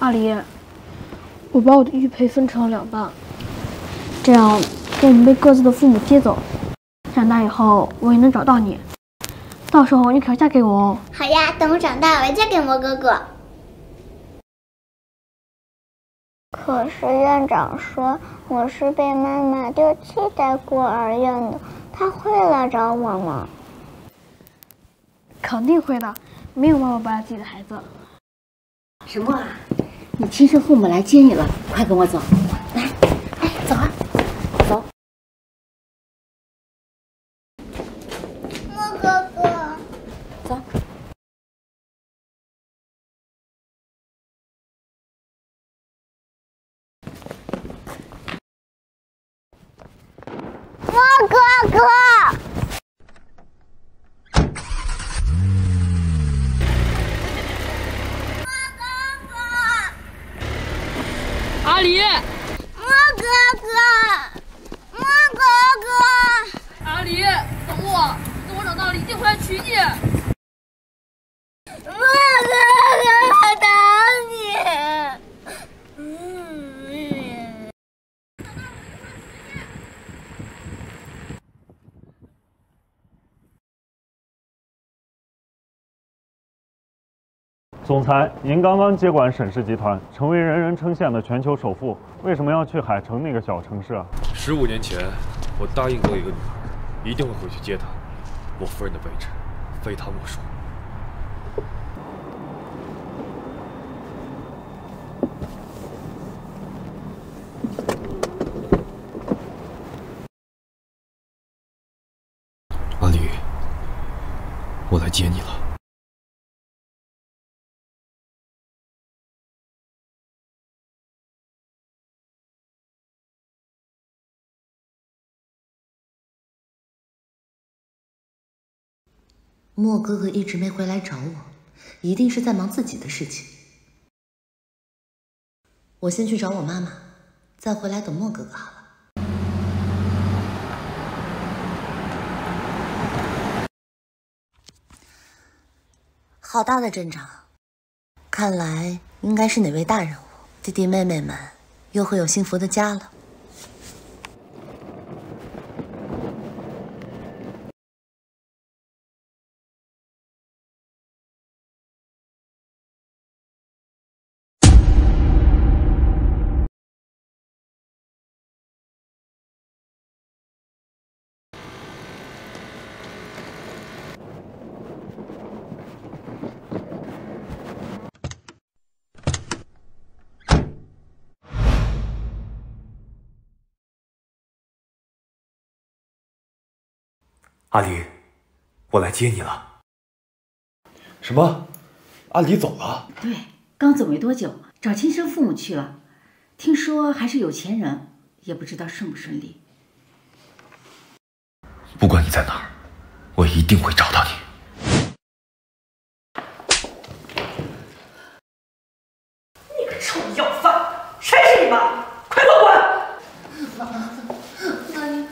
阿离，我把我的玉佩分成了两半，这样等我们被各自的父母接走，长大以后我也能找到你，到时候你可要嫁给我哦。好呀，等我长大，我要嫁给魔哥哥。可是院长说我是被妈妈丢弃在孤儿院的，他会来找我吗？肯定会的，没有妈妈不爱自己的孩子。什么啊？你亲生父母来接你了，快跟我走，来，来，走啊，走。莫哥哥，走。莫哥哥，阿离，莫哥哥，莫哥哥，阿离，等我，等我长大了一定回来娶你。莫哥哥，我等你。嗯。总裁，您刚刚接管沈氏集团，成为人人称羡的全球首富，为什么要去海城那个小城市啊？十五年前，我答应过一个女孩，一定会回去接她。我夫人的位置，非她莫属。莫哥哥一直没回来找我，一定是在忙自己的事情。我先去找我妈妈，再回来等莫哥哥好了。好大的阵仗，看来应该是哪位大人物，弟弟妹妹们又会有幸福的家了。阿离，我来接你了。什么？阿离走了？对，刚走没多久，找亲生父母去了。听说还是有钱人，也不知道顺不顺利。不管你在哪儿，我一定会找到你。你个臭要饭，谁是你妈？快给我滚！妈，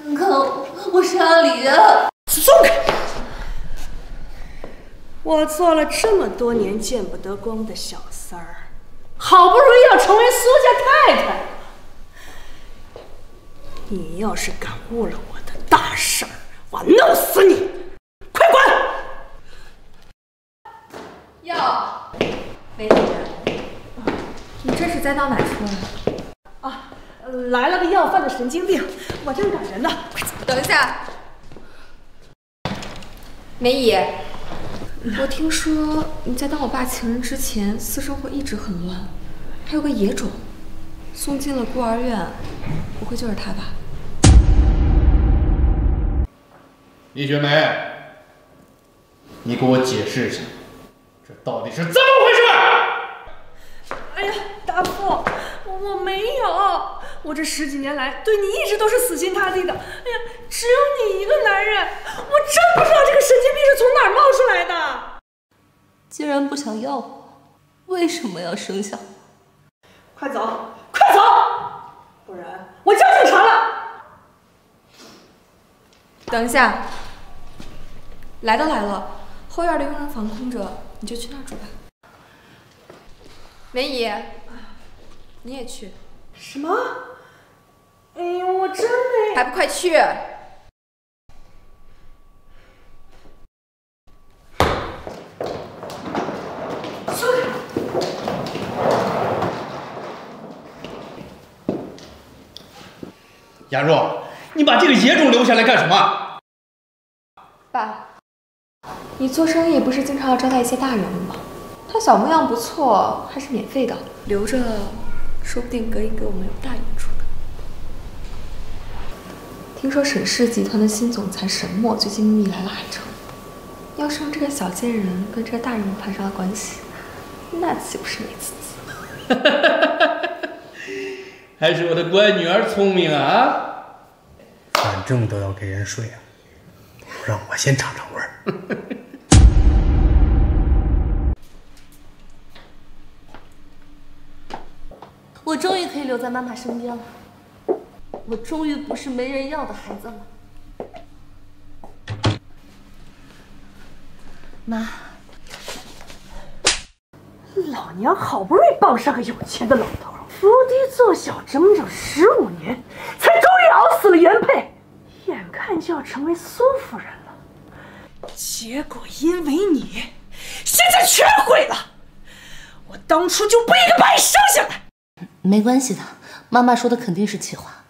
你看看我，我是阿离啊！松开！我做了这么多年见不得光的小三儿，好不容易要成为苏家太太，你要是敢误了我的大事儿，我弄死你！快滚！哟，梅姨，你这是栽到哪去了？啊，来了个要饭的神经病，我正赶人呢，快走！等一下，梅姨，我听说你在当我爸情人之前，私生活一直很乱，还有个野种，送进了孤儿院，不会就是他吧？李雪梅，你给我解释一下，这到底是怎么回事？哎呀，大富，我我没有，我这十几年来对你一直都是死心塌地的。哎呀，只有你一个男人，我真不知道这个神经病是从哪儿冒出来的。既然不想要我，为什么要生下我？快走，快走，不然我叫警察了。等一下，来都来了，后院的佣人房空着，你就去那儿住吧。梅姨，你也去。什么？哎呦，我真没……还不快去！雅若，你把这个野种留下来干什么？爸，你做生意不是经常要招待一些大人物吗？他小模样不错，还是免费的，留着说不定可以给我们有大用处呢。听说沈氏集团的新总裁沈墨最近秘密来了海城，要是让这个小贱人跟这个大人物攀上了关系，那岂不是美滋滋？还是我的乖女儿聪明啊！反正都要给人睡啊，让我先尝尝味儿。我终于可以留在妈妈身边了，我终于不是没人要的孩子了。妈，老娘好不容易傍上个有钱的老头，伏低做小整整十五年，才终于熬死了原配，眼看就要成为苏夫人了，结果因为你，现在全毁了。我当初就不应该把你生下来。没关系的，妈妈说的肯定是气话。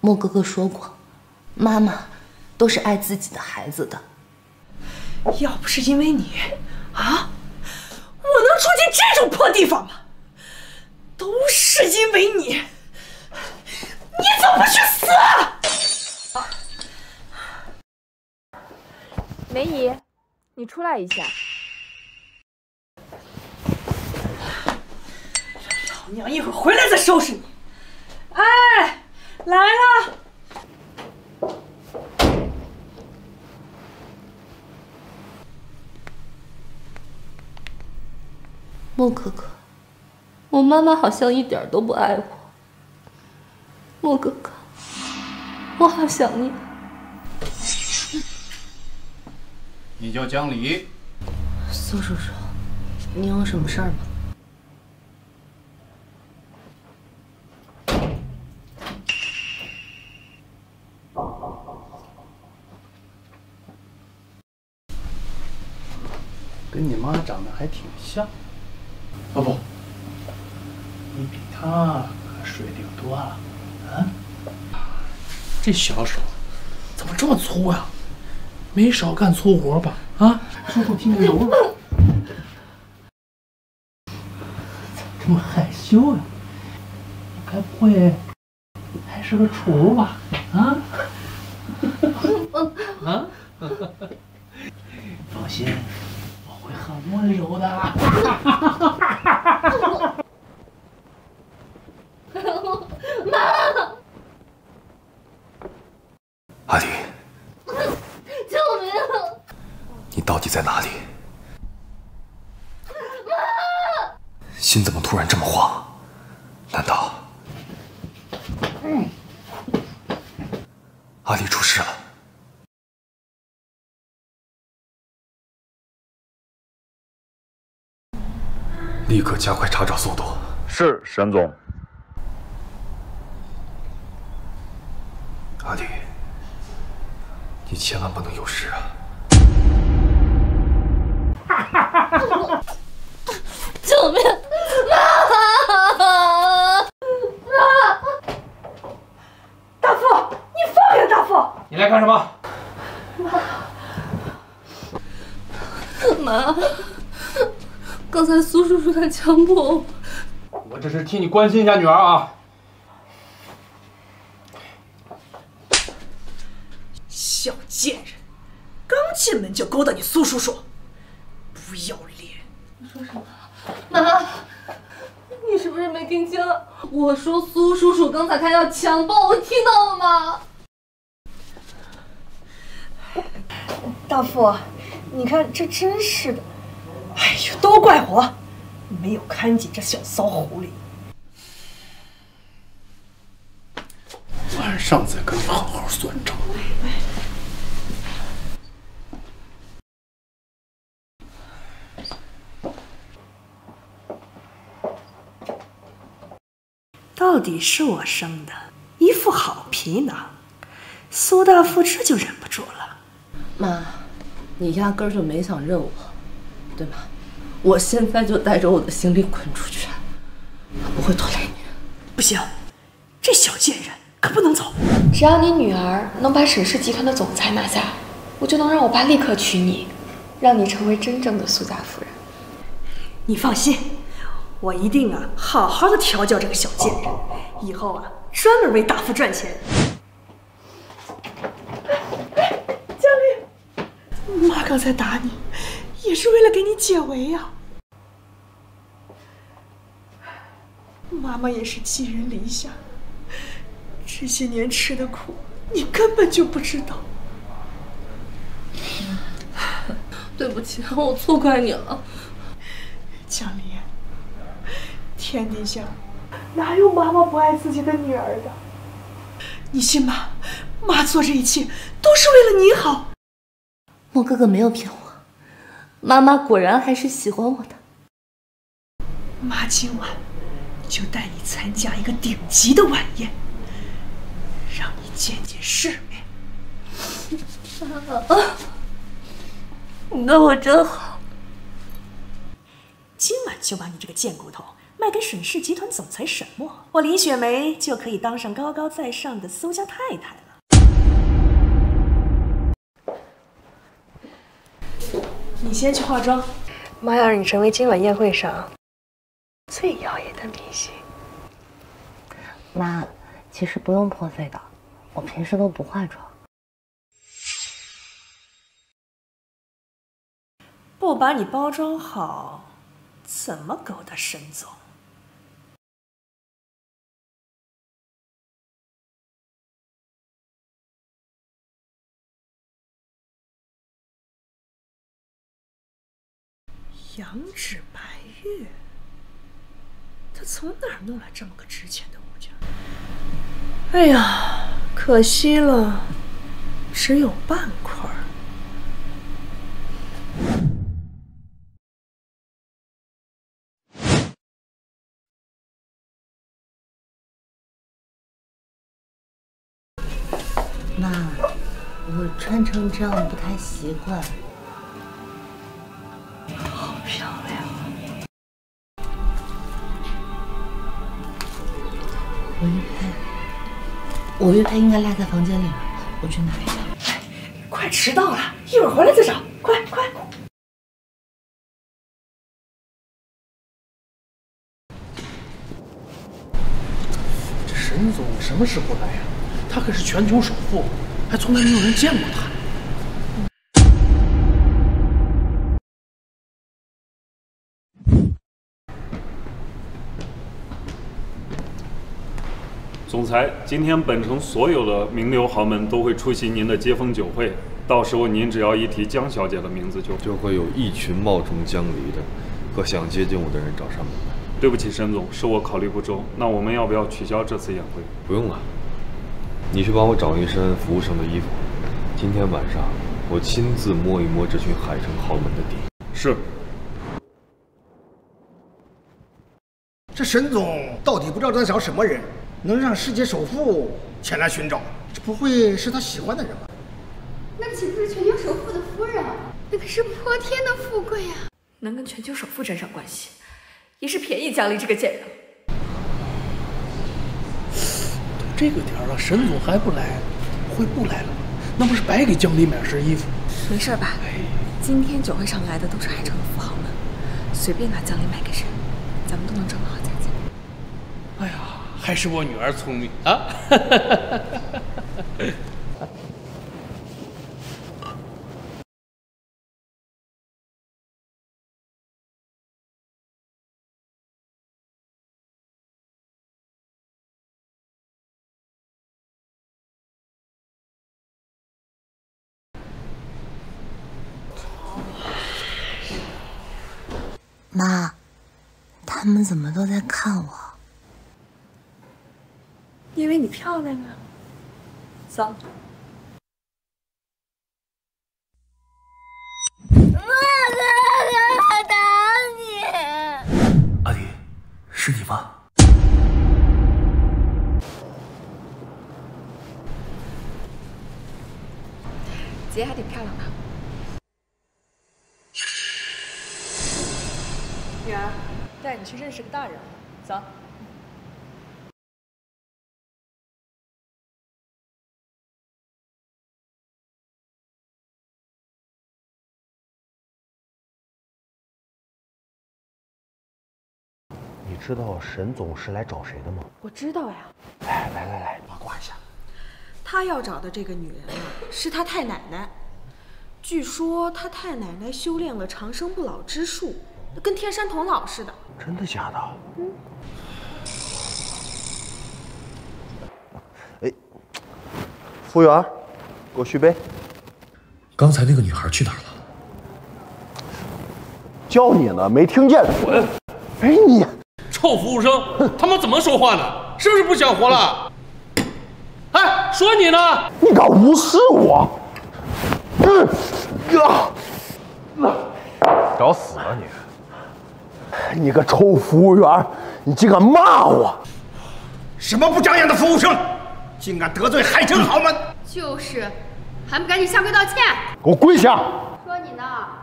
莫哥哥说过，妈妈都是爱自己的孩子的。要不是因为你，啊，我能住进这种破地方吗？都是因为你，你怎么不去死？梅姨，你出来一下。老娘一会儿回来再收拾你。哎，来了。孟哥哥，我妈妈好像一点都不爱我。莫哥哥，我好想你。你叫江离，苏叔叔，你有什么事儿吗？跟你妈长得还挺像。哦不，你比她可水灵多了。啊？这小手怎么这么粗呀、没少干粗活吧？啊，叔叔听个油了。怎么这么害羞呀、你该不会还是个厨吧？啊？啊？放心，我会很温柔的。妈阿离，救命！你到底在哪里？妈心怎么突然这么慌？难道阿离出事了？立刻加快查找速度。是沈总。阿离，你千万不能有事啊！救命！妈！大富，你放开大富！你来干什么？妈妈，刚才苏叔叔他强迫我。我这是替你关心一下女儿啊。小贱人，刚进门就勾搭你苏叔叔，不要脸！你说什么妈，你是不是没听清？我说苏叔叔刚才他要强暴我，听到了吗？大富，你看这真是的，哎呦，都怪我没有看紧这小骚狐狸。晚上再跟你好好算账。到底是我生的，一副好皮囊。苏大富这就忍不住了。妈，你压根儿就没想认我，对吗？我现在就带着我的行李滚出去，我不会拖累你。不行，这小贱人可不能走。只要你女儿能把沈氏集团的总裁拿下，我就能让我爸立刻娶你，让你成为真正的苏家夫人。你放心，我一定啊好好的调教这个小贱人，以后啊专门为大夫赚钱。哎江丽，妈刚才打你，也是为了给你解围呀、妈妈也是寄人篱下，这些年吃的苦，你根本就不知道。对不起，我错怪你了。江离，天底下哪有妈妈不爱自己的女儿的？你信吗？妈做这一切都是为了你好。莫哥哥没有骗我，妈妈果然还是喜欢我的。妈今晚就带你参加一个顶级的晚宴，让你见见世面。你对我真好。今晚就把你这个贱骨头卖给沈氏集团总裁沈墨，我林雪梅就可以当上高高在上的苏家太太了。你先去化妆，妈要让你成为今晚宴会上最耀眼的明星。妈，其实不用破费的，我平时都不化妆。不把你包装好，怎么勾搭沈总？羊脂白玉，他从哪儿弄来这么个值钱的物件？哎呀，可惜了，只有半块儿。妈，我穿成这样不太习惯。我玉佩应该落在房间里了，我去拿一下。快迟到了，一会儿回来再找，快快！这沈总什么时候来呀、他可是全球首富，还从来没有人见过他。总裁，今天本城所有的名流豪门都会出席您的接风酒会，到时候您只要一提江小姐的名字就就会有一群冒充江离的和想接近我的人找上门来。对不起，沈总，是我考虑不周。那我们要不要取消这次宴会？不用了，你去帮我找一身服务生的衣服。今天晚上我亲自摸一摸这群海城豪门的底。是。这沈总到底不知道在找什么人，能让世界首富前来寻找？这不会是他喜欢的人吧？那岂不是全球首富的夫人？那可是泼天的富贵啊！能跟全球首富沾上关系，也是便宜江离这个贱人。都这个点了，沈总还不来，会不来了吗？那不是白给江离买了身衣服？没事吧？今天酒会上来的都是海城的富豪们，随便拿江离卖给谁，咱们都能挣到好钱。还是我女儿聪明啊！妈，他们怎么都在看我？因为你漂亮啊。走。阿离，是你吗？姐还挺漂亮的。女儿，带你去认识个大人，走。知道沈总是来找谁的吗？我知道呀。哎，来来来，八卦一下。他要找的这个女人啊，是他太奶奶。据说他太奶奶修炼了长生不老之术，跟天山童姥似的。真的假的？嗯。哎，服务员，给我续杯。刚才那个女孩去哪儿了？叫你呢，没听见？滚！哎你，臭服务生，他妈怎么说话呢？是不是不想活了？哎，说你呢！你敢无视我？嗯，啊，找死吧你！你个臭服务员，你竟敢骂我！什么不长眼的服务生，竟敢得罪海城豪门！就是，还不赶紧下跪道歉！给我跪下！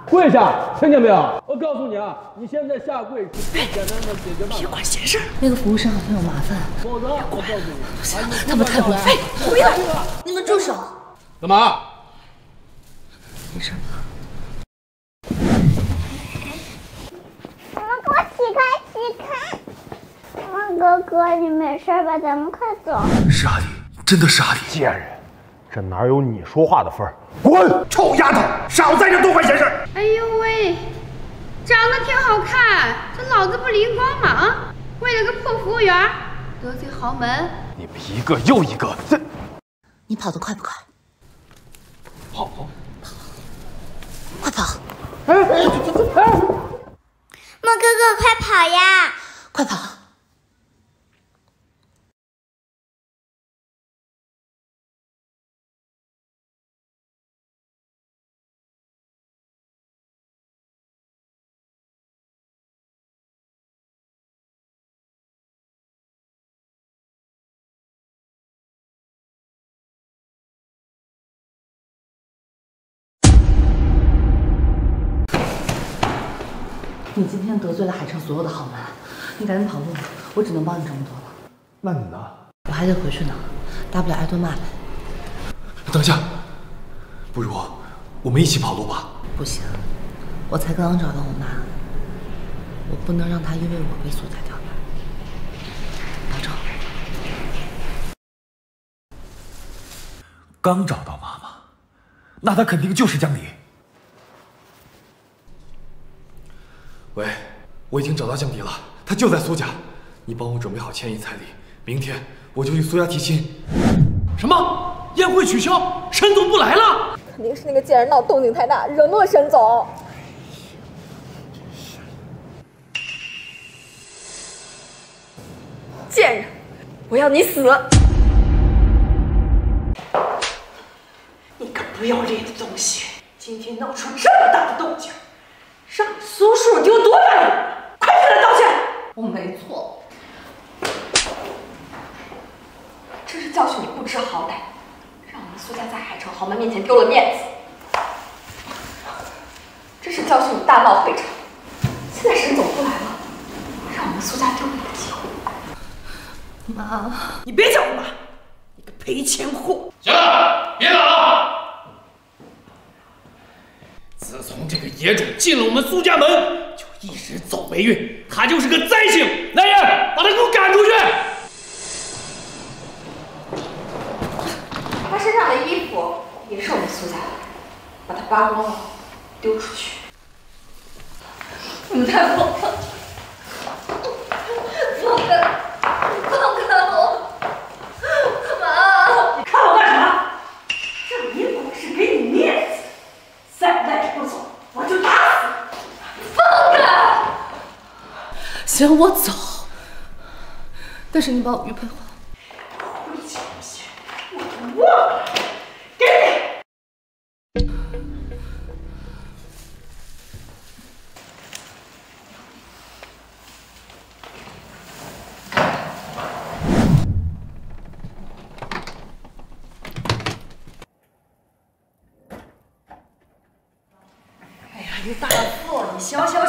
跪下，听见没有？我告诉你啊，你现在下跪是最简单的解决办法。别管闲事。那个服务生好像有麻烦。否则，我告诉你，他们太过分。回来！你们住手！干嘛？没事。你们给我起开，起开！哥哥，你没事吧？咱们快走。是阿离，真的是阿离。贱人，这哪有你说话的份儿？滚！臭丫头，少在这多管闲事！哎呦喂，长得挺好看，这脑子不灵光吗？啊，为了个破服务员得罪豪门，你们一个又一个，这你跑得快不快？跑跑跑，快跑！哎哎哎，莫哥哥，快跑呀！快跑！得罪了海城所有的豪门，你赶紧跑路吧，我只能帮你这么多了。那你呢？我还得回去呢，大不了挨顿骂呗。等一下，不如我们一起跑路吧。不行，我才刚刚找到我妈，我不能让她因为我被苏家调查。保证。刚找到妈妈，那她肯定就是江离。喂，我已经找到江迪了，他就在苏家。你帮我准备好千亿彩礼，明天我就去苏家提亲。什么？宴会取消？沈总不来了？肯定是那个贱人闹动静太大，惹怒了沈总。贱人，我要你死！你个不要脸的东西，今天闹出这么大的动静！让苏叔丢多大脸！快出来道歉！我没错，这是教训你不知好歹，让我们苏家在海城豪门面前丢了面子。这是教训你大闹会场，现在沈总不来了，让我们苏家丢了一个机会。妈，你别叫我妈，你个赔钱货！行了，别打了。自从这个野种进了我们苏家门，就一直走霉运。他就是个灾星！来人，把他给我赶出去！他身上的衣服也是我们苏家的，把他扒光了，丢出去。你们太过分了！放开行我走但是你把我玉佩还回去我不给你哎呀你大错你小小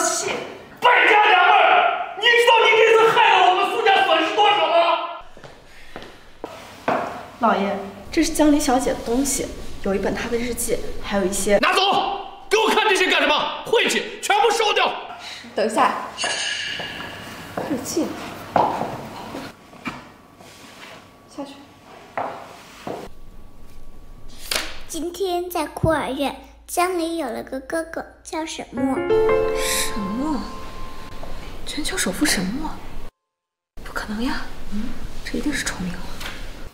老爷，这是江离小姐的东西，有一本她的日记，还有一些……拿走！给我看这些干什么？晦气，全部烧掉！等一下，日记，下去。今天在孤儿院，江离有了个哥哥，叫沈墨。沈墨，全球首富沈墨，不可能呀！嗯，这一定是重名了。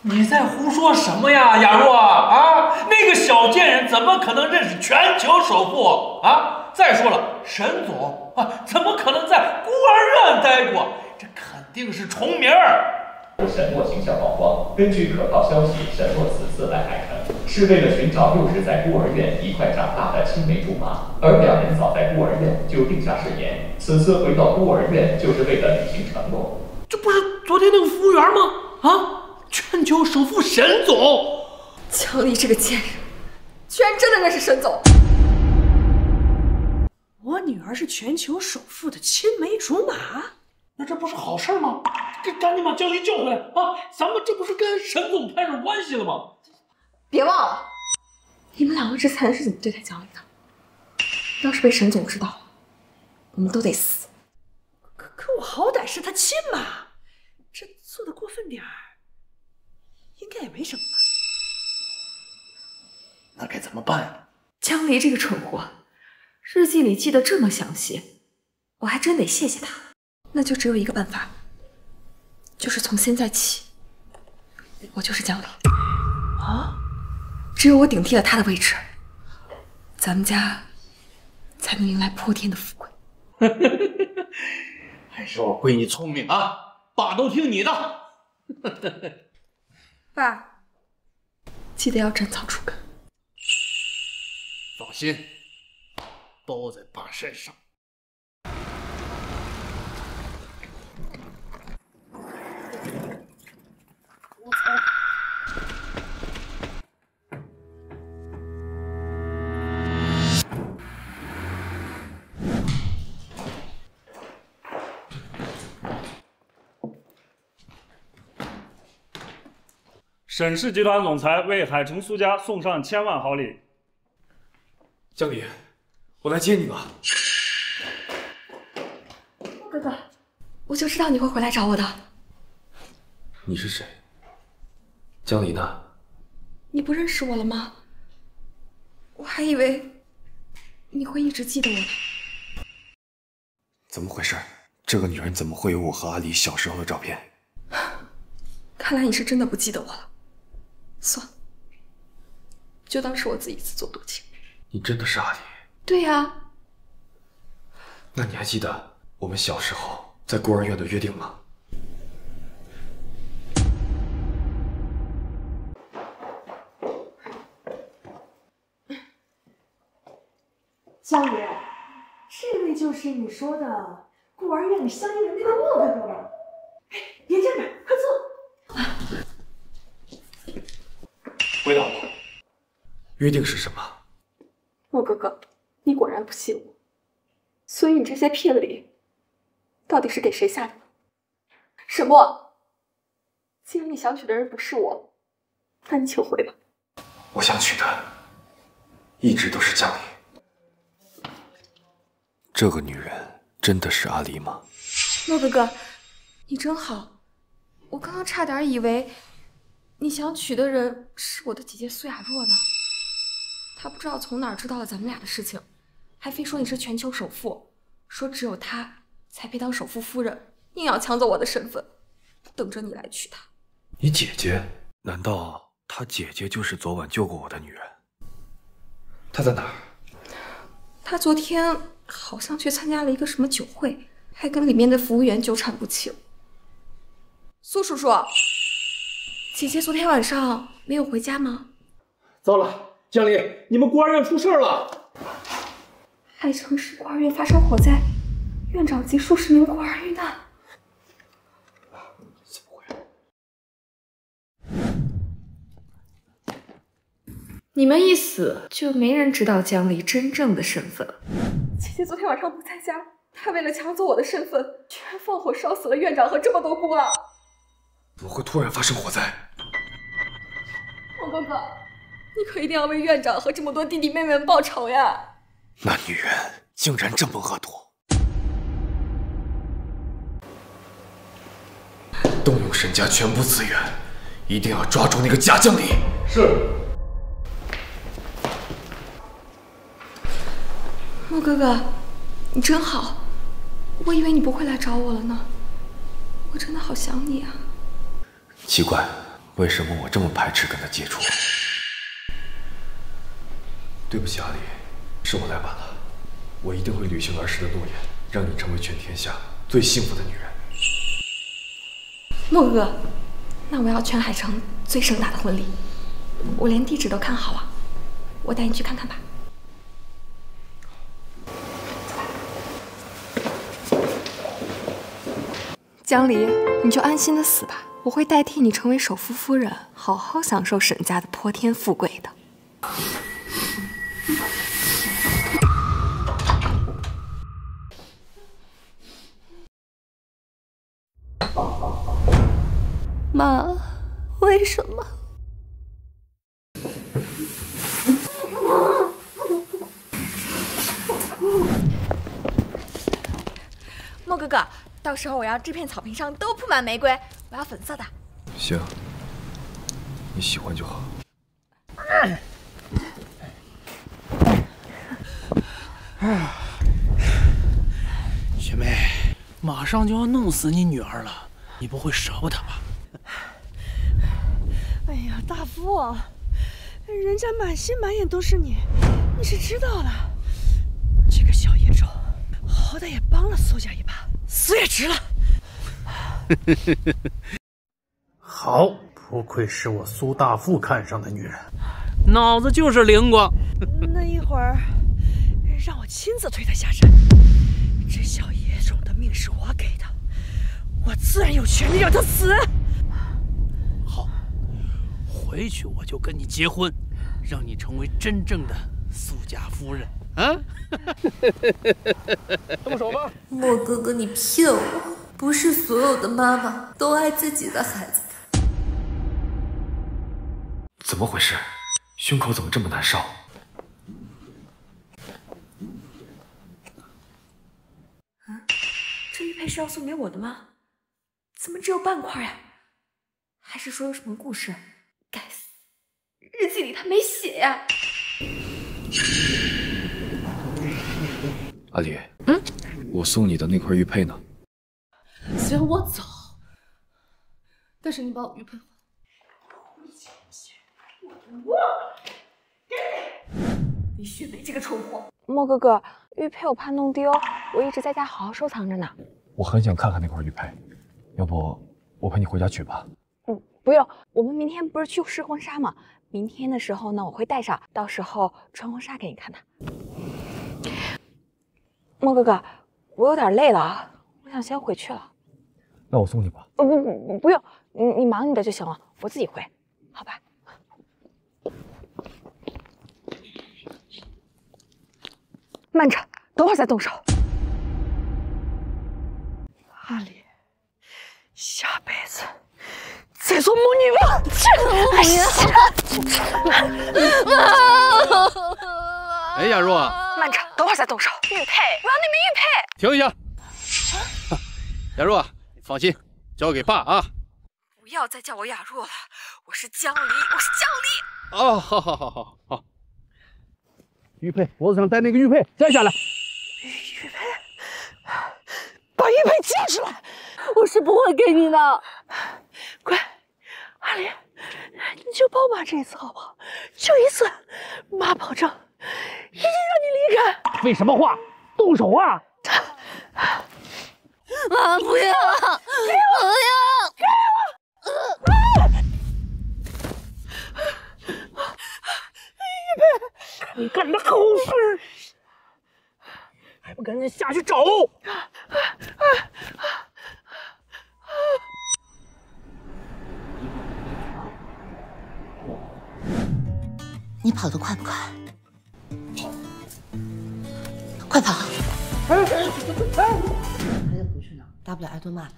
你在胡说什么呀，雅若啊？那个小贱人怎么可能认识全球首富啊？再说了，沈总啊，怎么可能在孤儿院待过？这肯定是重名儿。沈墨形象曝光。根据可靠消息，沈墨此次来海城是为了寻找幼时在孤儿院一块长大的青梅竹马，而两人早在孤儿院就定下誓言，此次回到孤儿院就是为了履行承诺。这不是昨天那个服务员吗？啊，全球首富沈总，江离这个贱人，居然真的认识沈总。我女儿是全球首富的青梅竹马，那这不是好事吗？这赶紧把江离叫回来啊！咱们这不是跟沈总攀上关系了吗？别忘了，你们两个之前是怎么对待江离的？要是被沈总知道了，我们都得死。可可我好歹是他亲妈，这做的过分点儿，应该也没什么吧？那该怎么办啊？江离这个蠢货，日记里记得这么详细，我还真得谢谢他。那就只有一个办法，就是从现在起，我就是江离啊！只有我顶替了他的位置，咱们家才能迎来破天的富贵。还是我闺女聪明啊，爸都听你的。爸，记得要斩草除根。放心，包在爸身上。沈氏集团总裁为海城苏家送上千万好礼。江离，我来接你了。哥哥，我就知道你会回来找我的。你是谁？江离呢？你不认识我了吗？我还以为你会一直记得我呢。怎么回事？这个女人怎么会有我和阿离小时候的照片？看来你是真的不记得我了。算了，就当是我自己自作多情。你真的是阿离？对呀。那你还记得我们小时候在孤儿院的约定吗？江爷，这位就是你说的孤儿院里相依的那个莫哥哥吗？哎，别站着，快坐。回答我，约定是什么？莫哥哥，你果然不信我，所以你这些聘礼到底是给谁下的？沈墨，既然你想娶的人不是我，那你请回吧。我想娶的一直都是江离。这个女人真的是阿离吗？莫哥哥，你真好，我刚刚差点以为你想娶的人是我的姐姐苏雅若呢。她不知道从哪儿知道了咱们俩的事情，还非说你是全球首富，说只有她才配当首富夫人，硬要抢走我的身份，等着你来娶她。你姐姐？难道她姐姐就是昨晚救过我的女人？她在哪儿？她昨天好像去参加了一个什么酒会，还跟里面的服务员纠缠不清。苏叔叔，姐姐昨天晚上没有回家吗？糟了！江离，你们孤儿院出事了！海城市孤儿院发生火灾，院长及数十名孤儿遇难。怎么会？你们一死，就没人知道江离真正的身份了。姐姐昨天晚上不在家，她为了抢走我的身份，居然放火烧死了院长和这么多孤儿。怎么会突然发生火灾？莫哥哥，你可一定要为院长和这么多弟弟妹妹们报仇呀！那女人竟然这么恶毒！动用沈家全部资源，一定要抓住那个假将领。是。莫哥哥，你真好，我以为你不会来找我了呢。我真的好想你啊。奇怪，为什么我这么排斥跟他接触？对不起，阿离，是我来晚了。我一定会履行儿时的诺言，让你成为全天下最幸福的女人。莫哥哥，那我要全海城最盛大的婚礼，我连地址都看好了，我带你去看看吧。江离，你就安心的死吧，我会代替你成为首富夫人，好好享受沈家的泼天富贵的。妈，为什么？莫哥哥，到时候我要这片草坪上都铺满玫瑰，我要粉色的。行，你喜欢就好。雪妹，马上就要弄死你女儿了，你不会舍不得吧？哎呀，大夫，人家满心满眼都是你，你是知道的。这个小野种，好歹也帮了苏家一把，死也值了。好，不愧是我苏大富看上的女人，脑子就是灵光。那一会儿，让我亲自推他下山。这小野种的命是我给的，我自然有权利让他死。好，回去我就跟你结婚，让你成为真正的苏家夫人。啊！动手吧！莫哥哥，你骗我！不是所有的妈妈都爱自己的孩子的。怎么回事？胸口怎么这么难受？这玉佩是要送给我的吗？怎么只有半块呀？还是说有什么故事？该死，日记里他没写呀！阿离，嗯，我送你的那块玉佩呢？虽然我走，但是你把我玉佩还我，给你！李雪梅这个蠢货！莫哥哥，玉佩我怕弄丢，我一直在家好好收藏着呢。我很想看看那块玉佩，要不我陪你回家取吧？嗯，不用，我们明天不是去试婚纱吗？明天的时候呢，我会带上，到时候穿婚纱给你看的。莫哥哥，我有点累了啊，我想先回去了。那我送你吧。不不不，不用，你你忙你的就行了，我自己回，好吧？慢着，等会儿再动手。阿离，下辈子再做母女吧。哎，雅若，慢着，等会儿再动手。玉佩，我要那枚玉佩。停一下。雅若，你放心，交给爸啊。不要再叫我雅若了，我是江离，我是江离。哦，好好好好好。玉佩，脖子上戴那个玉佩，摘下来。玉佩，把玉佩交出来，我是不会给你的。乖，阿莲，你就帮妈这一次好不好？就一次，妈保证一定让你离开。废什么话，动手啊！妈，不要！给我！不要！给我！玉佩，你干的好事，还不赶紧下去找！你跑得快不快？跑，快跑！大不了挨顿骂呗。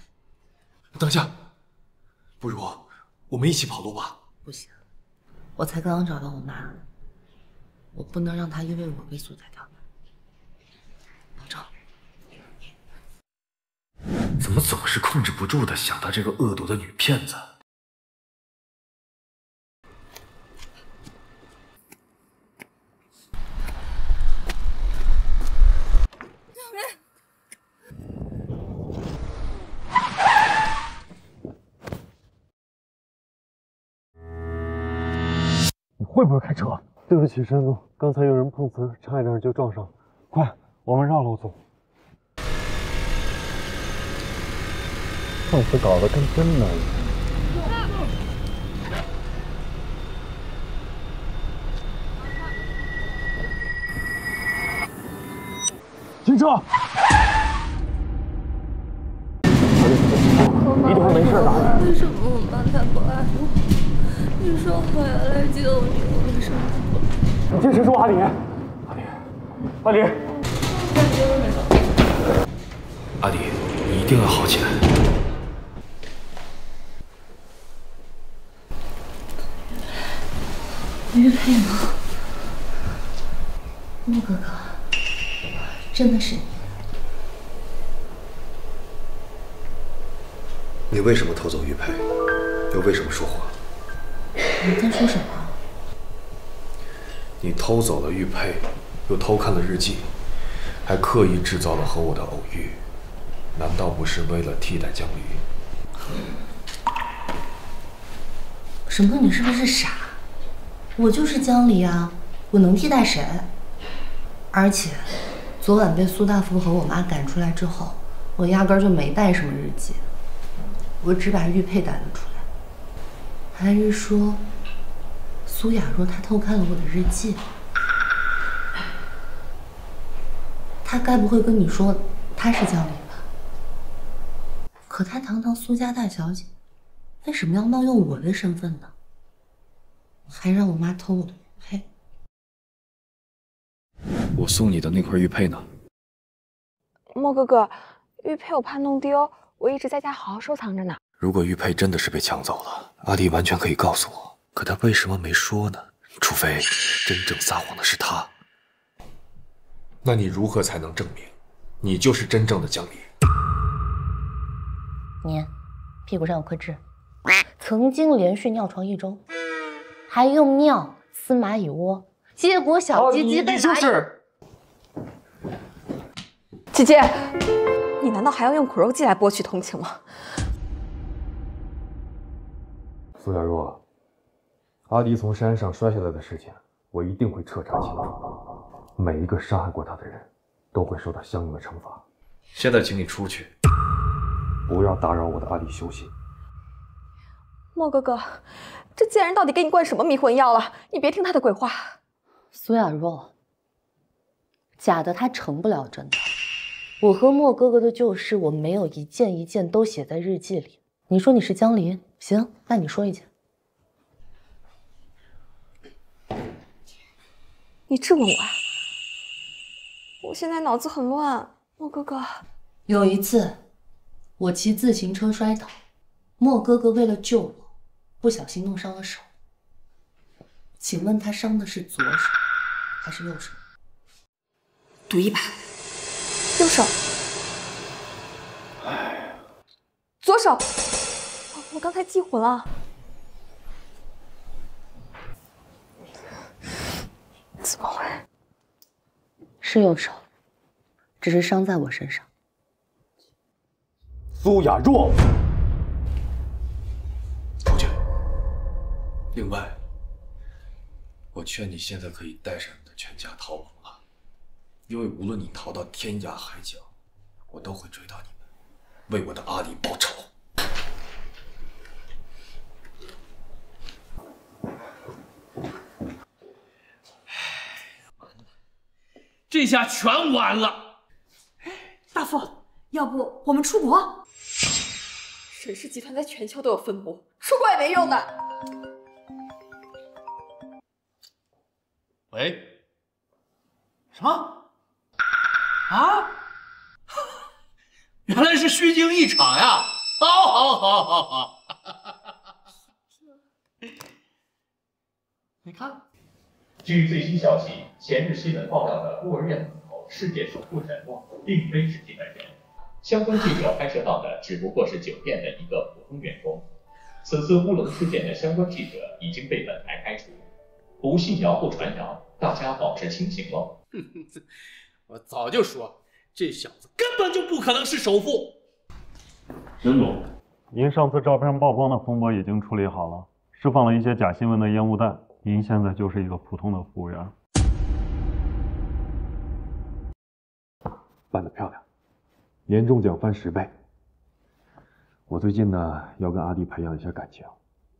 等下，不如我们一起跑路吧？不行，我才刚刚找到我妈，我不能让她因为我被苏家调查。保重。怎么总是控制不住的想到这个恶毒的女骗子？会不会开车？对不起，山总，刚才有人碰瓷，差一点就撞上。快，我们绕路走。碰瓷搞得跟真的一样。停车！一定会没事的。为什么我妈她不爱我？你说我要来救你，我为什么不？你坚持住，阿离。阿离，阿离。阿离，你一定要好起来。玉佩呢？莫哥哥，真的是你。你为什么偷走玉佩？又为什么说谎？你在说什么？你偷走了玉佩，又偷看了日记，还刻意制造了和我的偶遇，难道不是为了替代江离？沈梦，你是不是傻？我就是江离啊，我能替代谁？而且，昨晚被苏大富和我妈赶出来之后，我压根儿就没带什么日记，我只把玉佩带了出来。还是说，苏雅若她偷看了我的日记？她该不会跟你说她是江离吧？可她堂堂苏家大小姐，为什么要冒用我的身份呢？还让我妈偷我的玉佩？我送你的那块玉佩呢？莫哥哥，玉佩我怕弄丢，我一直在家好好收藏着呢。如果玉佩真的是被抢走了，阿弟完全可以告诉我。可他为什么没说呢？除非真正撒谎的是他。那你如何才能证明你就是真正的江离？你屁股上有颗痣，曾经连续尿床一周，还用尿撕蚂蚁窝，结果小鸡鸡被蚂蚁。姐姐，你难道还要用苦肉计来博取同情吗？苏雅若，阿迪从山上摔下来的事情，我一定会彻查清楚。每一个杀害过他的人，都会受到相应的惩罚。现在，请你出去，不要打扰我的阿迪休息。莫哥哥，这贱人到底给你灌什么迷魂药了？你别听他的鬼话。苏雅若，假的他成不了真的。我和莫哥哥的旧事，我没有一件一件都写在日记里。你说你是江离，行，那你说一下。你质问我啊？我现在脑子很乱，莫哥哥。有一次，我骑自行车摔倒，莫哥哥为了救我，不小心弄伤了手。请问他伤的是左手还是右手？赌一把。右手。左手。我刚才记混了。怎么会？是右手，只是伤在我身上。苏雅若，出去。另外，我劝你现在可以带上你的全家逃亡了，因为无论你逃到天涯海角，我都会追到你们，为我的阿离报仇。这下全完了。大副，要不我们出国？沈氏集团在全球都有分部，出国也没用的。喂？什么？啊？原来是虚惊一场呀！好，好，好，好，好。你看，据最新消息，前日新闻报道的孤儿院门口世界首富沈墨，并非实际本人。相关记者拍摄到的只不过是酒店的一个普通员工。此次乌龙事件的相关记者已经被本台开除。不信谣，不传谣，大家保持清醒哦。我早就说，这小子根本就不可能是首富。沈总，您上次照片曝光的风波已经处理好了，释放了一些假新闻的烟雾弹。您现在就是一个普通的服务员。办得漂亮，年终奖翻十倍。我最近呢要跟阿迪培养一下感情，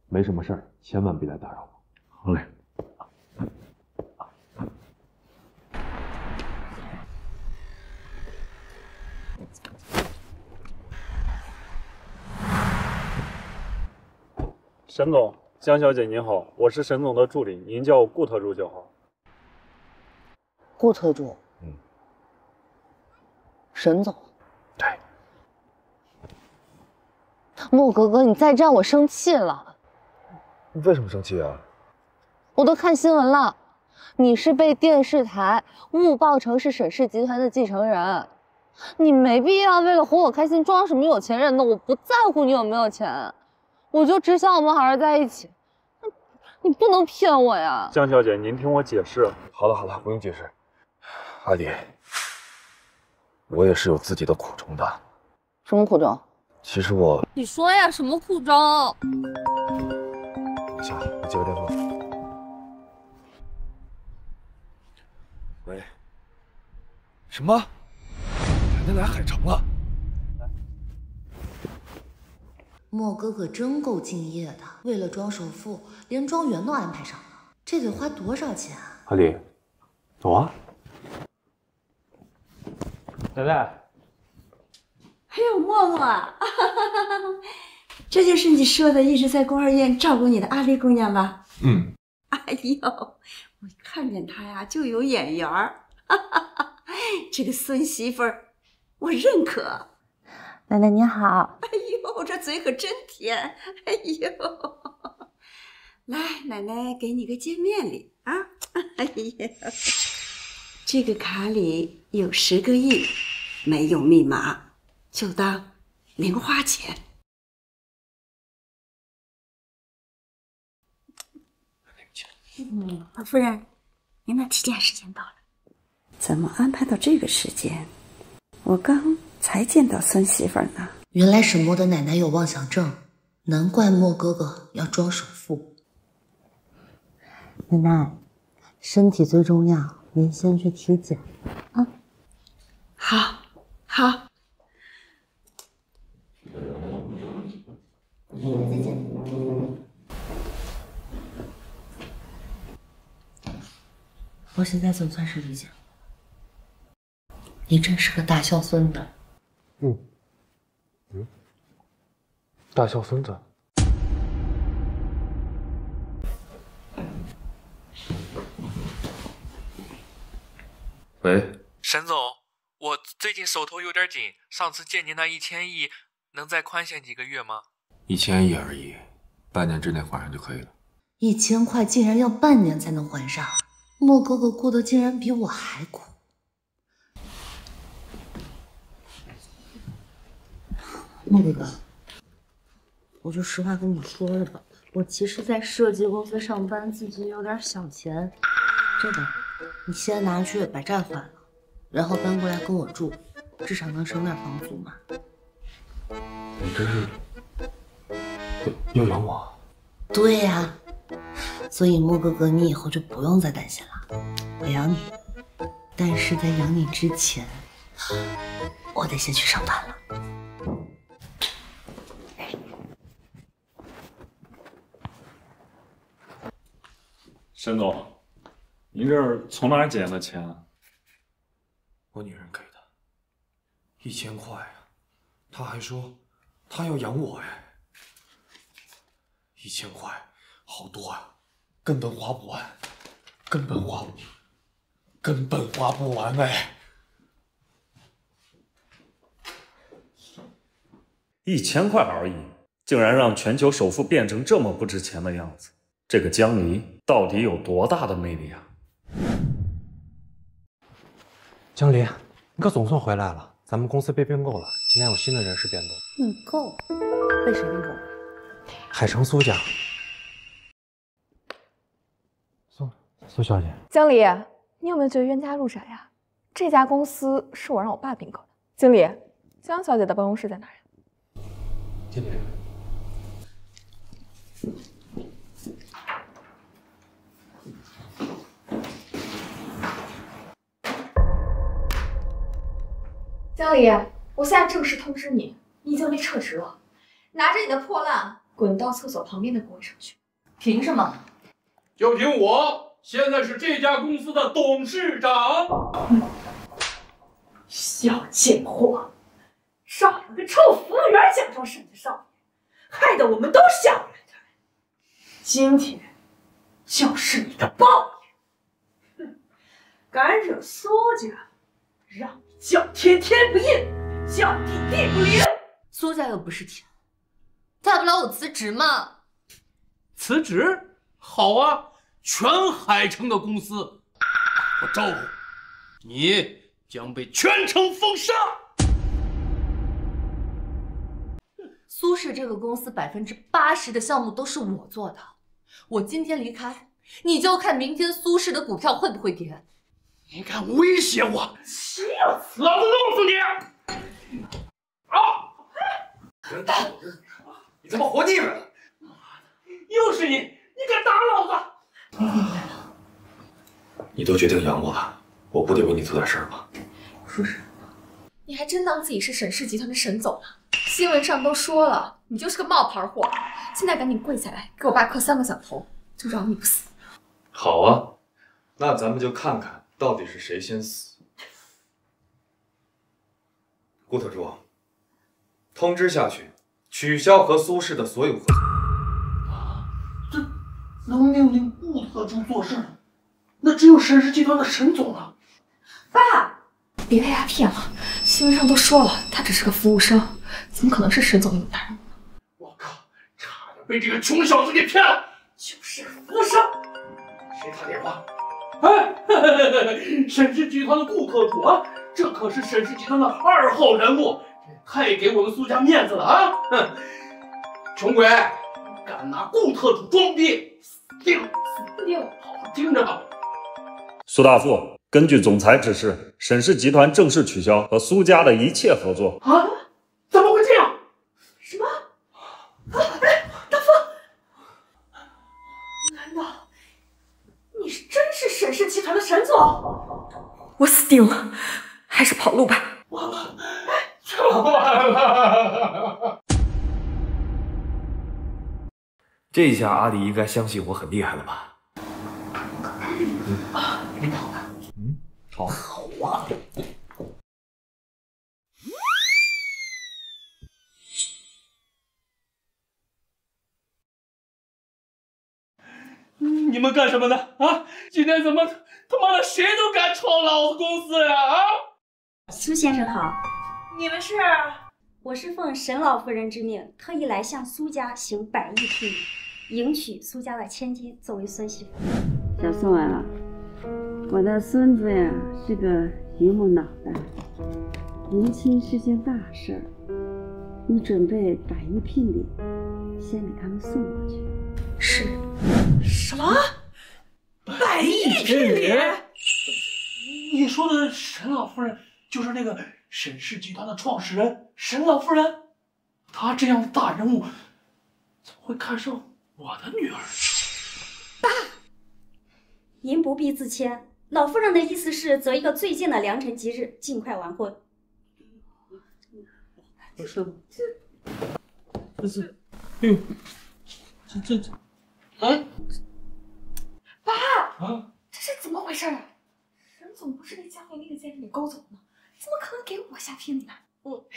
没什么事儿，千万别来打扰我。好嘞。沈总，江小姐您好，我是沈总的助理，您叫我顾特助就好。顾特助，嗯，沈总，对，莫哥哥，你再这样我生气了。你为什么生气啊？我都看新闻了，你是被电视台误报成是沈氏集团的继承人，你没必要为了哄我开心装什么有钱人呢？我不在乎你有没有钱，我就只想我们好好在一起。你不能骗我呀，江小姐，您听我解释。好了好了，不用解释。阿离，我也是有自己的苦衷的。什么苦衷？其实我……你说呀，什么苦衷？等一下，我接个电话。喂，什么？奶奶来海城了？莫哥哥真够敬业的，为了装首富，连庄园都安排上了，这得花多少钱啊？阿离，走啊！奶奶，哎呦，默默，这就是你说的一直在孤儿院照顾你的阿丽姑娘吧？嗯。哎呦，我看见她呀就有眼缘儿，这个孙媳妇儿我认可。奶奶您好。哎呦，这嘴可真甜！哎呦，来，奶奶给你个见面礼啊！哎呀，这个卡里有十个亿，没有密码，就当零花钱。嗯，老夫人，您的体检时间到了。怎么安排到这个时间？我刚才见到孙媳妇呢。原来沈墨的奶奶有妄想症，难怪墨哥哥要装首富。奶奶，身体最重要，您先去体检啊。好，好。再见。我现在总算是理解了，你真是个大孝孙子。嗯。嗯，大孝孙子。喂，沈总，我最近手头有点紧，上次借您那一千亿，能再宽限几个月吗？一千亿而已，半年之内还上就可以了。一千块竟然要半年才能还上，莫哥哥过得竟然比我还苦。莫哥哥，我就实话跟你说了吧，我其实，在设计公司上班，自己有点小钱，这个你先拿去把债还了，然后搬过来跟我住，至少能省点房租嘛。你这是要要养我？对呀，所以莫哥哥，你以后就不用再担心了，我养你。但是在养你之前，我得先去上班了。沈总，您这是从哪儿捡的钱啊？我女人给的，一千块啊！她还说她要养我哎，一千块好多啊，根本花不完，根本花，根本花不完哎！一千块而已，竟然让全球首富变成这么不值钱的样子，这个江离到底有多大的魅力啊？江离，你可总算回来了。咱们公司被并购了，今天有新的人事变动。并购？被谁并购？海城苏家。苏苏小姐，经理，你有没有觉得冤家路窄呀？这家公司是我让我爸并购的。经理，江小姐的办公室在哪呀？经理。江离，我现在正式通知你，你已经被撤职了。拿着你的破烂，滚到厕所旁边的工位上去。凭什么？就凭我现在是这家公司的董事长。小贱货，找了个臭服务员假装沈家少爷，害得我们都笑了他。今天就是你的报应！哼，敢惹苏家，让你叫天天不应，叫地地不灵。苏家又不是天，大不了我辞职嘛。辞职？好啊，全海城的公司，我招呼你。将被全城封杀。苏氏这个公司百分之八十的项目都是我做的，我今天离开，你就看明天苏氏的股票会不会跌。你敢威胁我？气死！老子弄死你！啊！你他妈活腻歪了！又是你！你敢打老子！你都决定养我了。我不得为你做点事儿吗？说什么？你还真当自己是沈氏集团的沈总了？新闻上都说了，你就是个冒牌货。现在赶紧跪下来，给我爸磕三个响头，就饶你不死。好啊，那咱们就看看到底是谁先死。顾特助，通知下去，取消和苏氏的所有合作。这能命令顾特助做事，那只有沈氏集团的沈总了。爸，别被他骗了。新闻上都说了，他只是个服务生，怎么可能是沈总的女大人？我靠，差点被这个穷小子给骗了。就是个服务生。谁打电话？哎，沈氏集团的顾特主啊，这可是沈氏集团的二号人物，太给我们苏家面子了啊！哼，穷鬼，敢拿顾特主装逼，死定了！死定了！好好听着吧，苏大富。根据总裁指示，沈氏集团正式取消和苏家的一切合作。啊？我死定了，还是跑路吧。完了，完了！这下阿离应该相信我很厉害了吧？啊，领导。好，好啊！你们干什么呢？啊！今天怎么他妈的谁都敢闯老子公司呀？啊！苏先生好，你们是？我是奉沈老夫人之命，特意来向苏家行百亿聘礼，迎娶苏家的千金作为孙媳妇。小宋啊。我的孙子呀是个榆木脑袋，迎亲是件大事儿，你准备百亿聘礼，先给他们送过去。是。什么？百亿之礼？你说的沈老夫人就是那个沈氏集团的创始人沈老夫人？她这样的大人物，怎么会看上我的女儿？爸，您不必自谦。老夫人的意思是择一个最近的良辰吉日，尽快完婚。不是吗？这是，哎呦，这这这，啊！这是怎么回事啊？沈总不是被江离那个贱人给勾走了吗？怎么可能给我下聘礼呢？我，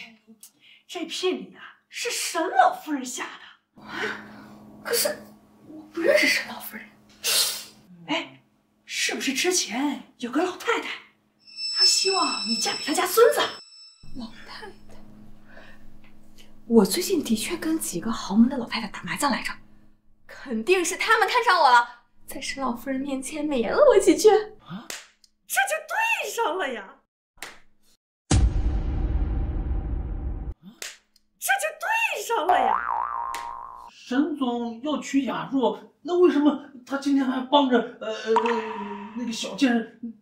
这聘礼啊，是沈老夫人下的。可是我不认识沈老夫人。哎。是不是之前有个老太太，她希望你嫁给她家孙子？老太太，我最近的确跟几个豪门的老太太打麻将来着，肯定是他们看上我了，在沈老夫人面前美言了我几句，啊这就对上了呀！这就对上了呀！沈总要娶雅若，那为什么他今天还帮着呃呃那个小贱人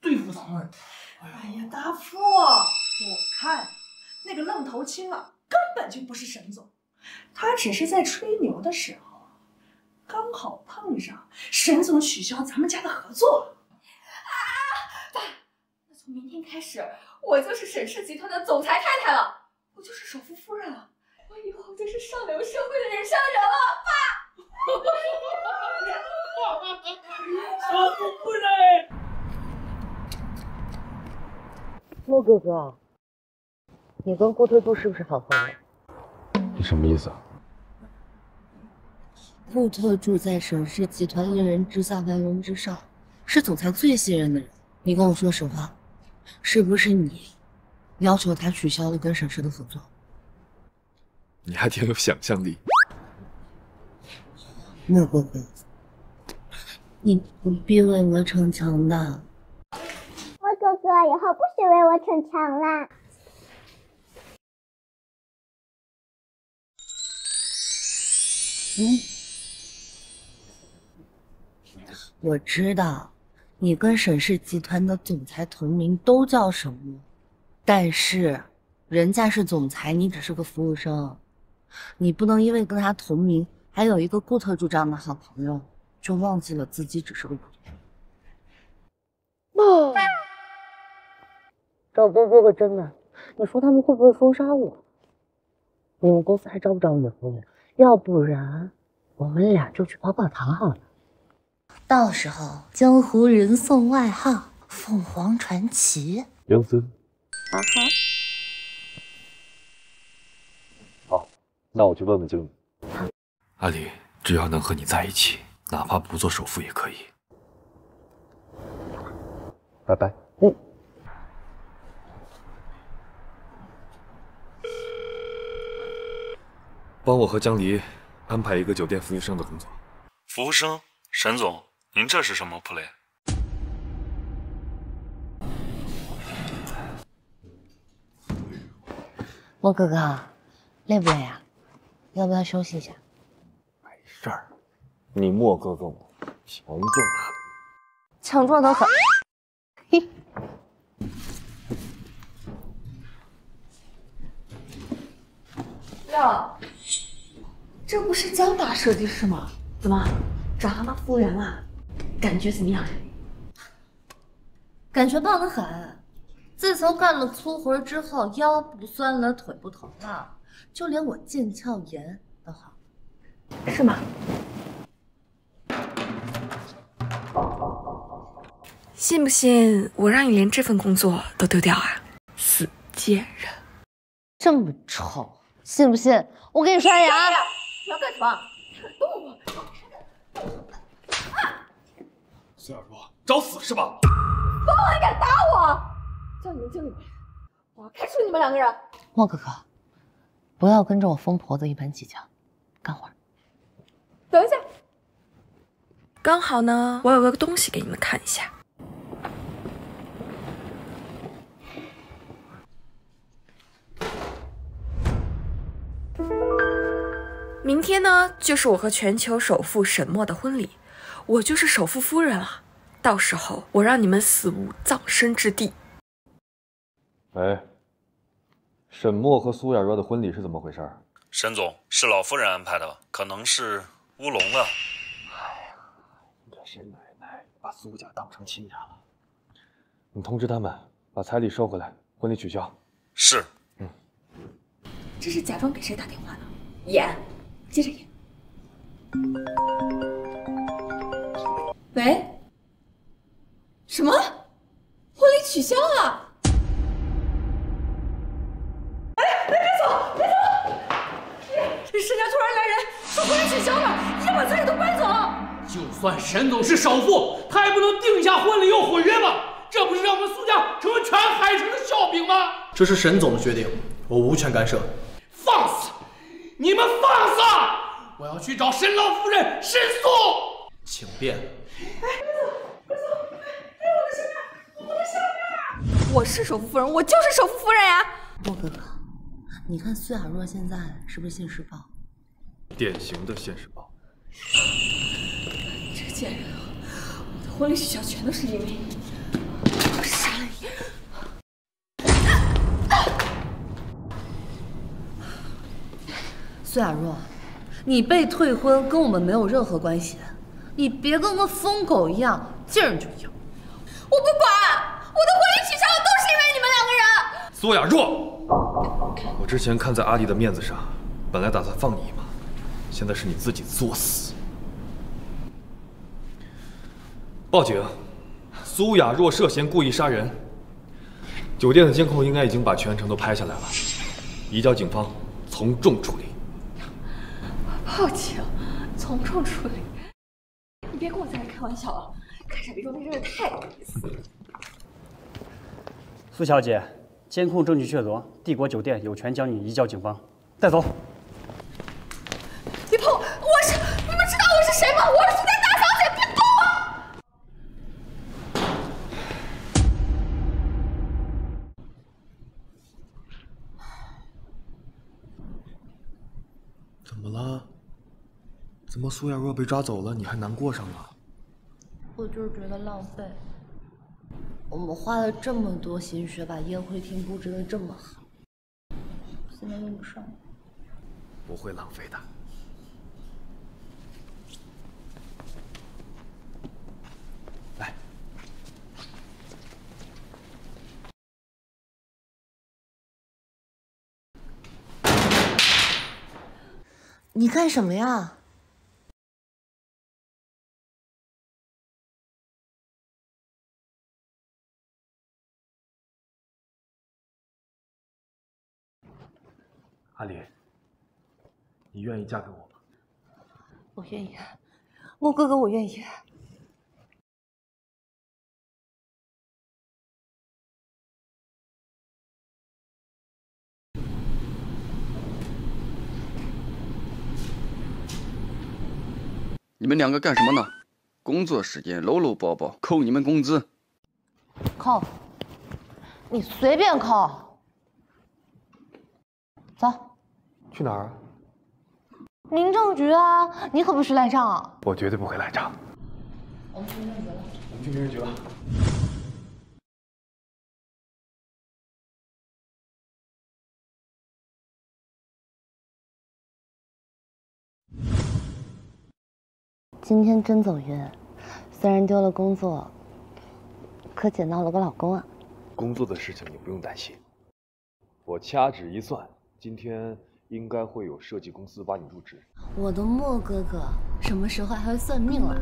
对付咱们？哎呀，大富，我看那个愣头青啊，根本就不是沈总，他只是在吹牛的时候，刚好碰上沈总取消咱们家的合作。啊，爸，那从明天开始，我就是沈氏集团的总裁太太了，我就是首富夫人了，我以后就是上流社会的人上人了，爸。首富夫人。莫哥哥，你跟顾特助是不是好朋友？你什么意思啊？顾特住在沈氏集团一人之下，万人之上，是总裁最信任的人。你跟我说实话，是不是你要求他取消了跟沈氏的合作？你还挺有想象力。莫哥哥，你不必为我逞强的。莫哥哥，以后不许为我逞强啦！嗯，我知道你跟沈氏集团的总裁同名都叫沈墨，但是人家是总裁，你只是个服务生，你不能因为跟他同名，还有一个顾特助这样的好朋友，就忘记了自己只是个普通人。妈，赵波哥哥真的，你说他们会不会封杀我？你们公司还招不招女服务员？要不然我们俩就去跑跑堂好了。到时候江湖人送外号“凤凰传奇杨森，啊哈，好，那我去问问经理。阿离，只要能和你在一起，哪怕不做首富也可以。拜拜。嗯。帮我和江离安排一个酒店服务生的工作。服务生，沈总，您这是什么 play？莫哥哥，累不累啊？要不要休息一下？没事儿，你莫哥哥我强壮的很。强壮的很。嘿，哟，这不是江大设计师吗？怎么找他当服务员了？感觉怎么样？感觉棒得很。自从干了粗活之后，腰不酸了，腿不疼了，就连我腱鞘炎都好。是吗？信不信我让你连这份工作都丢掉啊？死贱人！这么丑，信不信我给你刷牙？你要干什么？动我！孙小若，找死是吧？疯了还敢打我！叫你们经理来，我要开除你们两个人！莫哥哥，不要跟着我疯婆子一般计较，干活。等一下，刚好呢，我有个东西给你们看一下。明天呢，就是我和全球首富沈墨的婚礼，我就是首富夫人了。到时候我让你们死无葬身之地。喂，沈墨和苏雅若的婚礼是怎么回事？沈总是老夫人安排的，可能是乌龙了。哎这是奶奶把苏家当成亲家了。你通知他们把彩礼收回来，婚礼取消。是。嗯这是假装给谁打电话呢？演，接着演。喂？什么？婚礼取消了？哎哎，别走，别走！沈家突然来人说婚礼取消了，已经把彩礼都搬走。就算沈总是首富，他也不能定下婚礼又毁约吧？这不是让我们苏家成为全海城的笑柄吗？这是沈总的决定，我无权干涉。放肆！你们放肆！我要去找沈老夫人申诉。请便。我是首富夫人，我就是首富夫人呀！莫哥哥，你看苏雅若现在是不是现世报？典型的现世报。这个贱人啊，我的婚礼取消全都是因为你，我杀了你！苏雅若，你被退婚跟我们没有任何关系，你别跟个疯狗一样见人就咬。我不管，我的婚礼取消了都是因为你们两个人。苏雅若，我之前看在阿离的面子上，本来打算放你一马，现在是你自己作死。报警，苏雅若涉嫌故意杀人。酒店的监控应该已经把全程都拍下来了，移交警方从重处理。报警，从重处理。你别跟我在这开玩笑了，看傻逼装逼真的太有意思了。苏小姐，监控证据确凿，帝国酒店有权将你移交警方，带走。别碰我！我是你们知道我是谁吗？我是苏家大小姐，别碰我！怎么了？怎么苏亚若被抓走了，你还难过上了？我就是觉得浪费。我们花了这么多心血把宴会厅布置的这么好，现在用不上。不会浪费的。来，你干什么呀？阿离，你愿意嫁给我吗？我愿意，莫哥哥，我愿意。你们两个干什么呢？工作时间搂搂抱抱，扣你们工资。扣，你随便扣。走，去哪儿？民政局啊！你可不许赖账。我绝对不会赖账。我们去民政局了。我们去民政局了。今天真走运，虽然丢了工作，可捡到了个老公啊。工作的事情你不用担心，我掐指一算，今天应该会有设计公司挖你入职。我的莫哥哥，什么时候还会算命了？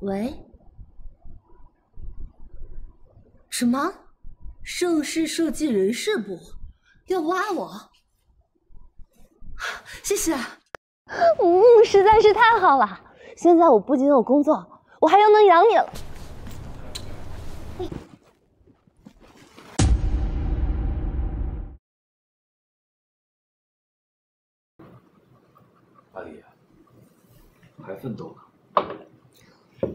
喂？什么？盛世设计人事部要挖我？谢谢。嗯，实在是太好了！现在我不仅有工作，我还又能养你了。奋斗呢？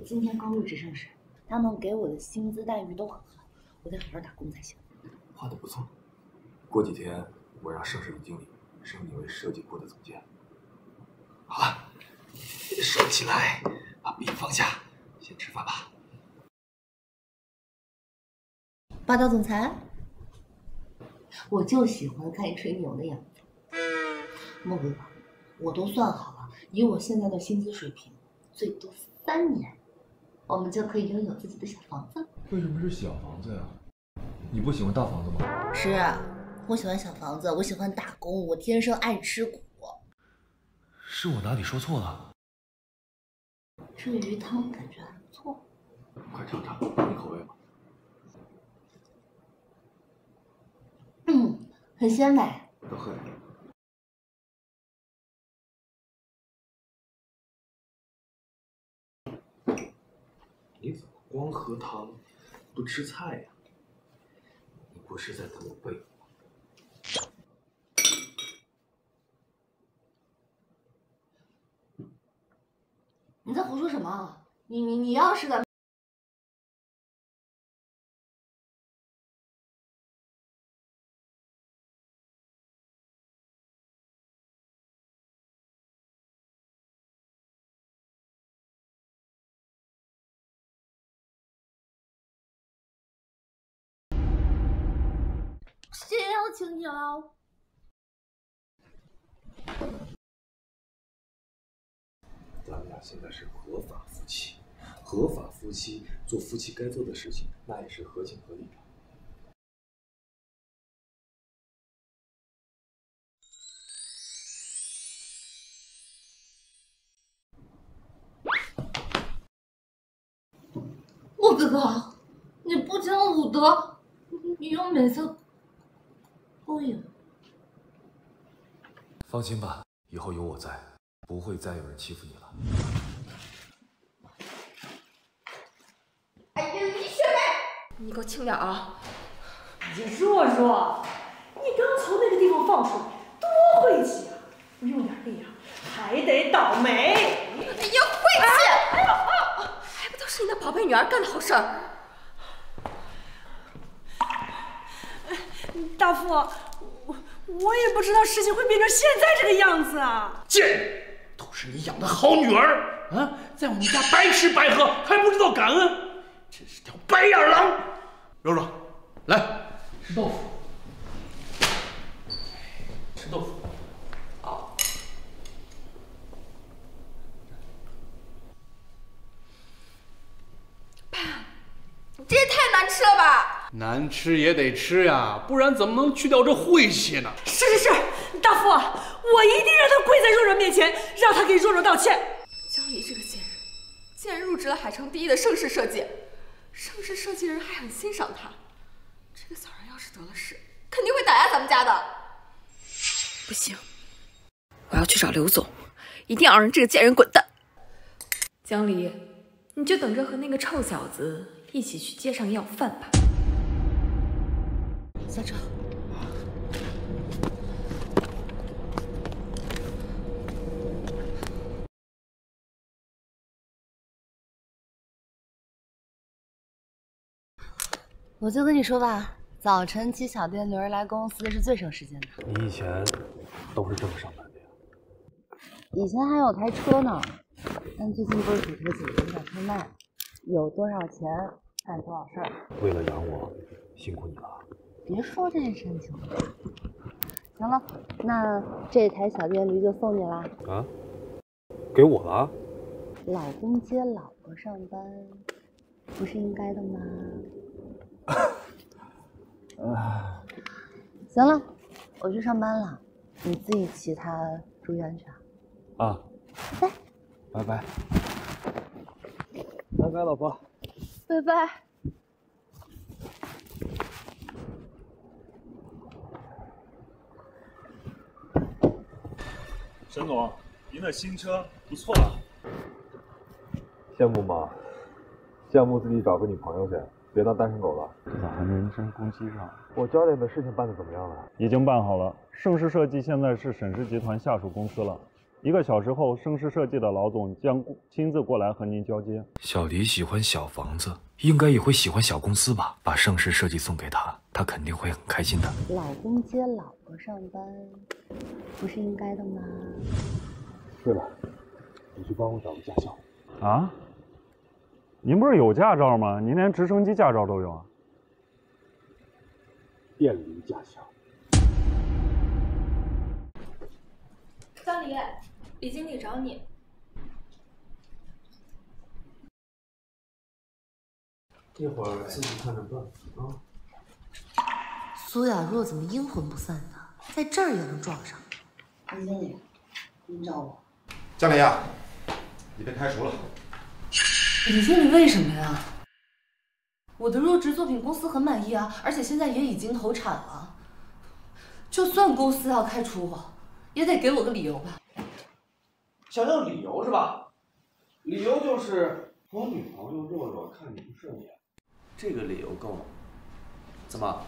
今天刚入职上市，他们给我的薪资待遇都很好，我得好好打工才行。画的不错，过几天我让盛世的经理升你为设计部的总监。好了，收起来，把笔放下，先吃饭吧。霸道总裁，我就喜欢看你吹牛的样子。莫哥哥，我都算好了，以我现在的薪资水平，最多三年，我们就可以拥有自己的小房子。为什么是小房子呀？你不喜欢大房子吗？是，我喜欢小房子，我喜欢打工，我天生爱吃苦。是我哪里说错了？这鱼汤感觉还不错，快尝尝，你口味吗？嗯，很鲜美。我都恨你。光喝汤不吃菜呀？你不是在等我背？你在胡说什么？你你你要是敢……请你了？咱们俩现在是合法夫妻，合法夫妻做夫妻该做的事情，那也是合情合理的。陆哥哥，你不讲武德，你又每次放心吧，以后有我在，不会再有人欺负你了。哎呀，李雪梅，你给我轻点啊！你若若，你刚从那个地方放出来，多晦气啊！不用点力啊，还得倒霉。哎呀，晦气！哎呦啊！还不都是你那宝贝女儿干的好事儿？大夫，我我也不知道事情会变成现在这个样子啊！贱人，都是你养的好女儿啊，在我们家白吃白喝，还不知道感恩，真是条白眼狼！柔柔，来吃豆腐，吃豆腐。爸这也太难吃了吧！难吃也得吃呀，不然怎么能去掉这晦气呢？是是是，大夫，我一定让他跪在若若面前，让他给若若道歉。江离这个贱人，竟然入职了海城第一的盛世设计，盛世设计人还很欣赏他。这个小人要是得了势，肯定会打压咱们家的。不行，我要去找刘总，一定要让这个贱人滚蛋。江离，你就等着和那个臭小子一起去街上要饭吧。下车。我就跟你说吧，早晨骑小电驴来公司是最省时间的。你以前都是这么上班的呀？以前还有台车呢，但最近不是主车紧，有点太慢，有多少钱办多少事儿。为了养我，辛苦你了。别说这些煽情了。行了，那这台小电驴就送你啦。啊？给我了？老公接老婆上班，不是应该的吗？啊，行了，我去上班了，你自己骑它住院去啊。拜，拜拜拜，拜拜，老婆。拜拜。沈总，您的新车不错啊。羡慕吗？羡慕自己找个女朋友去，别当单身狗了。这咋还没人身攻击上？我交代的事情办得怎么样了？已经办好了。盛世设计现在是沈氏集团下属公司了。一个小时后，盛世设计的老总将亲自过来和您交接。小黎喜欢小房子，应该也会喜欢小公司吧？把盛世设计送给他，他肯定会很开心的。老公接老婆上班，不是应该的吗？对了，你去帮我找个驾校。啊？您不是有驾照吗？您连直升机驾照都有啊？电驴驾校。张黎，李经理找你。一会儿自己看着办啊。苏雅若怎么阴魂不散的，在这儿也能撞上？李经理，您找我。江离啊，你被开除了。李经理为什么呀？我的入职作品公司很满意啊，而且现在也已经投产了。就算公司要开除我，也得给我个理由吧。想要理由是吧？理由就是我女朋友若若看你不顺眼，这个理由够吗？怎么，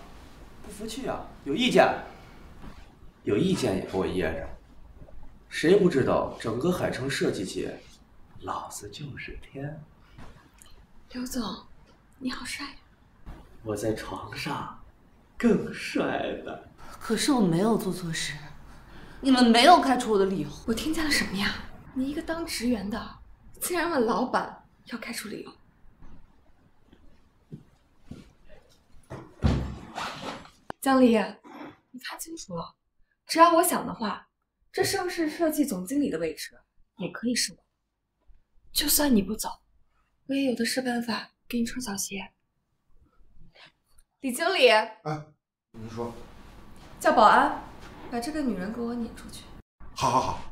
不服气啊？有意见？有意见也给我掖着。谁不知道整个海城设计界，老子就是天。刘总，你好帅呀！我在床上更帅的。可是我没有做错事，你们没有开除我的理由。我听见了什么呀？你一个当职员的，竟然问老板要开除理由？江离，你看清楚了，只要我想的话，这盛世设计总经理的位置也可以是我。就算你不走，我也有的是办法给你穿小鞋。李经理，哎，你说。叫保安，把这个女人给我撵出去。好，好，好。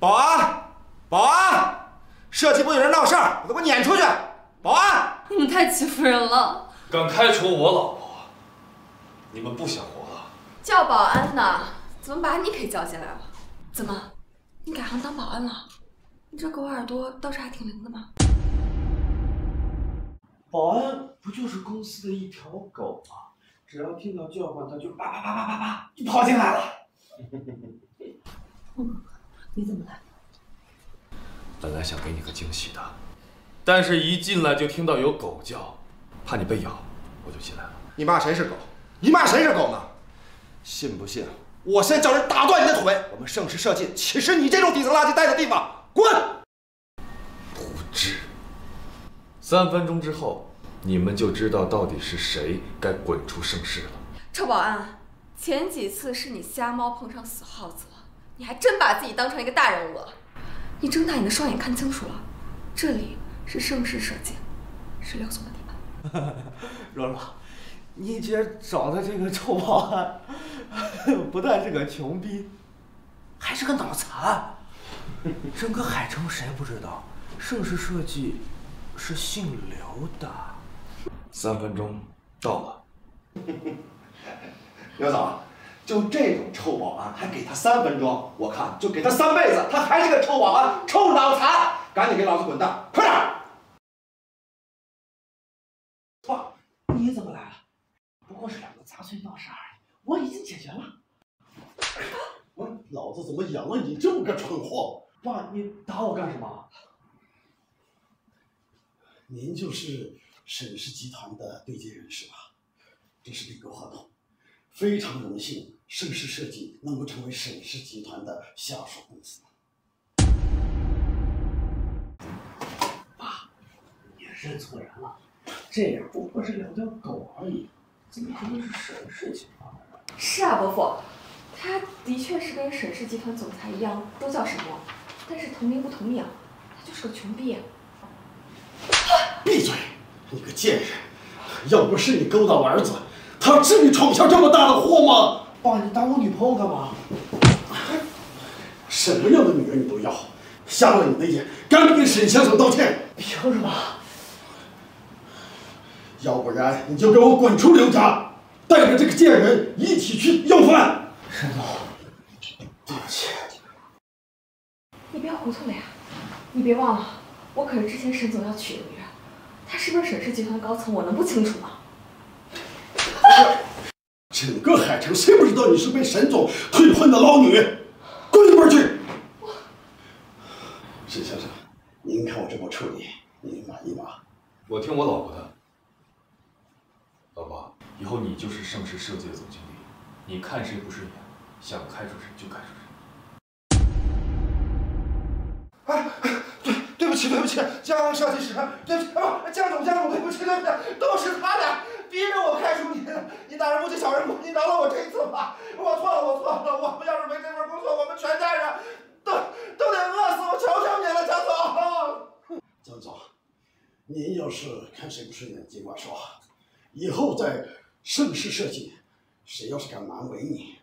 保安，保安，设计部有人闹事儿，都给我撵出去！保安，你们太欺负人了！敢开除我老婆，你们不想活了？叫保安呢，怎么把你给叫进来了？怎么，你改行当保安了？你这狗耳朵倒是还挺灵的嘛。保安不就是公司的一条狗吗？只要听到叫唤，它就叭叭叭叭叭叭就跑进来了。你怎么来了？本来想给你个惊喜的，但是一进来就听到有狗叫，怕你被咬，我就进来了。你骂谁是狗？你骂谁是狗呢？信不信我现在叫人打断你的腿？我们盛世设计岂是你这种底层垃圾待的地方？滚！不知。三分钟之后。你们就知道到底是谁该滚出盛世了。臭保安，前几次是你瞎猫碰上死耗子了，你还真把自己当成一个大人物了。你睁大你的双眼看清楚了，这里是盛世设计，是刘总的地盘。若若，你姐找的这个臭保安，不但是个穷逼，还是个脑残。整个海城谁不知道盛世设计是姓刘的？三分钟到了，刘总，就这种臭保安还给他三分钟，我看就给他三辈子，他还是个臭保安，臭脑残！赶紧给老子滚蛋，快点！爸，你怎么来了？不过是两个杂碎闹事而已，我已经解决了。我老子怎么养了你这么个蠢货？爸，你打我干什么？您就是。沈氏集团的对接人是吧？这是订购合同，非常荣幸盛世设计能够成为沈氏集团的下属公司。爸，你认错人了，这样不过是两条狗而已，怎么可能是沈氏集团的？是啊，伯父，他的确是跟沈氏集团总裁一样，都叫沈墨，但是同名不同命，他就是个穷逼。闭嘴！你个贱人！要不是你勾搭我儿子，他至于闯下这么大的祸吗？爸，你当我女朋友干嘛？什么样的女人你都要，瞎了你的眼！赶紧给沈先生道歉！凭什么？要不然你就给我滚出刘家，带着这个贱人一起去要饭！沈总，对不起。你别糊涂了呀！你别忘了，我可是之前沈总要娶的女人。她是不是沈氏集团的高层？我能不清楚吗？整个海城谁不知道你是被沈总退婚的捞女？滚一边去！沈先生，您看我这么处理，您满意吗？我听我老婆的。老婆，以后你就是盛世设计的总经理，你看谁不顺眼，想开除谁就开除谁。哎。对对不起，对不起，江设计师，对不起，啊不，江总，江总，对不起，对不起，都是他俩逼着我开除你的，你大人不计小人过，你饶了我这一次吧，我错了，我错了，我们要是没这份工作，我们全家人都都得饿死，我求求你了，江总。江总，您要是看谁不顺眼，尽管说，以后在盛世设计，谁要是敢难为你，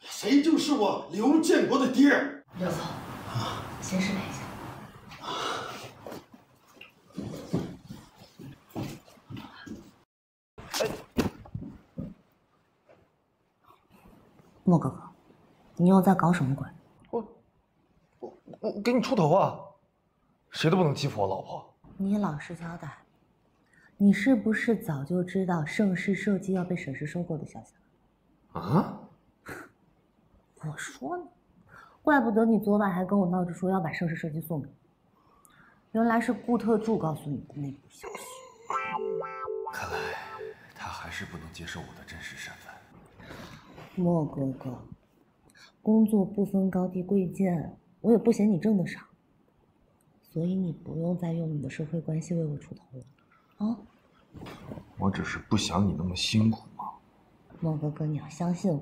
谁就是我刘建国的爹。刘总，啊，先失陪莫哥哥，你又在搞什么鬼？我我我给你出头啊！谁都不能欺负我老婆。你老实交代，你是不是早就知道盛世设计要被沈氏收购的消息了？啊？我说呢，怪不得你昨晚还跟我闹着说要把盛世设计送给我，原来是顾特助告诉你的内部消息。看来他还是不能接受我的真实身份。莫哥哥，工作不分高低贵贱，我也不嫌你挣得少，所以你不用再用你的社会关系为我出头了，啊？我只是不想你那么辛苦嘛。莫哥哥，你要相信我，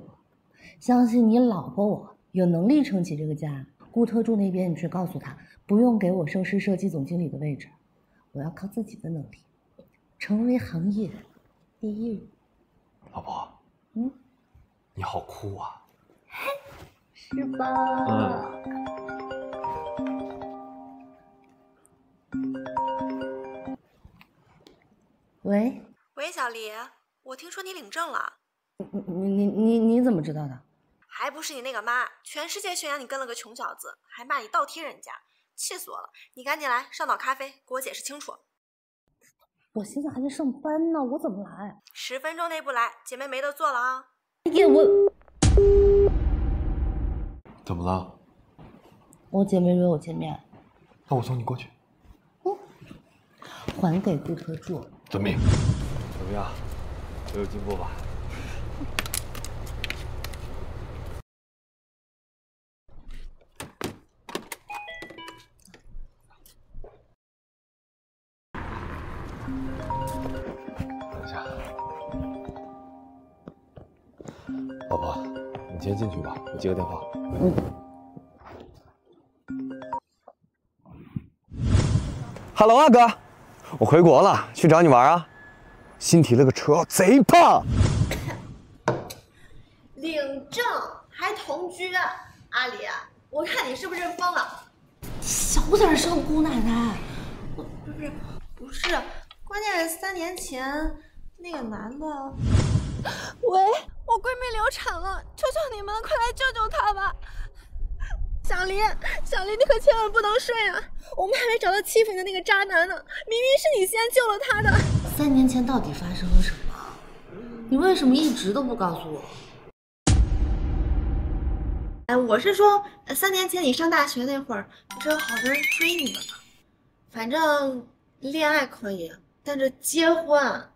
相信你老婆我有能力撑起这个家。顾特助那边，你去告诉他，不用给我盛世设计总经理的位置，我要靠自己的能力，成为行业第一人。老婆，嗯，你好酷啊！是吧？嗯。喂，喂，小黎，我听说你领证了，你你你你你怎么知道的？还不是你那个妈，全世界宣扬你跟了个穷小子，还骂你倒贴人家，气死我了！你赶紧来上岛咖啡，给我解释清楚。我现在还在上班呢，我怎么来？十分钟内不来，姐妹没得做了啊！哎呀，我怎么了？我姐妹约我见面，那我送你过去。还给顾特助。遵命。怎么样？我有进步吧？接个电话。嗯。Hello 啊，哥，我回国了，去找你玩啊。新提了个车，贼棒。领证还同居，阿离，我看你是不是疯了？小点声，姑奶奶。不是不是，关键是三年前那个男的。喂，我闺蜜流产了，求求你们快来救救她吧！小林，小林，你可千万不能睡啊！我们还没找到欺负你的那个渣男呢，明明是你先救了他的。三年前到底发生了什么？你为什么一直都不告诉我？哎，我是说，三年前你上大学那会儿，不是有好多人追你们吗？反正恋爱可以，但这结婚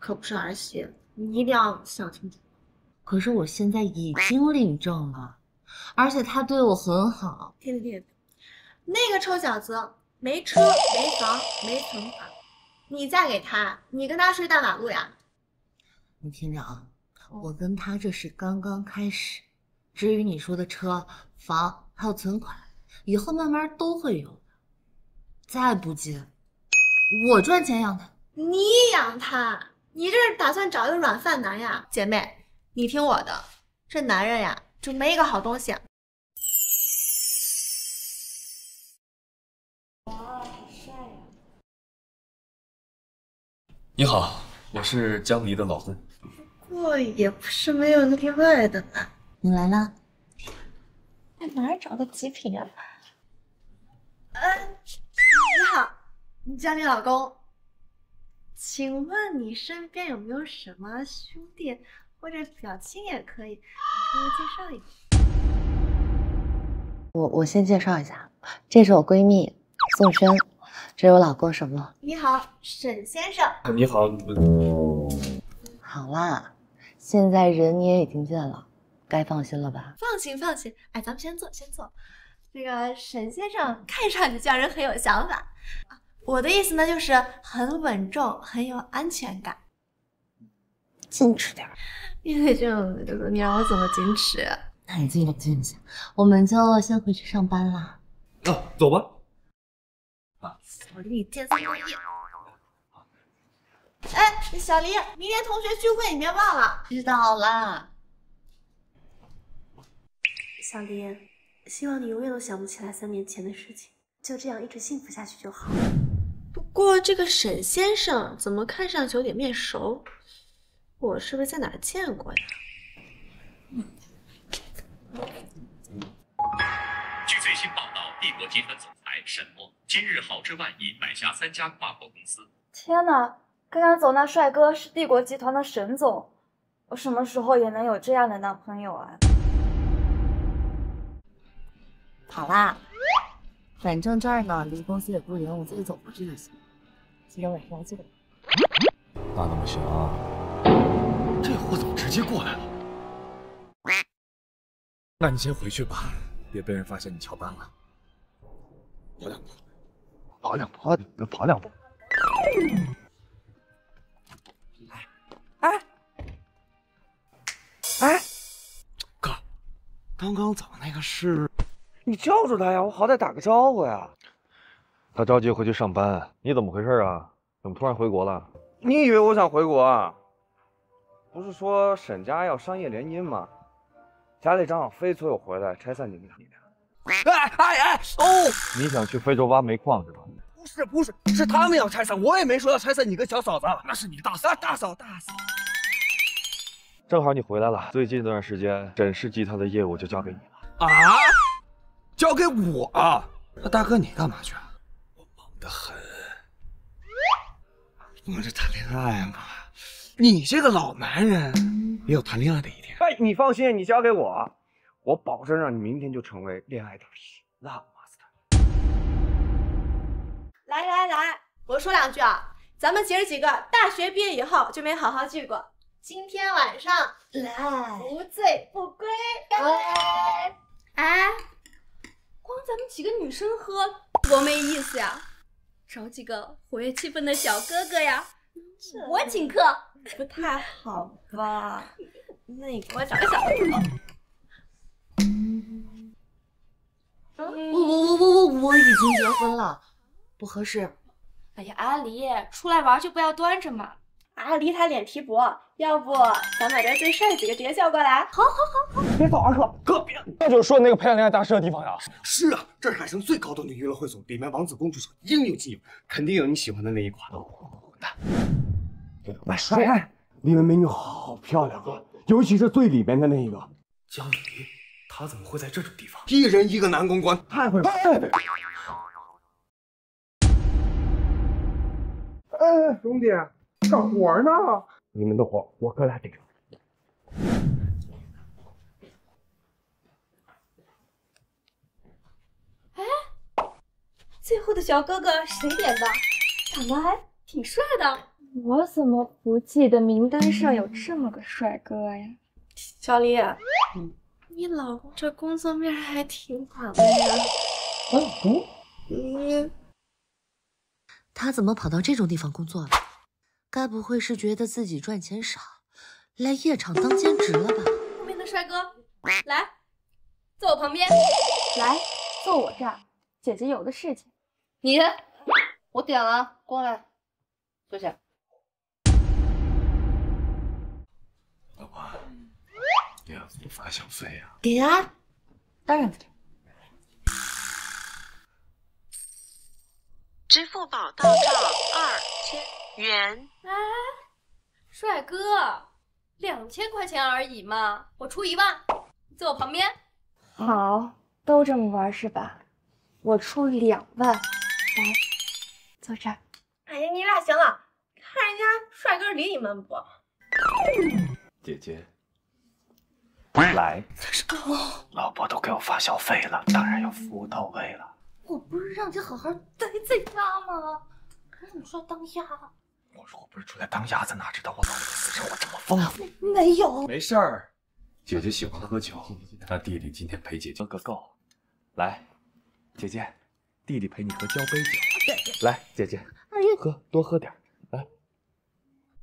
可不是儿戏，你一定要想清楚。可是我现在已经领证了，而且他对我很好。听听听，那个臭小子没车没房没存款，你嫁给他，你跟他睡大马路呀？你听着啊，我跟他这是刚刚开始。至于你说的车、房还有存款，以后慢慢都会有的。再不济，我赚钱养他。你养他？你这是打算找一个软饭男呀？姐妹，你听我的，这男人呀，就没一个好东西。哇，好帅呀！你好，我是江离的老公。不过也不是没有例外的吧。你来了，在哪儿找的极品啊？呃，你好，你江离老公，请问你身边有没有什么兄弟或者表亲也可以，你给我介绍一下。我我先介绍一下，这是我闺蜜宋轩，这是我老公沈墨。你好，沈先生。你好。好啦，现在人你也已经见了。该放心了吧？放心放心，哎，咱们先坐，先坐。这个沈先生看上去叫人很有想法，我的意思呢就是很稳重，很有安全感。矜持点。面对这种你让我怎么矜持？那你自己冷静一下，我们就先回去上班啦。啊，走吧。啊，小黎，你见色忘义。哎，小黎，明天同学聚会你别忘了。知道了。小黎，希望你永远都想不起来三年前的事情，就这样一直幸福下去就好。不过这个沈先生怎么看上去有点面熟？我是不是在哪儿见过呀？据最新报道，帝国集团总裁沈墨今日豪掷万亿买下三家跨国公司。天哪，刚刚走那帅哥是帝国集团的沈总，我什么时候也能有这样的男朋友啊？好啦，反正这儿呢离公司也不远，我自己走过去就行。今天晚上来接我。那怎么行啊？这货怎么直接过来了？那你先回去吧，别被人发现你翘班了。跑两步，跑两步，跑两步。哎，哎，哥，刚刚走那个是？你叫住他呀，我好歹打个招呼呀。他着急回去上班，你怎么回事啊？怎么突然回国了？你以为我想回国啊？不是说沈家要商业联姻吗？家里正好非催我回来拆散你们俩。哎哎哎！哦，你想去非洲挖煤矿是吧？不是不是，是他们要拆散，我也没说要拆散你跟小嫂子。那是你大嫂，大嫂大嫂。正好你回来了，最近这段时间沈氏集团的业务就交给你了。啊？交给我？那大哥你干嘛去啊？我忙得很。忙着谈恋爱嘛。你这个老男人也有谈恋爱的一天。哎，你放心，你交给我，我保证让你明天就成为恋爱大师。那 master。来来来，我说两句啊，咱们姐儿几个大学毕业以后就没好好聚过，今天晚上来不醉不归。哎，光咱们几个女生喝多没意思呀，找几个活跃气氛的小哥哥呀，我请客。不太好吧？那你给我找个小哥哥。我我我我我我已经结婚了，不合适。哎呀，阿离，出来玩就不要端着嘛。阿离他脸皮薄，要不咱把这最帅的几个直接叫过来？好，好，好，好。别走啊，哥，哥别！那就是说那个培养恋爱大师的地方呀。是啊，这是海城最高端的娱乐会所，里面王子公主手应有尽有，肯定有你喜欢的那一款。滚蛋！来，哎，里面美女好漂亮啊，尤其是最里面的那一个江离，他怎么会在这种地方？一人一个男公关，太会玩了。哎，兄弟，干活呢？你们的活我哥俩顶。哎，最后的小哥哥谁点的？长得还挺帅的。我怎么不记得名单上有这么个帅哥呀？小李，嗯，你老公这工作面还挺广的呀。嗯，你他怎么跑到这种地方工作了？该不会是觉得自己赚钱少，来夜场当兼职了吧？后面的帅哥，来，坐我旁边。来，坐我这儿，姐姐有个事情。你，我点了，过来，坐下。老婆，你要怎么发小费呀？给啊，当然给。支付宝到账二千元。哎，帅哥，两千块钱而已嘛，我出一万，坐我旁边。好，都这么玩是吧？我出两万，来，坐这儿。哎呀，你俩行了，看人家帅哥理你们不？姐姐，来，老婆都给我发小费了，当然要服务到位了。我不是让你好好待在家吗？可是你说当鸭，我如果不是出来当鸭子，哪知道我老婆的私生活这么丰富？没有，没事儿。姐姐喜欢喝酒，那弟弟今天陪姐姐喝个够。来，姐姐，弟弟陪你喝交杯酒。来，姐姐，喝多喝点。来，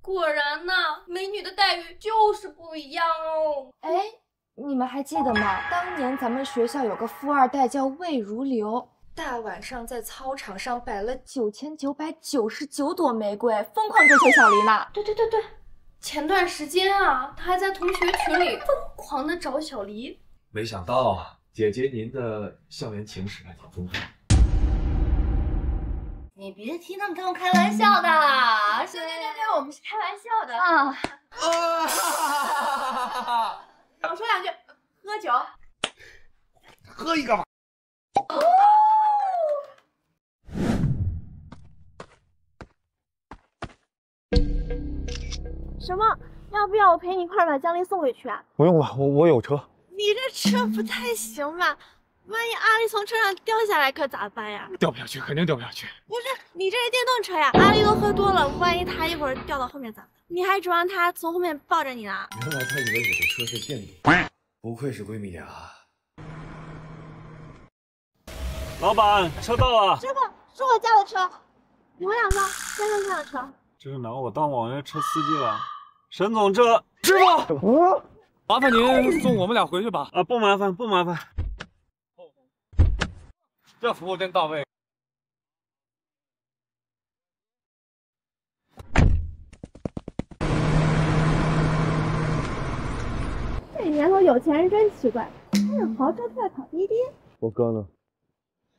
果然呢，美女的待遇就是不一样哦。哎，你们还记得吗？当年咱们学校有个富二代叫魏如流，大晚上在操场上摆了九千九百九十九朵玫瑰，疯狂追求小黎呢。对对对对，前段时间啊，他还在同学群里疯狂的找小黎。没想到啊，姐姐您的校园情史还挺丰富。你别听他们跟我开玩笑的，对对对对，我们是开玩笑的啊。我说两句，喝酒。喝一个吧。什么？要不要我陪你一块把江离送回去啊？不用了，我我有车。你这车不太行吧？万一阿离从车上掉下来可咋办呀？掉不下去，肯定掉不下去。不是，你这是电动车呀，阿离都喝多了，万一他一会儿掉到后面咋办？你还指望他从后面抱着你呢？原来他以为我的车是电动，不愧是闺蜜俩。老板，车到了。师傅，是我叫的车，你们两个先上这辆车。这是拿我当网约车司机了。沈总，这师傅，麻烦您送我们俩回去吧。啊，不麻烦，不麻烦。这服务真到位。这年头有钱人真奇怪，开着豪车，特跑滴滴。我哥呢？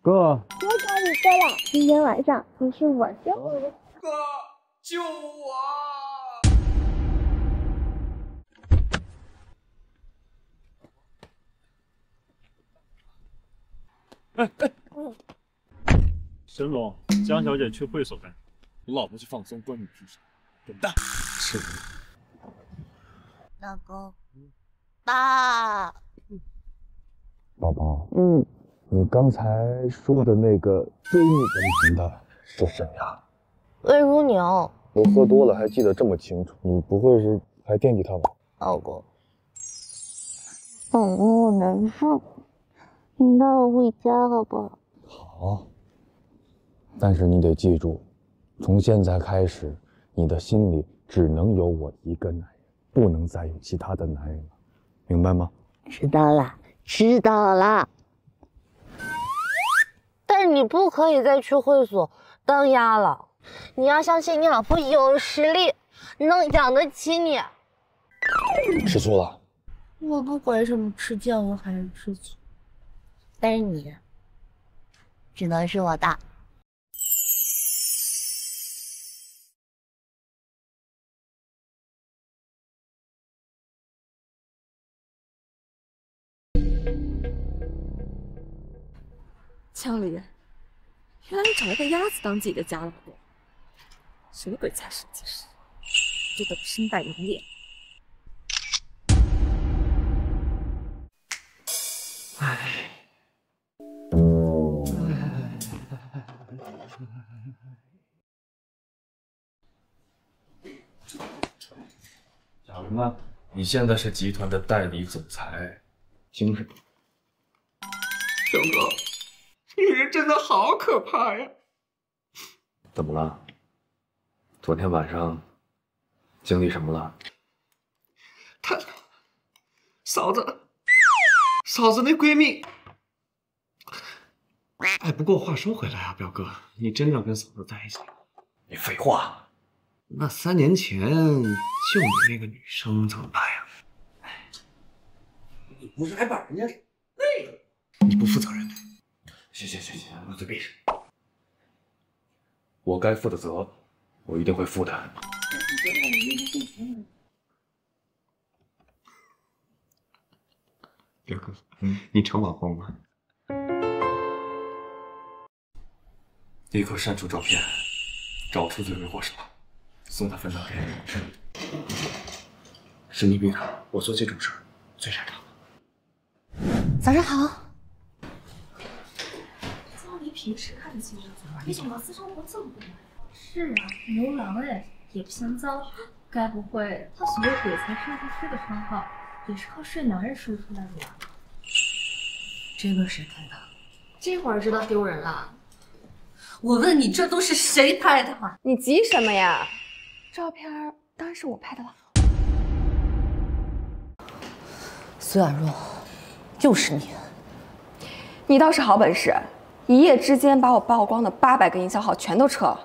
哥，我找你哥了，今天晚上你是我救的。哥，救我！哎哎，沈总，江小姐去会所呗。我老婆去放松，关你屁事！滚蛋！是。老公，爸。宝宝，嗯，你刚才说的那个追你的男的是谁呀？魏如鸟。我喝多了还记得这么清楚，你不会是还惦记他吧？老公，老公，我难受，你带我回家好不好？好。但是你得记住，从现在开始，你的心里只能有我一个男人，不能再有其他的男人了，明白吗？知道了，知道了。但是你不可以再去会所当鸭了，你要相信你老婆有实力，能养得起你。吃醋了？我不管什么吃酱油还是吃醋，但是你只能是我的。江离，原来你找了个鸭子当自己的家老公，什么鬼才是其实，这等身败名裂。唉。小什么？你现在是集团的代理总裁，精神。小哥，女人真的好可怕呀！怎么了？昨天晚上经历什么了？她嫂子，嫂子那闺蜜。哎，不过话说回来啊，表哥，你真要跟嫂子在一起？你废话。那三年前救你那个女生怎么办呀？哎，你不是还把人家那个？你不负责任。行行行行，把嘴闭上。我该负的责，我一定会负的。表哥，你成网红了。立刻删除照片，找出罪魁祸首，送他分赃给你。神经病啊！我做这种事儿最擅长了。早上好。江离平时看着清正嘴，没想到私生活这么多。是啊，牛郎哎，也不嫌脏。该不会他所谓鬼才设计师的称号，也是靠睡男人睡出来的吧？这个谁看的？这会儿知道丢人了。我问你，这都是谁拍的？你急什么呀？照片当然是我拍的了。苏雅若，又是你！你倒是好本事，一夜之间把我曝光的八百个营销号全都撤了。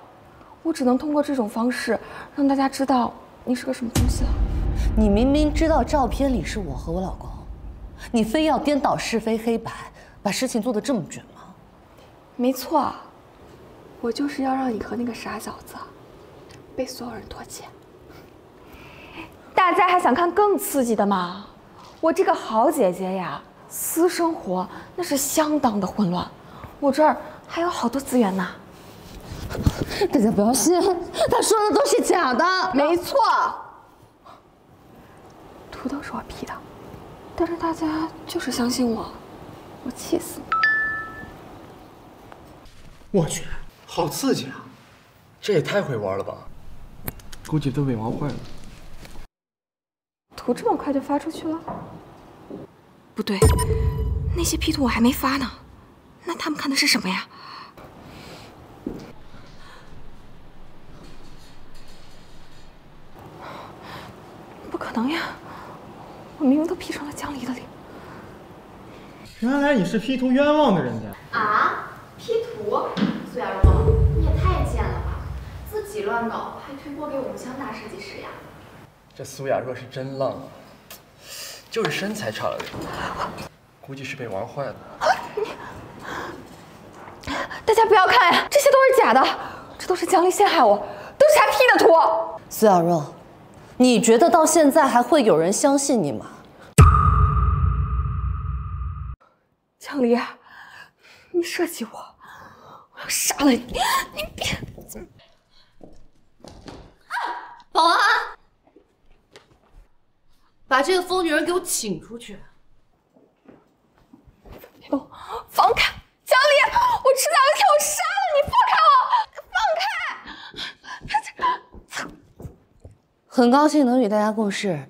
我只能通过这种方式让大家知道你是个什么东西了。你明明知道照片里是我和我老公，你非要颠倒是非黑白，把事情做得这么绝吗？没错。我就是要让你和那个傻小子被所有人唾弃。大家还想看更刺激的吗？我这个好姐姐呀，私生活那是相当的混乱，我这儿还有好多资源呢。大家不要信，他说的都是假的。没错，图都是我 P 的，但是大家就是相信我，我气死你！我去，好刺激啊！这也太会玩了吧！估计都被玩坏了。图这么快就发出去了？不对，那些 P 图我还没发呢，那他们看的是什么呀？不可能呀！我明明都 P 成了江离的脸。原来你是 P 图冤枉的人家。啊？P 图？苏亚若，你也太贱了吧！自己乱搞，还推锅给我们乡大设计师呀？这苏亚若是真浪啊，就是身材差了点，估计是被玩坏了。大家不要看呀，这些都是假的，这都是江离陷害我，都是他 P 的图。苏小若，你觉得到现在还会有人相信你吗？江离，你设计我，杀了你！你别！保安，把这个疯女人给我请出去！放开，江离，我迟早有一天我杀了你！放开我！放开！很高兴能与大家共事，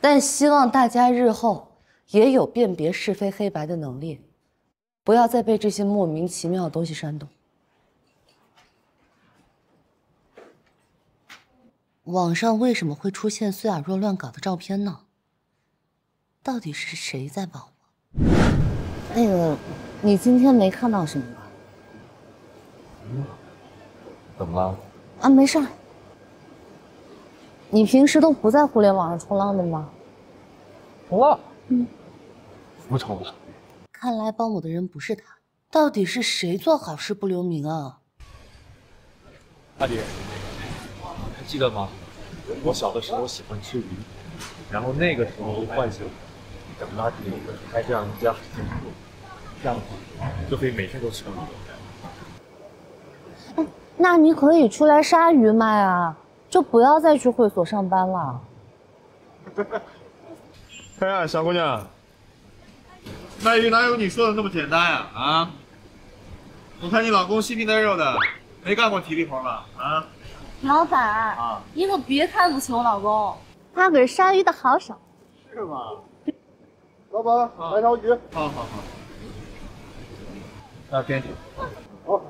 但希望大家日后也有辨别是非黑白的能力，不要再被这些莫名其妙的东西煽动。网上为什么会出现苏雅若乱搞的照片呢？到底是谁在帮我？那个，你今天没看到什么吧？怎么了？啊，没事儿。你平时都不在互联网上冲浪的吗？冲浪？嗯，不冲了。看来帮我的人不是他，到底是谁做好事不留名啊？阿迪，还记得吗？我小的时候喜欢吃鱼，然后那个时候就幻想长大以后开这样一家店，这样就可以每天都吃到鱼。那你可以出来杀鱼卖啊，就不要再去会所上班了。哎呀，小姑娘，卖鱼哪有你说的那么简单呀？啊！我看你老公细皮嫩肉的，没干过体力活吧？啊！老板，啊，你可别看不起我老公，他可是杀鱼的好手。是吗？老板，来条鱼。好好好。那编辑。好。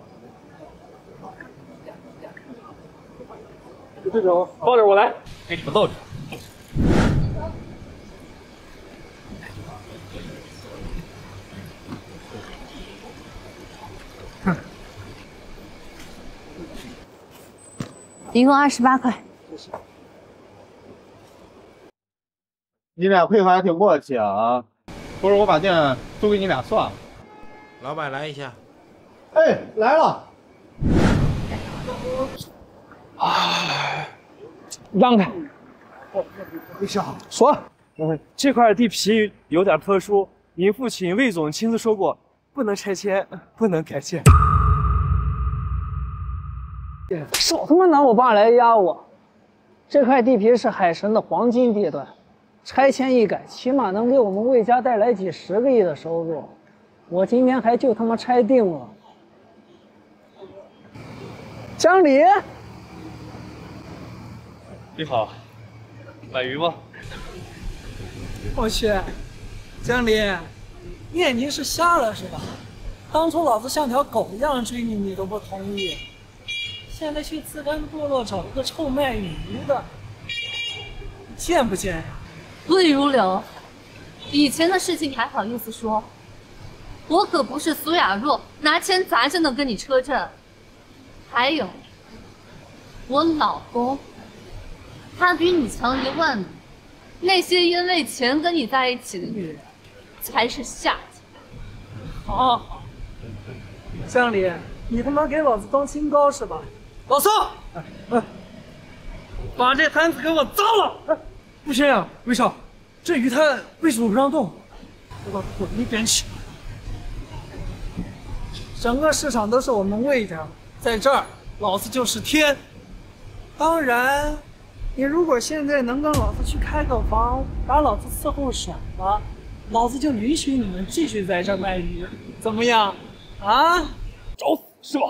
就这种，抱着我来，给你们露着。一共二十八块。你俩配合还挺默契啊！不如我把店租给你俩算了。老板来一下。哎，来了。让开！魏少，说，嗯，这块地皮有点特殊，您父亲魏总亲自说过，不能拆迁，不能改建。少他妈拿我爸来压我！这块地皮是海神的黄金地段，拆迁一改，起码能给我们魏家带来几十个亿的收入。我今天还就他妈拆定了。江离，你好，买鱼吗？我去，江离，你眼睛是瞎了是吧？当初老子像条狗一样追你，你都不同意。现在去自甘部落找一个臭卖鱼的，贱不贱呀？魏如流，以前的事情还好意思说，我可不是苏雅若，拿钱砸就能跟你车震。还有，我老公，他比你强一万倍，那些因为钱跟你在一起的女人，才是下贱。好，好，江离，你他妈给老子装清高是吧？老宋，把这摊子给我糟了！不行呀，魏少，这鱼摊为什么不让动？给我滚一边去！整个市场都是我们魏家，在这儿老子就是天。当然，你如果现在能跟老子去开个房，把老子伺候爽了，老子就允许你们继续在这儿卖鱼，怎么样？啊？找死是吧？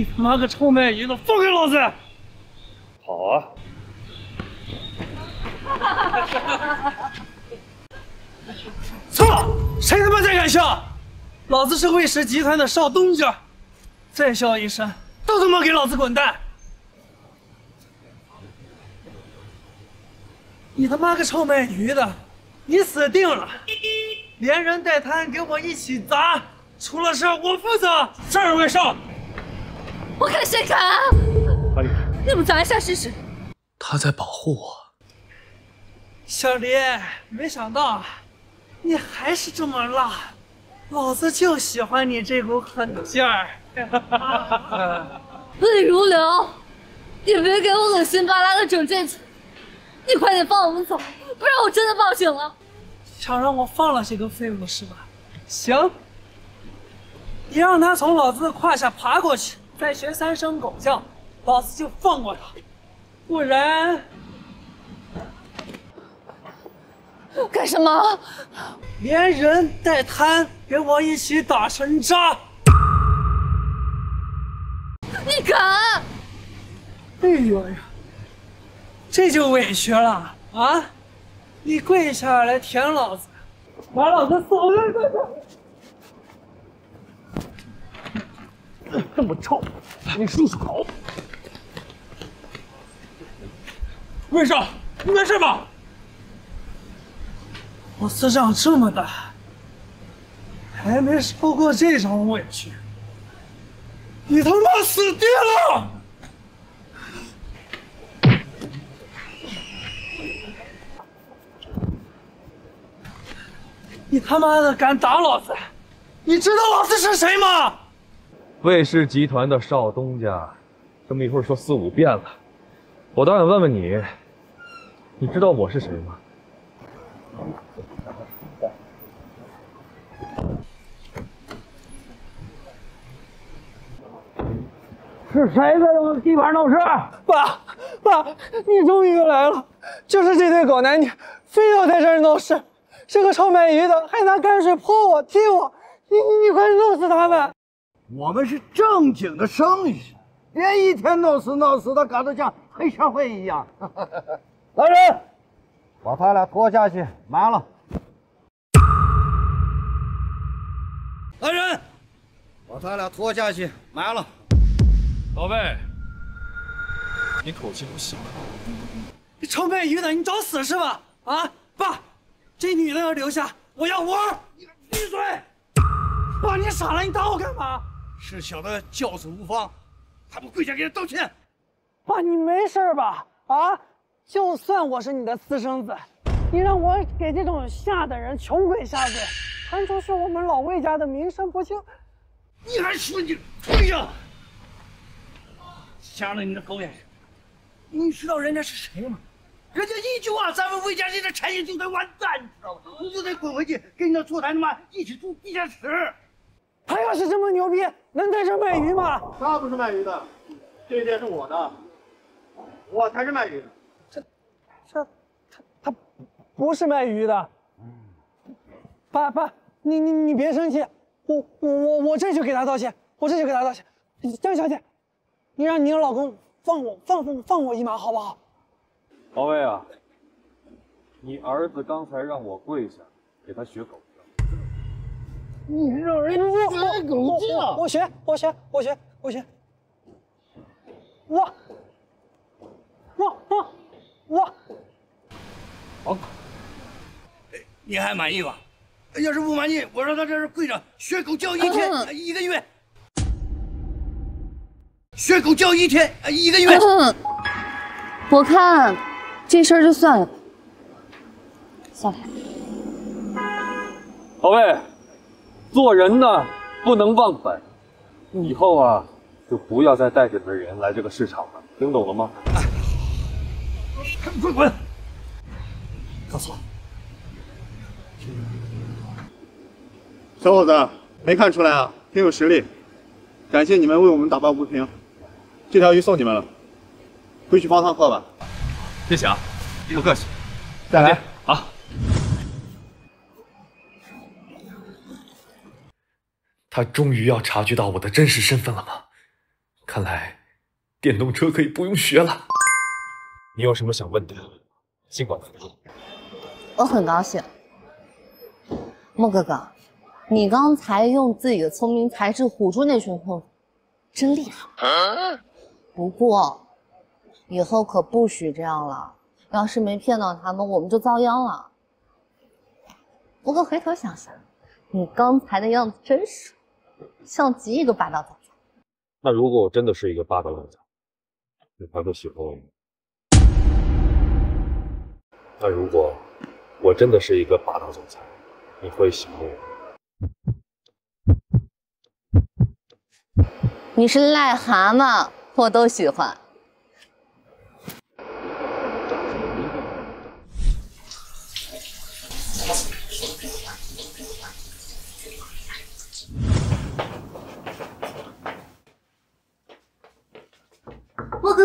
你 他妈个臭卖鱼的，放开老子！好啊！操！谁他妈再敢笑？老子是魏氏集团的少东家，再笑一声，都他妈给老子滚蛋！你他妈个臭卖鱼的，你死定了！连人带摊给我一起砸，出了事我负责。是二位少，我看谁敢！快点！你们砸一下试试。他在保护我。小黎，没想到你还是这么辣，老子就喜欢你这股狠劲儿。魏如流，你别给我恶心巴拉的整这些，你快点放我们走，不然我真的报警了。想让我放了这个废物是吧？行，你让他从老子的胯下爬过去，再学三声狗叫，老子就放过他。不然，干什么？连人带摊给我一起打成渣！你敢？哎呦呀，这就委屈了啊！你跪下来舔老子，把老子扫在地上！这么臭，你漱漱口。魏少，你没事吧？我死长这么大，还没受过这种委屈，你他妈死定了！你他妈的敢打老子？你知道老子是谁吗？魏氏集团的少东家，这么一会儿说四五遍了，我倒想问问你，你知道我是谁吗？是谁在我地盘闹事？爸，爸，你终于来了！就是这对狗男女，非要在这儿闹事。这个臭卖鱼的还拿泔水泼我、踢我，你你你快弄死他们！我们是正经的生意，别一天闹死闹死的，搞得像黑社会一样。来人，把他俩拖下去，埋了。来人，把他俩拖下去，埋了。老魏，你口气不小。你臭卖鱼的，你找死是吧？啊，爸，这女的要留下，我要活！你闭嘴！爸，你傻了？你打我干嘛？是小的教子无方，还不跪下给他道歉？爸，你没事吧？啊，就算我是你的私生子，你让我给这种下等人穷鬼下跪，还说是我们老魏家的名声不清，你还说你跪下？瞎了你的狗眼！你知道人家是谁吗？人家一句话，咱们魏家这个产业就得完蛋，你知道吗？你就得滚回去跟你那坐台他妈一起住地下室。他要是这么牛逼，能在这卖鱼吗？他不是卖鱼的，这店是我的，我才是卖鱼的。这，这，他他不是卖鱼的。爸爸，你你你别生气，我我我我这就给他道歉，我这就给他道歉。江小姐，你让你老公放我放放放我一马好不好？老魏啊，你儿子刚才让我跪下给他学狗叫，你让人学狗叫？我学，我学，我学，我学。我，我我我，好，你还满意吧？要是不满意，我让他在这跪着学狗叫一天、一个月，学狗叫一天、一个月。我看这事儿就算了吧，下来。老魏，做人呢不能忘本，以后啊就不要再带着你的人来这个市场了，听懂了吗？哎，快滚！告诉我。小伙子，没看出来啊，挺有实力。感谢你们为我们打抱不平，这条鱼送你们了，回去煲汤喝吧。谢谢啊，不客气。再来，好。他终于要察觉到我的真实身份了吗？看来电动车可以不用学了。你有什么想问的，尽管问。我很高兴，莫哥哥，你刚才用自己的聪明才智唬住那群混混，真厉害。不过以后可不许这样了，要是没骗到他们，我们就遭殃了。不过回头想想，你刚才的样子真是像极一个霸道总裁。那如果我真的是一个霸道总裁，你还会喜欢我吗？那如果我真的是一个霸道总裁，你会喜欢我吗？你是癞蛤蟆，我都喜欢。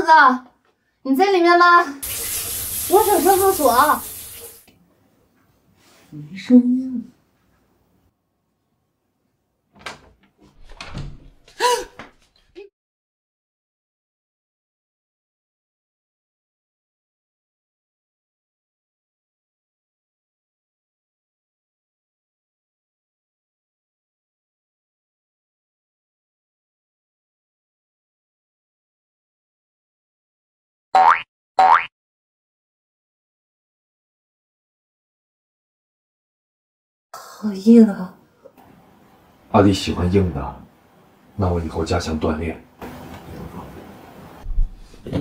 莫哥哥，你在里面吗？我想上厕所。没声音。可以了。阿离喜欢硬的，那我以后加强锻炼。莫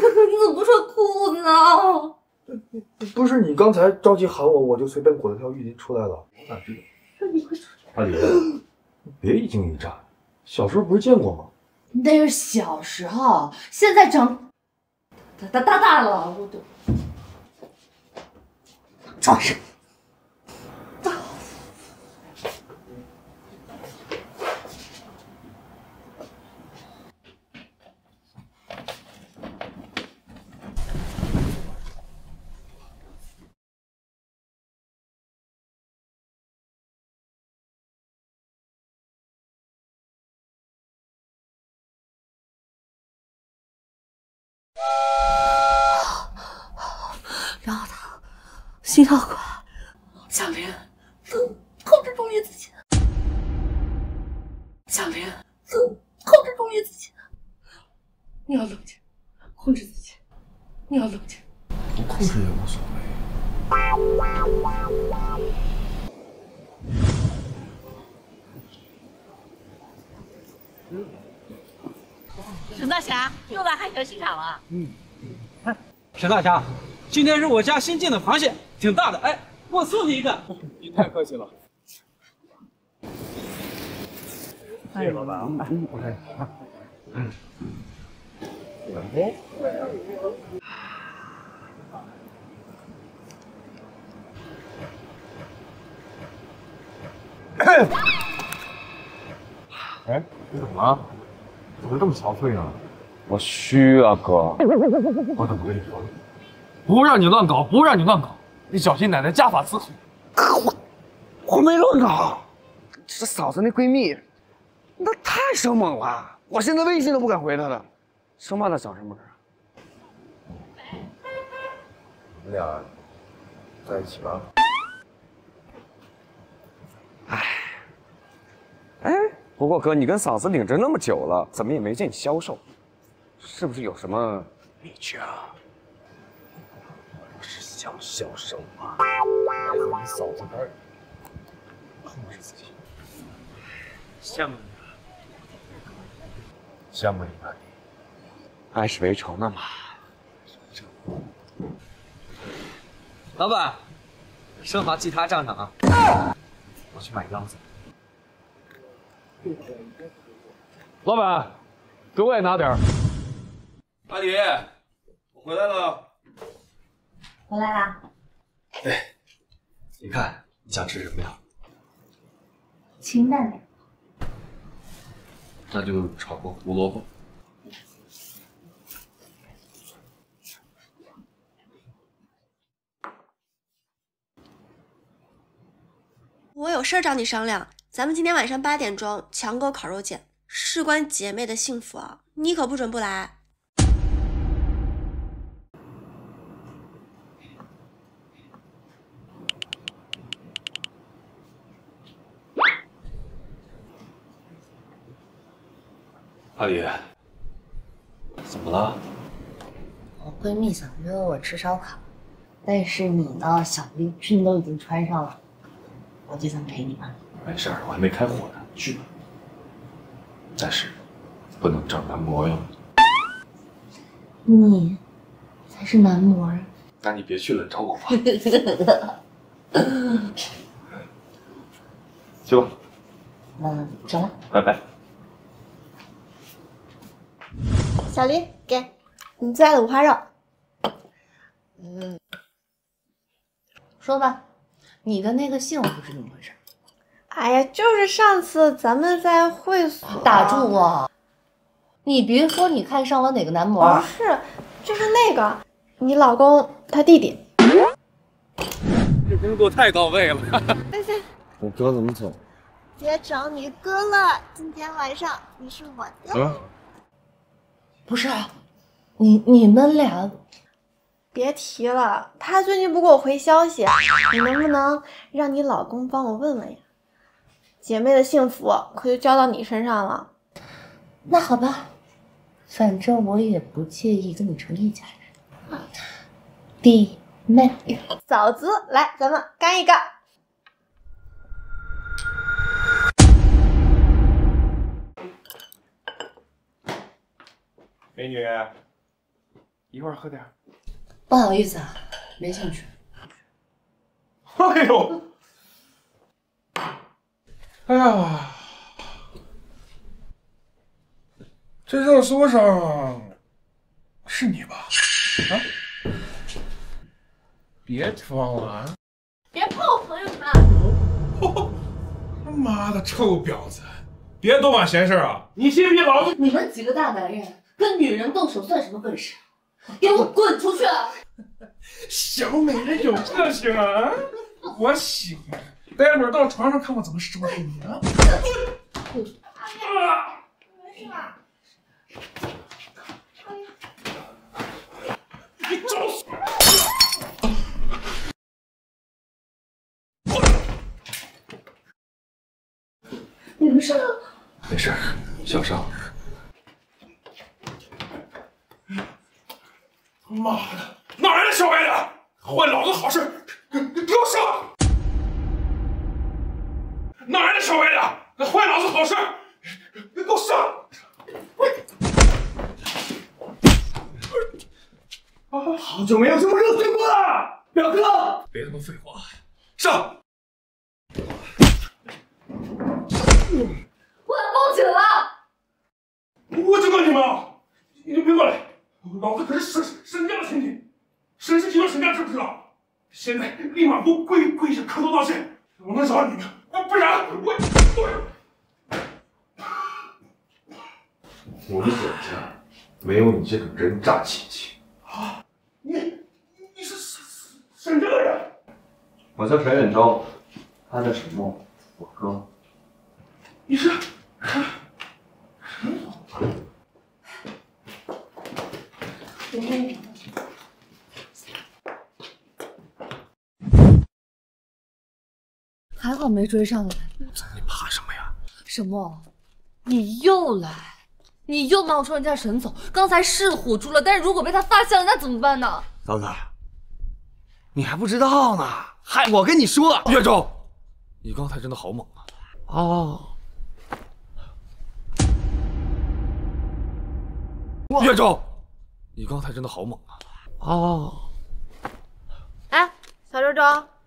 哥哥，你怎么不穿裤子呢？不是你刚才着急喊我，我就随便裹了条浴巾出来了。我哪知道？你快出去！阿离，别一惊一乍，小时候不是见过吗？那是小时候，现在长大大大大了，我都装什么？心跳快，小林，控制住你自己。小林，控制住你自己。你要冷静，控制自己。你要冷静。不控制也无所谓。沈大侠又来海鲜市场了。嗯，哎，沈大侠，今天是我家新进的螃蟹，挺大的，哎，我送你一个。你太客气了。谢谢老板啊。嗯，OK。嗯。哎，你怎么了？怎么这么憔悴呢？我虚啊，哥。我怎么跟你说？不让你乱搞，不让你乱搞，你小心奶奶家法伺候。我我没乱搞，这嫂子那闺蜜，那太生猛了，我现在微信都不敢回她了，生怕她找什么事儿。你们俩在一起吧。哎，不过哥，你跟嫂子领证那么久了，怎么也没见你消瘦，是不是有什么秘诀啊？我是想消瘦嘛，奈何你嫂子那儿控制自己。羡慕你，羡慕你吧你。爱是为仇呢嘛。老板，生蚝记他账上啊。我去买腰子。老板，给我也拿点儿。阿迪，我回来了。回来啦？哎，你看你想吃什么呀？清淡点。那就炒个胡萝卜。我有事儿找你商量，咱们今天晚上八点钟强哥烤肉见，事关姐妹的幸福啊，你可不准不来。阿离，怎么了？我闺蜜想约我吃烧烤，但是你呢，小围裙都已经穿上了，我就想陪你吧。没事儿，我还没开火呢，去吧。但是不能找男模哟。你才是男模儿。那你别去了，找我吧。去吧，嗯，走了。拜拜。小林，给你最爱的五花肉。嗯，说吧，你的那个幸福是怎么回事？哎呀，就是上次咱们在会所打住我！你别说你看上了哪个男模，不是，就是那个你老公他弟弟。这工作太到位了。但是我哥怎么走？别找你哥了，今天晚上你是我的。嗯，不是，你你们俩别提了，他最近不给我回消息，你能不能让你老公帮我问问呀？姐妹的幸福可就交到你身上了。那好吧，反正我也不介意跟你成一家人。弟妹，嫂子，来，咱们干一个。美女，一会儿喝点儿。不好意思啊，没兴趣。哎呦，哎呀，这热搜上是你吧？啊！别装了啊！别碰我朋友们！他妈的臭婊子，别多管闲事啊！你信不信老子？你们几个大男人跟女人动手算什么本事？给我滚出去！小美人有个性啊！我喜欢，待会儿到床上看我怎么收拾你啊！你找死！你没事？没事，小伤。妈的，哪来的小白脸，坏老子好事！给给给我上！哪来的小白脸，坏老子好事！给给我上！啊，好久没有这么热血过了，表哥！别他妈废话，上！我要报警了！我警告你们啊，你们别过来！老子可是沈沈家的亲戚，沈氏集团沈家知不知道？现在立马给我跪跪下磕头道歉，我能找你们，不然我我我们沈家没有你这种人渣亲戚。啊！你你是沈沈家的人？我叫陈远昭，他叫沈默，我哥。你是？还好没追上来。你怕什么呀？沈墨，你又来，你又冒充人家沈总。刚才是唬住了，但是如果被他发现了，那怎么办呢？嫂子，你还不知道呢，嗨，我跟你说，岳州，你刚才真的好猛啊！哦，岳州，你刚才真的好猛啊！哦，哎，小周周，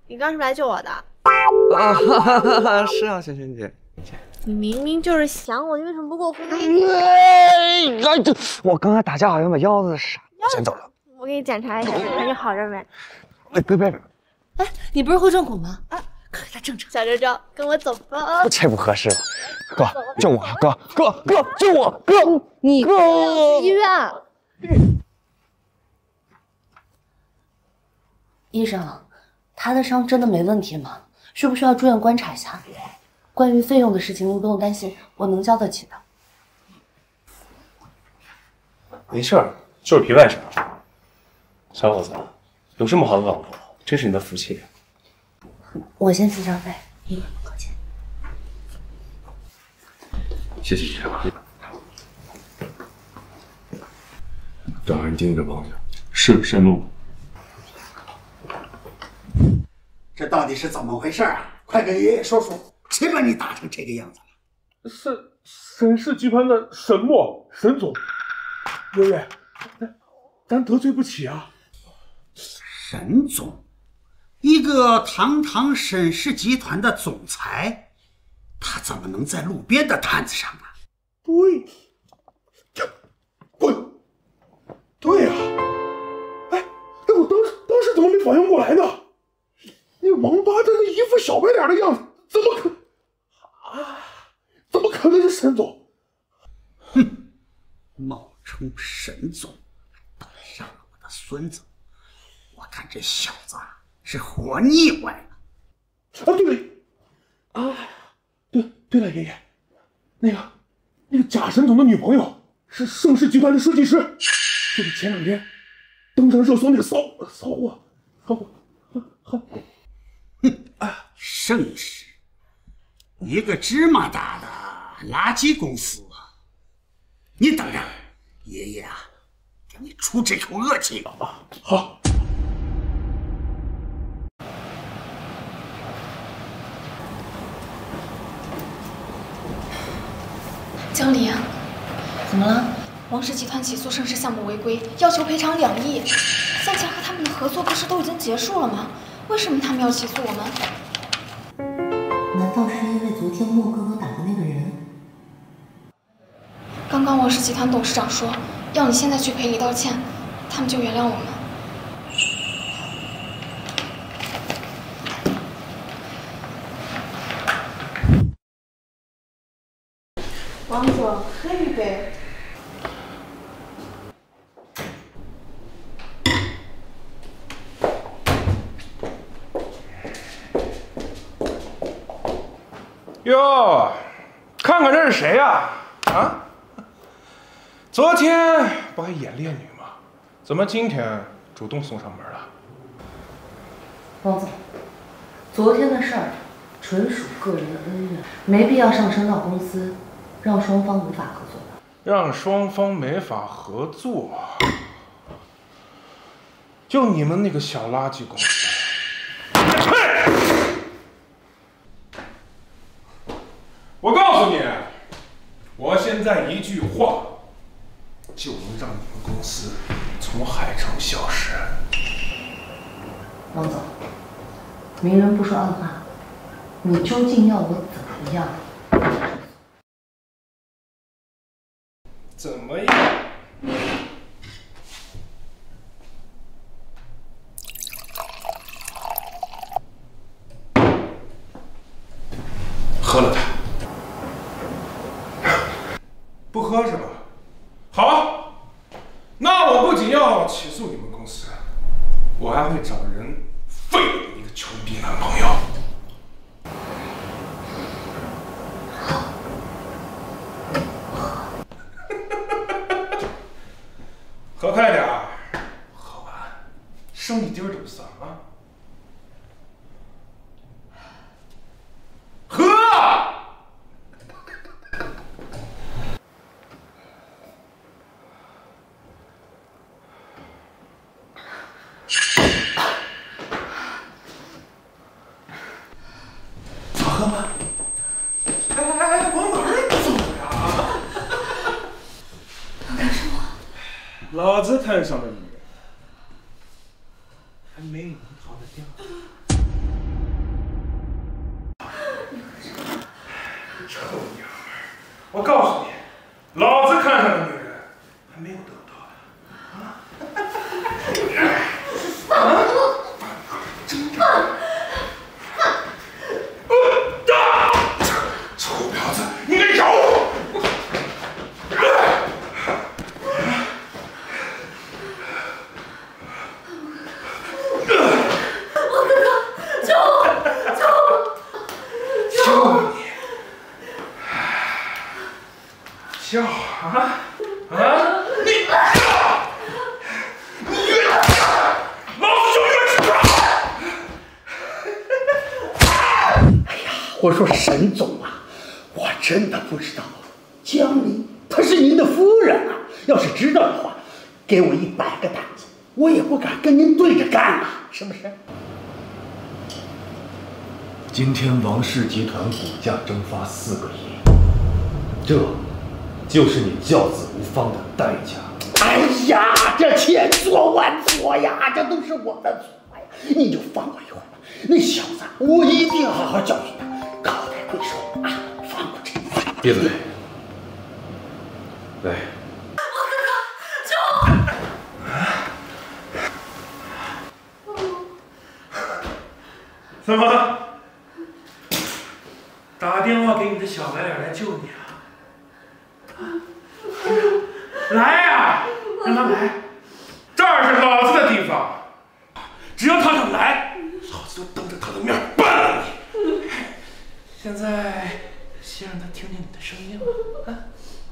你刚是不是来救我的？啊，哈哈哈是啊，萱萱姐，你明明就是想我，你为什么不给我付费？哎，这我刚才打架好像把腰子闪，我先走了。我给你检查一下，看你好着没？哎，别别别，哎，你不是会正骨吗？啊，可他正常。小周周，跟我走吧。这不合适了，哥，救我！哥哥哥，救我！哥，你哥去医院。医生，他的伤真的没问题吗？需不需要住院观察一下？关于费用的事情，您不用担心，我能交得起的。没事儿，就是皮外伤。小伙子，有这么好的老婆，真是你的福气。我先去交费。嗯，客气。谢谢医生。找人盯着帮着。是沈路。这到底是怎么回事啊？快跟爷爷说说，谁把你打成这个样子了？是沈氏集团的沈墨沈总。爷爷，咱咱得罪不起啊。沈总，一个堂堂沈氏集团的总裁，他怎么能在路边的摊子上啊？对，对，对呀、哎，那，我当时当时怎么没反应过来呢？那王八蛋的一副小白脸的样子，怎么可啊？怎么可能是沈总？哼冒充沈总，带上了我的孙子，我看这小子啊是活腻歪了。啊，对了，啊，对对了，爷爷，那个那个贾沈总的女朋友是盛世集团的设计师，就是前两天登上热搜那个骚骚货，骚货，哼盛世，一个芝麻大的垃圾公司，你等着，爷爷啊，给你出这口恶气。好。经理，怎么了？王氏集团起诉盛世项目违规，要求赔偿两亿。向前和他们的合作不是都已经结束了吗？为什么他们要起诉我们？难道是因为昨天莫哥哥打的那个人？刚刚王氏集团董事长说，要你现在去赔礼道歉，他们就原谅我们。王总，喝一杯。哟，看看这是谁呀、啊？昨天不还演烈女吗？怎么今天主动送上门了？王总，昨天的事儿纯属个人的恩怨，没必要上升到公司，让双方无法合作。让双方没法合作，就你们那个小垃圾公司！我告诉你，我现在一句话就能让你们公司从海城消失。王总，明人不说暗话，你究竟要我怎么样？怎么样？喝了它。不喝是吧？好，那我不仅要起诉你们公司，我还会找人废了你那个穷逼男朋友。喝快点儿，喝完剩一丁儿都不算啊！喝！好喝吗？哎哎哎，往哪儿走呀？要干什么？老子摊上的女人，还没你逃得掉。臭娘们儿！我告诉你，老子看上的女人还没有得到呢。啊！啊！你，你越打，老子就越吃他！我说沈总啊，我真的不知道江离她是您的夫人啊，要是知道的话，给我一百个胆子，我也不敢跟您对着干啊，是不是？今天王氏集团股价蒸发四个亿，这就是你教子无方的代价。哎呀，这千错万错呀，这都是我的错呀！你就放我一会儿吧。那小子，我一定好好教训他，高抬贵手啊！放过这一次。闭嘴！来，怎么？打电话给你的小白脸来救你啊？来呀、让他来，这儿是老子的地方，只要他肯来，老子就当着他的面办了你。现在先让他听听你的声音吧，啊，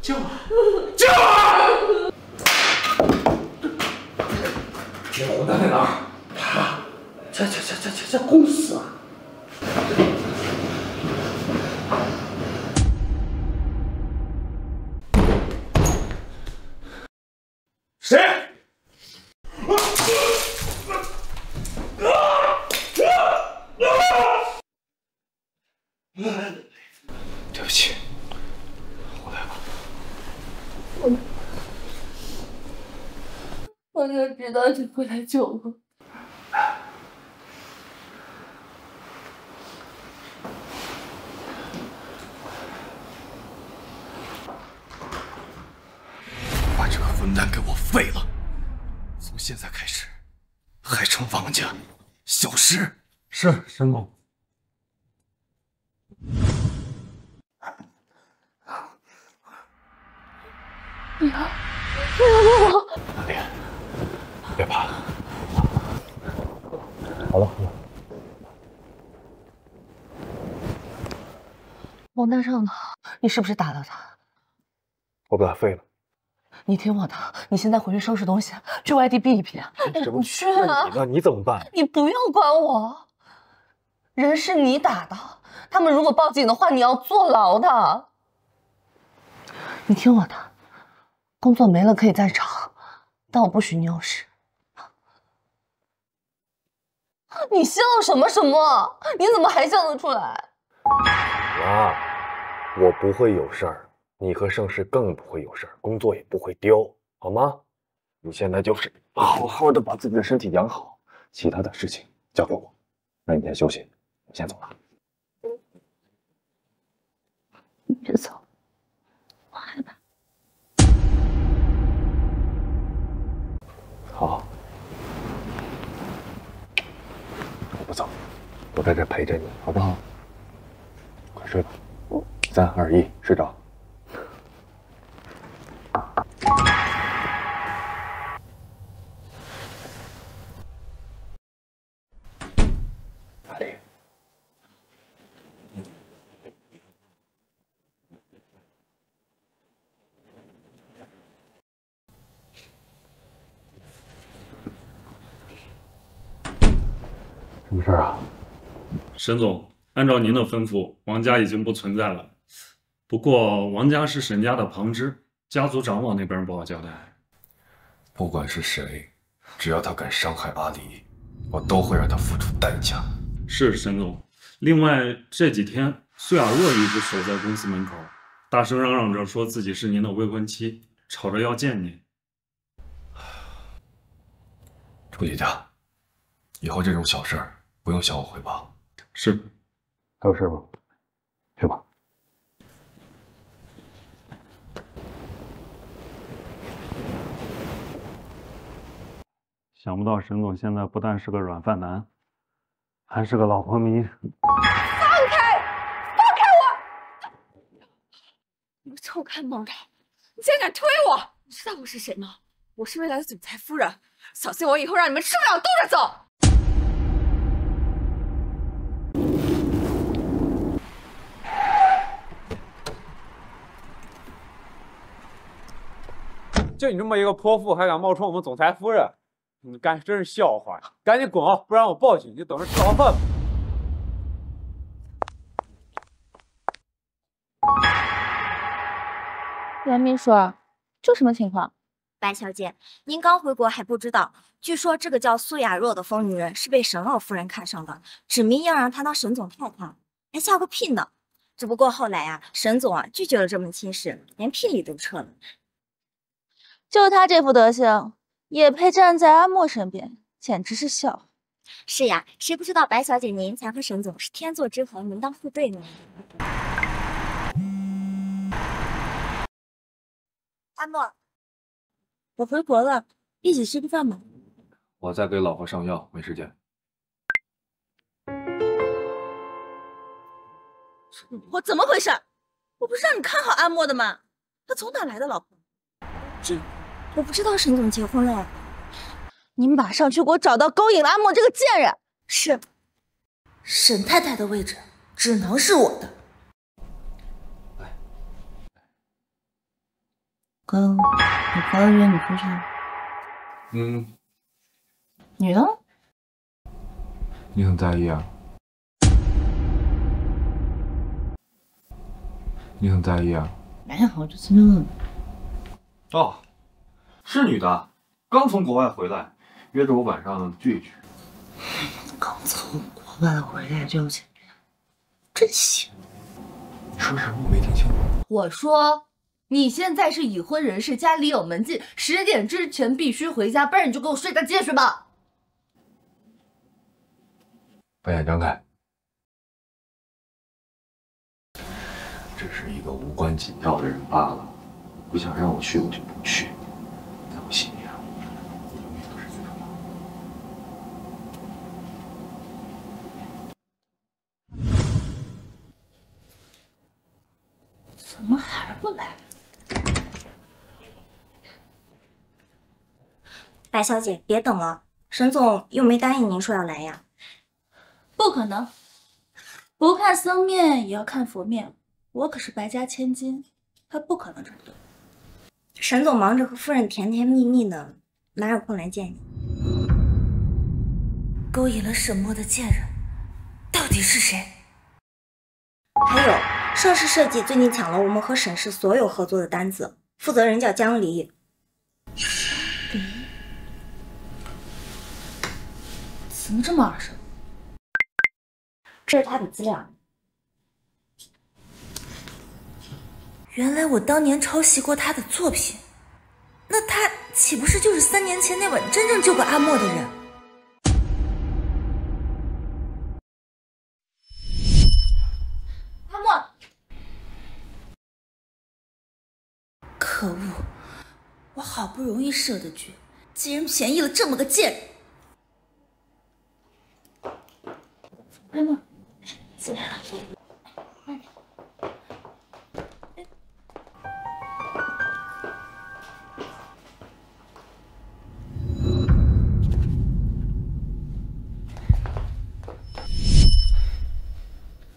叫啊，叫啊！这混蛋在哪儿？他，这这这这这这公司啊！谁？对不起，我来吧。我就会来救我。把这个混蛋给我废了！从现在开始，海城王家消失。是沈总。不要，不要问我。阿莲，别怕。好了好了，王大少呢？你是不是打到他？我把他废了。你听我的，你现在回去收拾东西，去外地避一避。哎你去啊！那你怎么办？你不要管我，人是你打的，他们如果报警的话，你要坐牢的。你听我的，工作没了可以再找，但我不许你有事。你笑什么什么？你怎么还笑得出来？妈，我不会有事儿，你和盛世更不会有事儿，工作也不会丢，好吗？你现在就是好好的把自己的身体养好，其他的事情交给我，那你先休息，我先走了。你别走，我害怕。好，我不走，我在这陪着你，好不好？快睡吧，三二一，睡着。阿丽，什么事儿啊？沈总，按照您的吩咐，王家已经不存在了。不过，王家是沈家的旁支，家族长老那边不好交代。不管是谁，只要他敢伤害阿离，我都会让他付出代价。是沈总。另外这几天，苏雅若一直守在公司门口，大声嚷嚷着说自己是您的未婚妻，吵着要见您。处理掉，以后这种小事儿不用向我汇报。是，还有事吗？想不到沈总现在不但是个软饭男，还是个老婆迷。放开！放开我！你个臭看门的，你竟然敢推我！你知道我是谁吗？我是未来的总裁夫人，小心我以后让你们吃不了兜着走！就你这么一个泼妇，还敢冒充我们总裁夫人，你干真是笑话呀！赶紧滚啊，不然我报警，你就等着吃牢饭吧。袁秘书，这什么情况？白小姐，您刚回国还不知道，据说这个叫苏雅若的疯女人是被沈老夫人看上的，指明要让她当沈总太太，还下个聘呢。只不过后来啊，沈总啊拒绝了这门亲事，连聘礼都撤了。就他这副德行，也配站在阿莫身边，简直是笑话。是呀，谁不知道白小姐您才和沈总是天作之合，门当户对呢？阿莫，我回国了，一起吃个饭吧。我在给老婆上药，没时间。我怎么回事？我不是让你看好阿莫的吗？他从哪来的老婆？这我不知道沈总结婚了。你马上去给我找到勾引了阿莫这个贱人。是。沈太太的位置只能是我的。哥，你朋友约你出去？嗯，女的？你很在意啊？你很在意啊？没有，我就随便问问。哦，是女的，刚从国外回来，约着我晚上聚一聚。刚从国外回来就见面，真行。你说什么？我没听清。我说，你现在是已婚人士，家里有门禁，十点之前必须回家，不然你就给我睡大街去吧。把眼张开。只是一个无关紧要的人罢了，不想让我去我就不去，在我心里啊，你永远都是最重要的。怎不来？白小姐，别等了，沈总又没答应您说要来呀。不可能，不看僧面也要看佛面。我可是白家千金，他不可能这么对。沈总忙着和夫人甜甜蜜蜜呢，哪有空来见你？勾引了沈墨的贱人到底是谁？还有，盛世设计最近抢了我们和沈氏所有合作的单子，负责人叫江离。离？怎么这么耳熟？这是他的资料。原来我当年抄袭过他的作品，那他岂不是就是三年前那晚真正救过阿莫的人？可恶！我好不容易设的局，竟然便宜了这么个贱人！阿莫，进来了。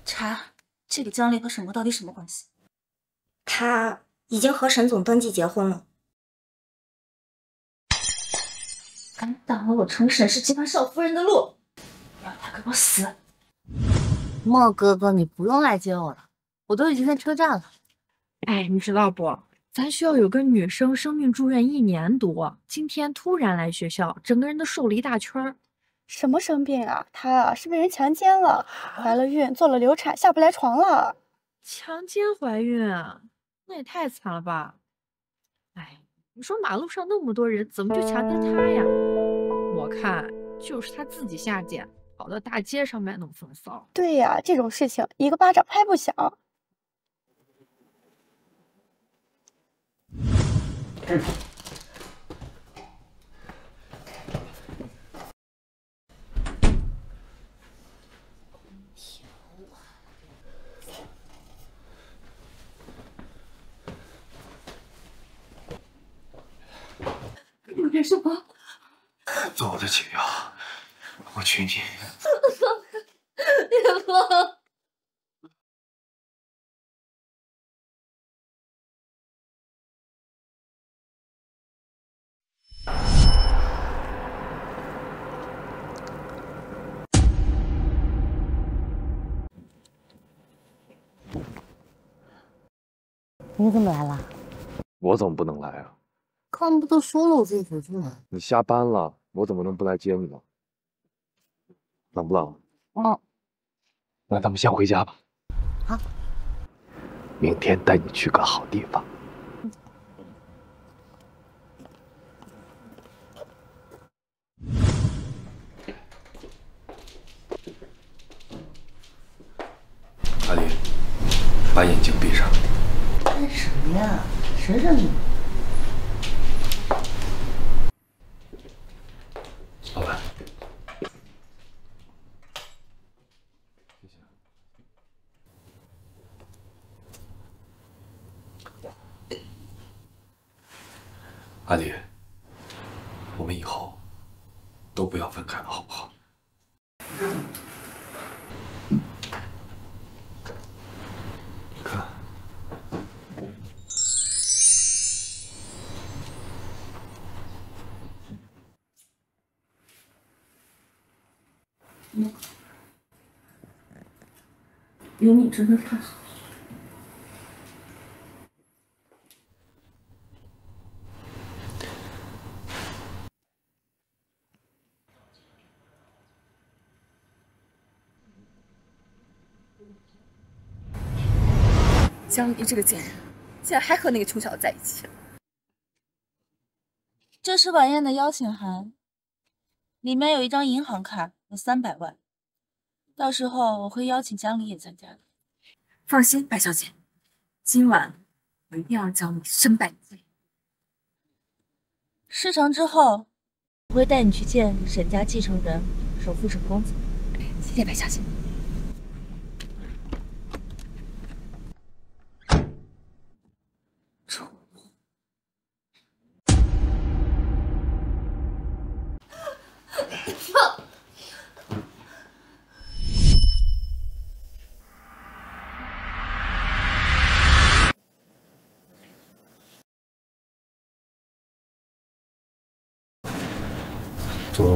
查，这个江烈和沈墨到底什么关系？他已经和沈总登记结婚了。敢挡了我成沈氏集团少夫人的路，让他给我死！莫哥哥，你不用来接我了，我都已经在车站了。哎，你知道不？咱学校有个女生生病住院一年多，今天突然来学校，整个人都瘦了一大圈儿。什么生病啊？她啊是被人强奸了，怀了孕，做了流产，下不来床了。强奸怀孕啊？那也太惨了吧！哎，你说马路上那么多人，怎么就强奸他呀？我看就是他自己下贱，跑到大街上卖弄风骚。对呀，这种事情一个巴掌拍不响。着什么？做我的解药，我娶你。叶枫，你怎么来了？我怎么不能来啊？刚刚不都说了我自己回去吗？你下班了，我怎么能不来接你呢？冷不冷？嗯，那咱们先回家吧。好。明天带你去个好地方。阿离，把眼睛闭上。干什么呀？谁让你？老板，阿离，我们以后都不要分开了，好不好？你看，有你真的太好。江离这个贱人，竟然还和那个穷小子在一起。这是晚宴的邀请函，里面有一张银行卡，有三百万。到时候我会邀请江离也参加的。放心，白小姐，今晚我一定要叫你身败名裂。事成之后，我会带你去见沈家继承人首富沈公子。谢谢白小姐。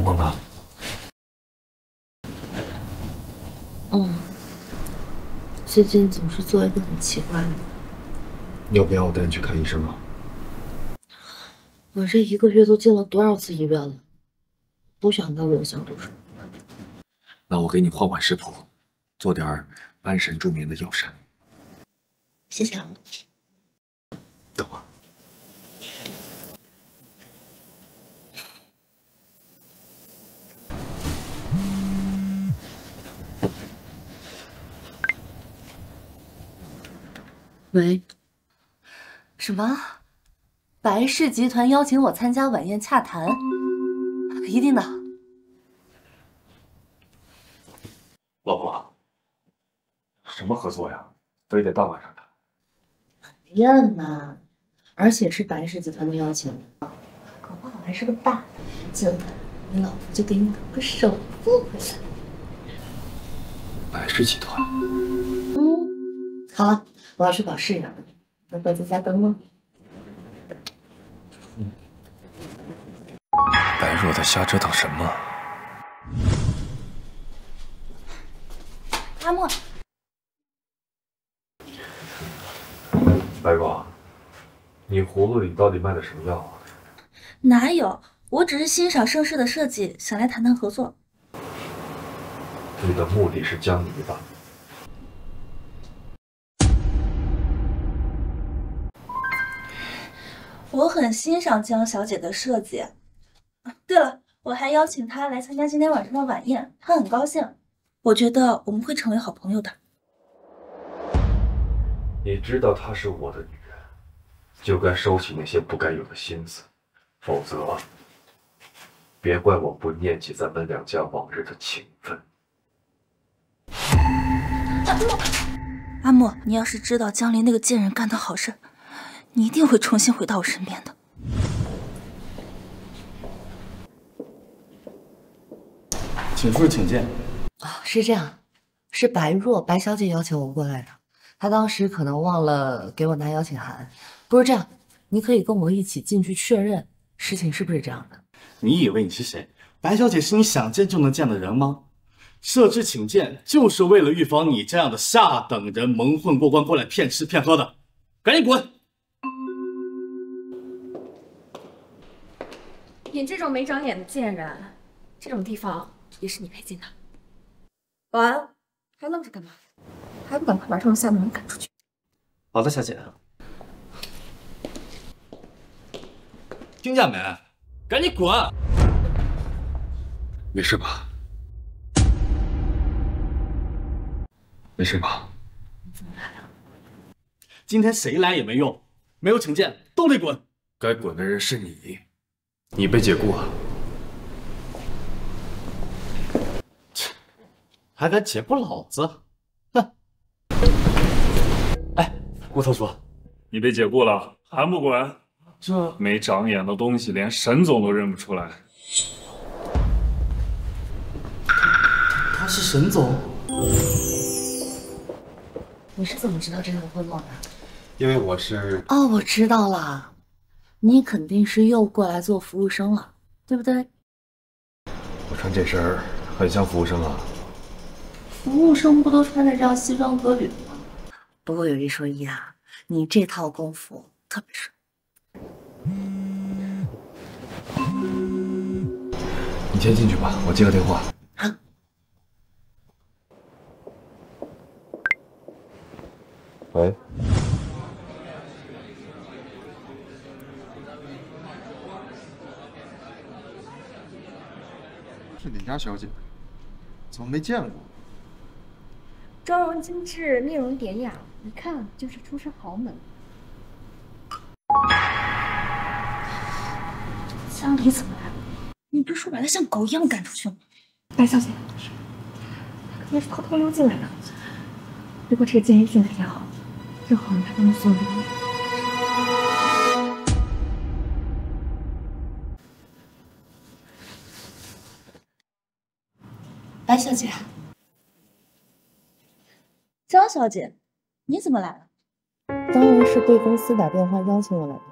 梦了？嗯，最近总是做一个很奇怪的要不要我带你去看医生啊？我这一个月都进了多少次医院了，不想再影响读书。那我给你换换食谱，做点儿安神助眠的药膳。谢谢啊。喂，什么？白氏集团邀请我参加晚宴洽谈，一定的。老婆，什么合作呀？非得大晚上的？宴嘛，而且是白氏集团的邀请，搞不好还是个大的。进来，你老婆就给你搞个首付回来。白氏集团。嗯，好了，我要去搞事业了，乖乖在家等我。白若在瞎折腾什么？阿莫，白若，你葫芦里到底卖的什么药啊？哪有？我只是欣赏盛世的设计，想来谈谈合作。你的目的是江离吧？我很欣赏江小姐的设计。啊对了，我还邀请她来参加今天晚上的晚宴，她很高兴。我觉得我们会成为好朋友的。你知道她是我的女人，就该收起那些不该有的心思，否则，别怪我不念起咱们两家往日的情分。阿莫，你要是知道江离那个贱人干的好事，你一定会重新回到我身边的。请叔请见。哦，是这样，是白若白小姐邀请我过来的，她当时可能忘了给我拿邀请函。不是这样，你可以跟我一起进去确认事情是不是这样的。你以为你是谁？白小姐是你想见就能见的人吗？设置请见就是为了预防你这样的下等人蒙混过关过来骗吃骗喝的，赶紧滚！你这种没长眼的贱人，这种地方也是你配进的。保安，还愣着干嘛？还不赶快把这种下等人赶出去！好的，小姐。听见没？赶紧滚！没事吧？没事吧？今天谁来也没用，没有请见都得滚。该滚的人是你，你被解雇了。还敢解雇老子？哼！哎，郭特助，你被解雇了，还不滚？这没长眼的东西，连沈总都认不出来。他是沈总。你是怎么知道这个婚梦的？因为我是……哦，我知道了，你肯定是又过来做服务生了，对不对？我穿这身儿很像服务生啊。服务生不都穿着这样西装革履的吗？不过有一说一啊，你这套工服特别帅。你先进去吧，我接个电话。喂。是哪家小姐？怎么没见过？妆容精致，面容典雅，一看就是出身豪门。江离怎么来了？你不是说把他像狗一样赶出去吗？白小姐，他肯定是偷偷溜进来的。不过这个建议进来挺好，正好让他跟所有人。白小姐，张小姐，你怎么来了？当然是贵公司打电话邀请我来的。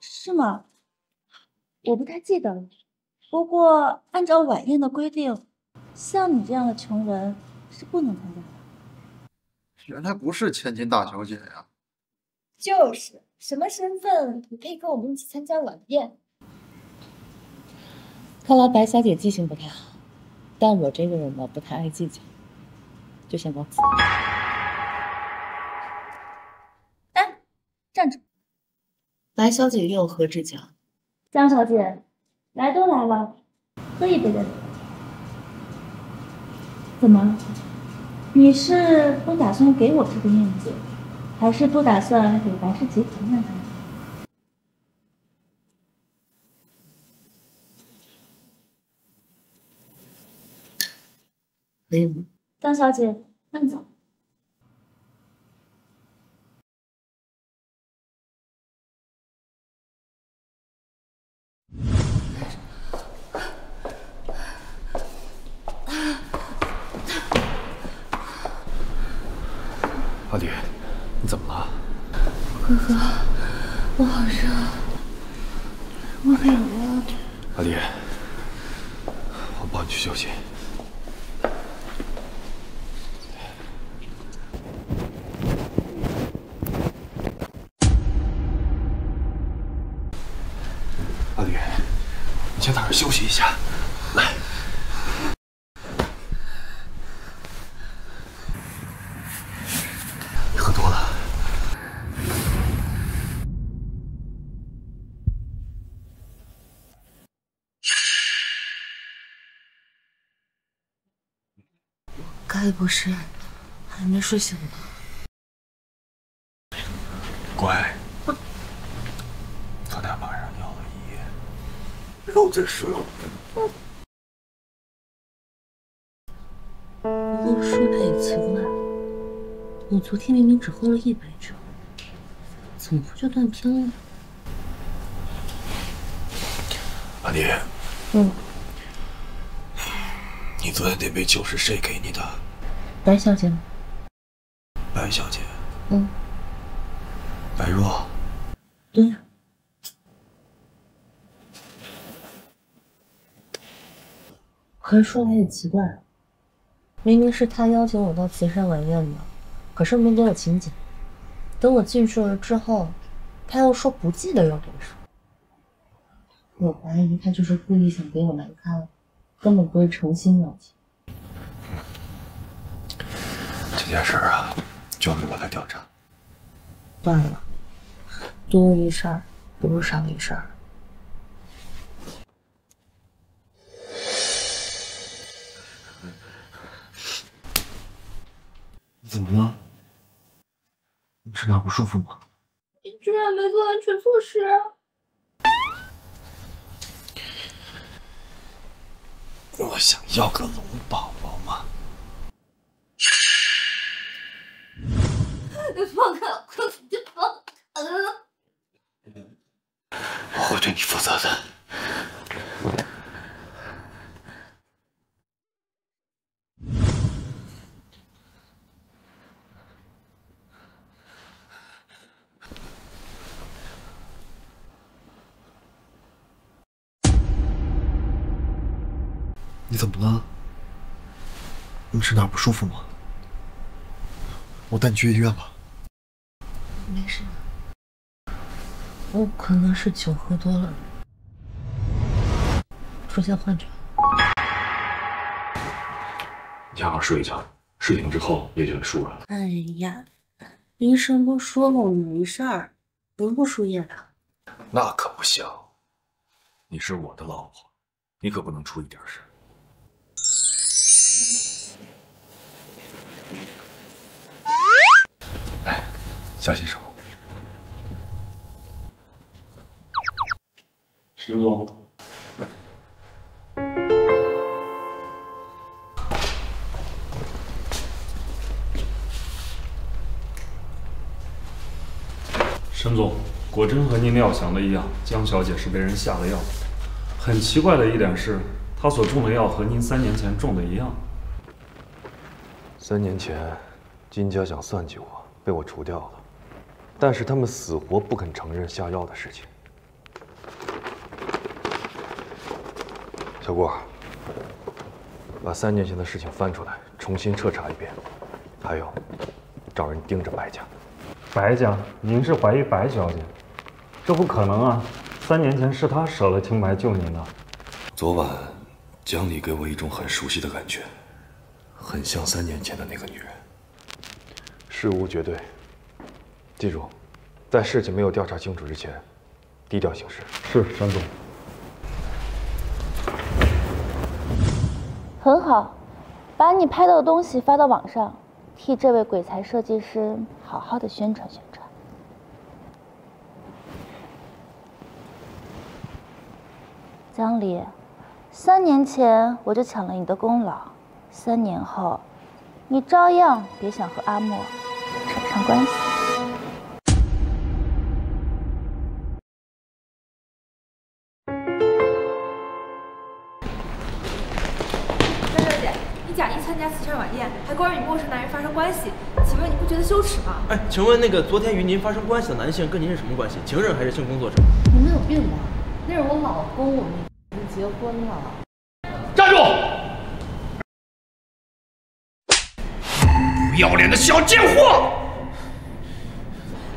是吗？我不太记得了。不过按照晚宴的规定，像你这样的穷人是不能参加的。原来不是千金大小姐呀！就是，什么身份你可以跟我们一起参加晚宴？看来白小姐记性不太好，但我这个人呢不太爱计较，就先告辞。哎，站住！白小姐又有何指教？江小姐，来都来了，喝一杯再走。怎么？你是不打算给我这个面子，还是不打算给白氏集团面子？可以吗？江小姐，慢走。阿离，你怎么了？哥哥，我好热，我冷了。阿离，我抱你去休息。阿离，你先躺着休息一下，来。你喝多了。该不是还没睡醒吧？乖，昨天晚上尿了一夜，肉再睡。不过说来也奇怪，我昨天明明只喝了一杯酒，怎么不就断片了？阿离，嗯，你昨天那杯酒是谁给你的？白小姐吗？白小姐，嗯，白若。对呀、可是说来也奇怪，明明是他邀请我到慈善晚宴的，可是没给我请柬。等我进去了之后，他又说不记得要给什么。我怀疑他就是故意想给我难堪，根本不是诚心要钱。这件事啊，交给我来调查。算了，多一事儿不如少一事儿。你怎么了？你是哪不舒服吗？你居然没做安全措施！我想要个龙宝宝嘛。你放开！我我会对你负责的。你怎么了？你是哪不舒服吗？我带你去医院吧。没事，我可能是酒喝多了，出现幻觉。你好好睡一觉，睡醒之后也就会舒软了。哎呀，医生都说了我没事儿，不用输液的。那可不行，你是我的老婆，你可不能出一点事。来，小心手。石总，沈总，果真和您料想的一样，江小姐是被人下了药。很奇怪的一点是，她所中的药和您三年前中的一样。三年前，金家想算计我，被我除掉了，但是他们死活不肯承认下药的事情。小郭，把三年前的事情翻出来，重新彻查一遍。还有，找人盯着白家。白家，您是怀疑白小姐？这不可能啊！三年前是她舍了清白救您的。昨晚，江离给我一种很熟悉的感觉，很像三年前的那个女人。事无绝对，记住，在事情没有调查清楚之前，低调行事。是，沈总。很好，把你拍到的东西发到网上，替这位鬼才设计师好好的宣传宣传。江离，三年前我就抢了你的功劳，三年后，你照样别想和阿莫扯上关系。晚宴，还勾引陌生男人发生关系，请问你不觉得羞耻吗？哎，请问那个昨天与您发生关系的男性跟您是什么关系？情人还是性工作者？你们有病吧？那是我老公，我们已经结婚了。站住！不要脸的小贱货！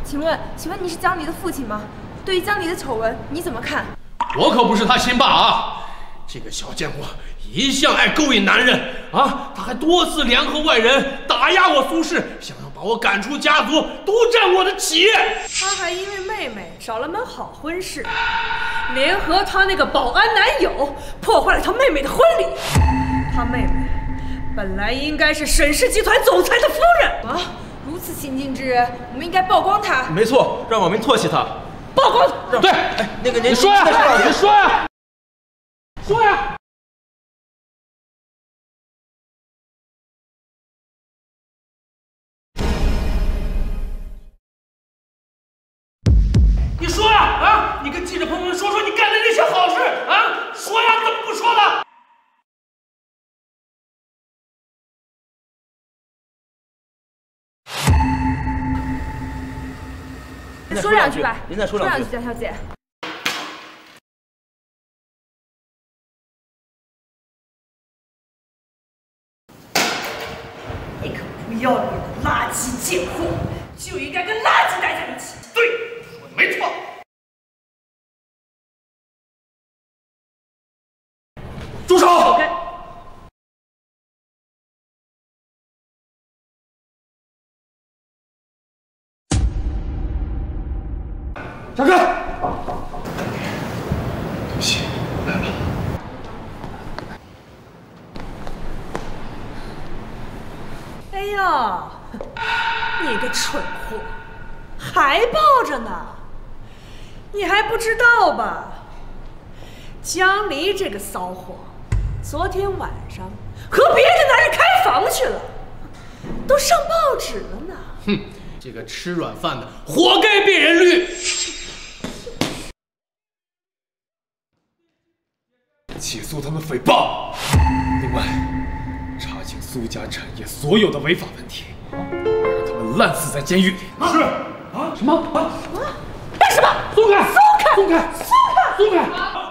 请问，请问你是江离的父亲吗？对于江离的丑闻，你怎么看？我可不是他亲爸啊！这个小贱货一向爱勾引男人啊！他还多次联合外人打压我苏氏，想要把我赶出家族，独占我的企业。他还因为妹妹找了门好婚事，联合他那个保安男友，破坏了他妹妹的婚礼。他妹妹本来应该是沈氏集团总裁的夫人啊！如此行径之人，我们应该曝光他。没错，让网民唾弃他。曝光让对，哎，那个您你说呀，你说呀，说呀。你说呀，啊！你跟记者朋友们说说你干的那些好事啊！说呀，你怎么不说了？说两句吧，您再说两句，江小姐。你个不要脸的垃圾贱货，就应该跟垃圾待在一起。对，说的没错。闪开！对不起，来了。哎呦，你个蠢货，还抱着呢？你还不知道吧？江离这个骚货，昨天晚上和别的男人开房去了，都上报纸了呢。哼，这个吃软饭的，活该被人绿。起诉他们诽谤，另外查清苏家产业所有的违法问题，让他们烂死在监狱里。是啊？什么啊？干什么？松开！松开！松开！松开！松开！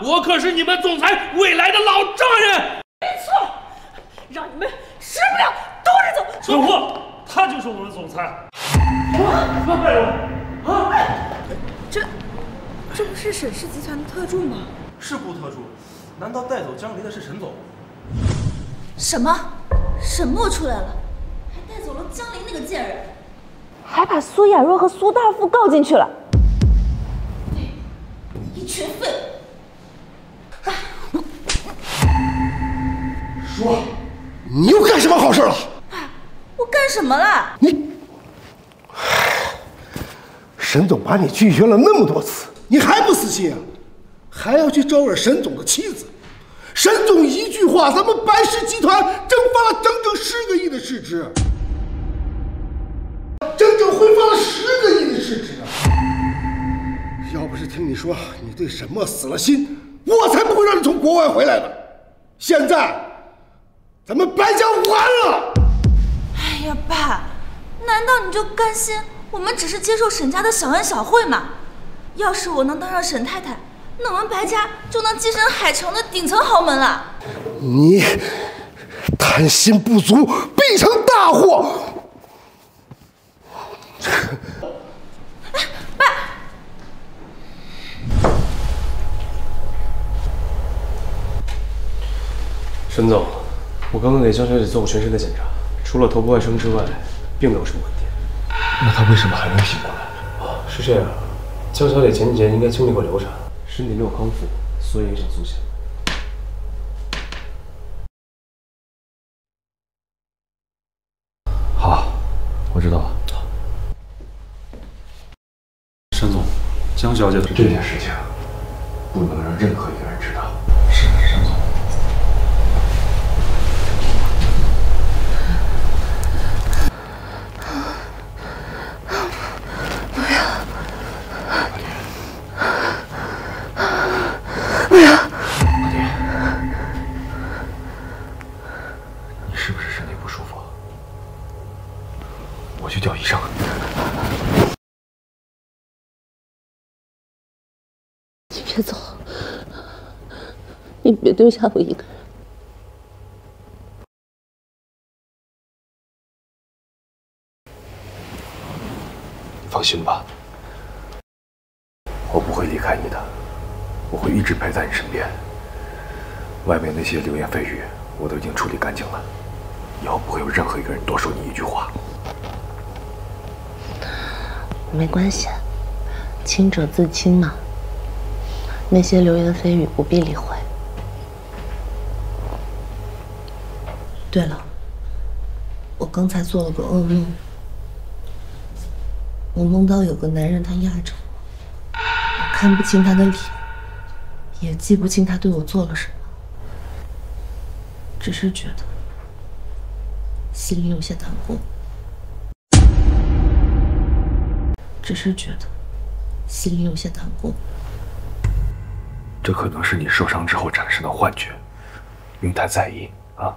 我可是你们总裁未来的老丈人。没错，让你们吃不了兜着走。蠢货，他就是我们总裁。啊！啊！这，这不是沈氏集团的特助吗？是顾特助，难道带走江离的是沈总？什么？沈墨出来了，还带走了江离那个贱人，还把苏雅若和苏大富告进去了。一群废物！说，你又干什么好事了？我干什么了？你，沈总把你拒绝了那么多次，你还不死心啊？还要去招惹沈总的妻子？沈总一句话，咱们白氏集团蒸发了整整十个亿的市值，整整挥发了十个亿的市值啊！要不是听你说你对沈墨死了心，我才不会让你从国外回来的。现在，咱们白家完了。哎呀，爸，难道你就甘心我们只是接受沈家的小恩小惠吗？要是我能当上沈太太，那我们白家就能跻身海城的顶层豪门了。你贪心不足，必成大祸。爸沈总，我刚刚给江小姐做过全身的检查，除了头部外伤之外，并没有什么问题。那他为什么还能醒过来？哦，是这样，江小姐前几天应该经历过流产，身体没有康复，所以影响苏醒。好，我知道了。沈总，江小姐的这件事情不能让任何一个人知道。不要！阿爹，你是不是身体不舒服？我去叫医生。你别走，你别丢下我一个人。放心吧，我不会离开你的，我会一直陪在你身边。外面那些流言蜚语，我都已经处理干净了，以后不会有任何一个人多说你一句话。没关系，清者自清嘛。那些流言蜚语不必理会。对了，我刚才做了个噩梦，我梦到有个男人他压着我，我看不清他的脸，也记不清他对我做了什么，只是觉得心里有些难过，只是觉得心里有些难过。这可能是你受伤之后产生的幻觉，不用太在意啊。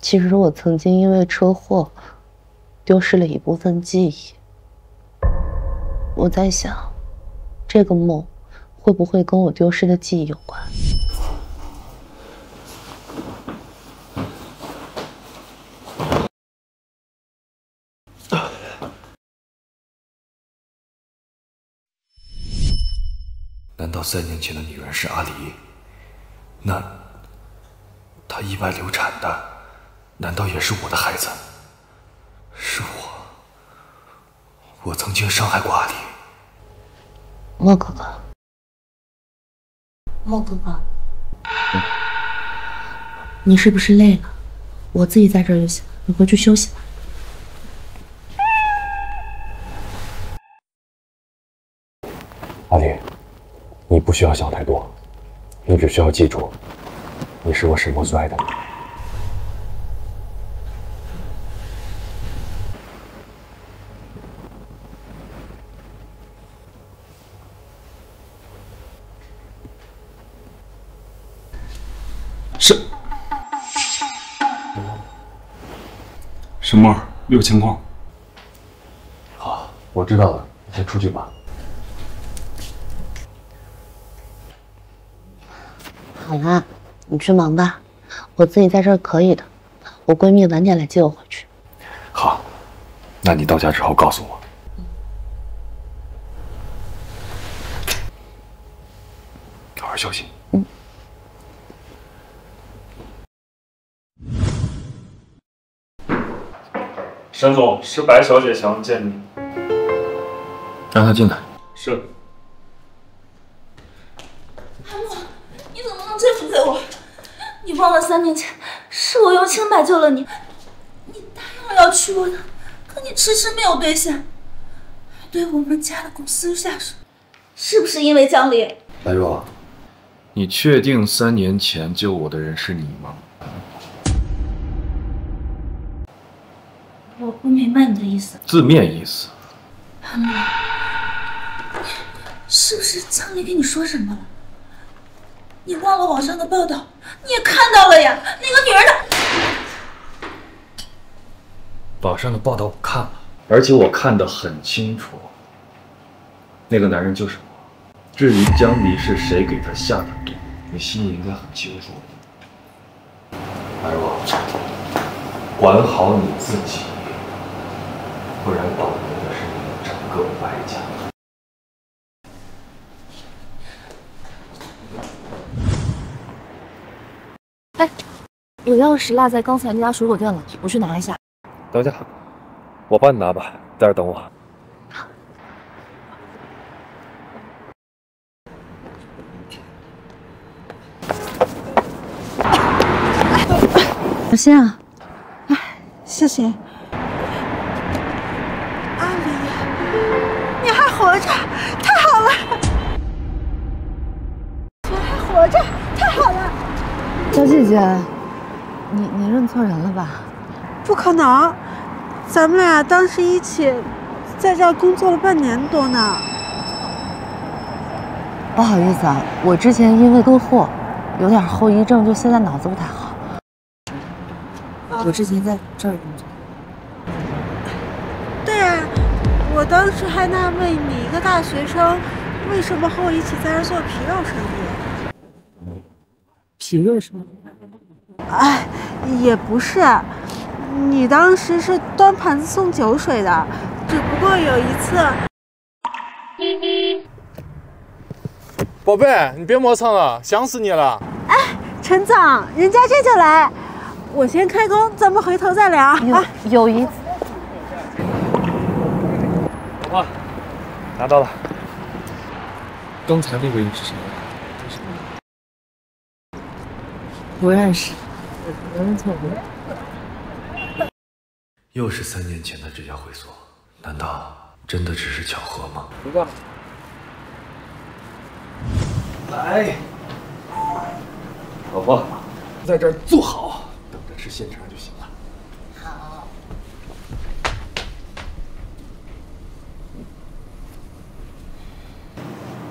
其实我曾经因为车祸丢失了一部分记忆，我在想，这个梦会不会跟我丢失的记忆有关？难道三年前的女人是阿离？那她意外流产的，难道也是我的孩子？是我，我曾经伤害过阿离。莫哥哥，莫哥哥，你是不是累了？我自己在这儿就行，你回去休息吧。阿离，你不需要想太多，你只需要记住，你是我沈墨最爱的沈墨，有情况。好，我知道了，你先出去吧。好啦，你去忙吧，我自己在这儿可以的。我闺蜜晚点来接我回去。好，那你到家之后告诉我。好好休息。沈总，是白小姐想见你。让她进来。是。阿莫，你怎么能这样对我？你忘了三年前是我用清白救了你，你答应了要娶我的，可你迟迟没有兑现，还对我们家的公司下手，是不是因为江离？白若，你确定三年前救我的人是你吗？我不明白你的意思。字面意思。阿莫，是不是江离跟你说什么了？你忘了网上的报道，你也看到了呀？那个女人的……网上的报道我看了，而且我看得很清楚，那个男人就是我。至于江离是谁给他下的毒，你心里应该很清楚。白若，管好你自己，不然倒霉的是你们整个白家。哎，我钥匙落在刚才那家水果店了，我去拿一下。等一下，我帮你拿吧，在这等我。小心啊！哎，谢谢。小姐姐，你你认错人了吧？不可能，咱们俩当时一起在这儿工作了半年多呢。不好意思啊，我之前因为车祸有点后遗症，就现在脑子不太好。我之前在这儿工作。对啊，我当时还纳闷你一个大学生，为什么和我一起在这儿做皮肉生意？皮肉是吗？哎，也不是，你当时是端盘子送酒水的，只不过有一次。宝贝，你别磨蹭了，想死你了。哎，陈总，人家这就来。我先开工，咱们回头再聊啊。有一次，哇，拿到了。刚才那个人是谁？不认识，认错人。又是三年前的这家会所，难道真的只是巧合吗？来，老婆，在这儿坐好，等着吃现成就行了。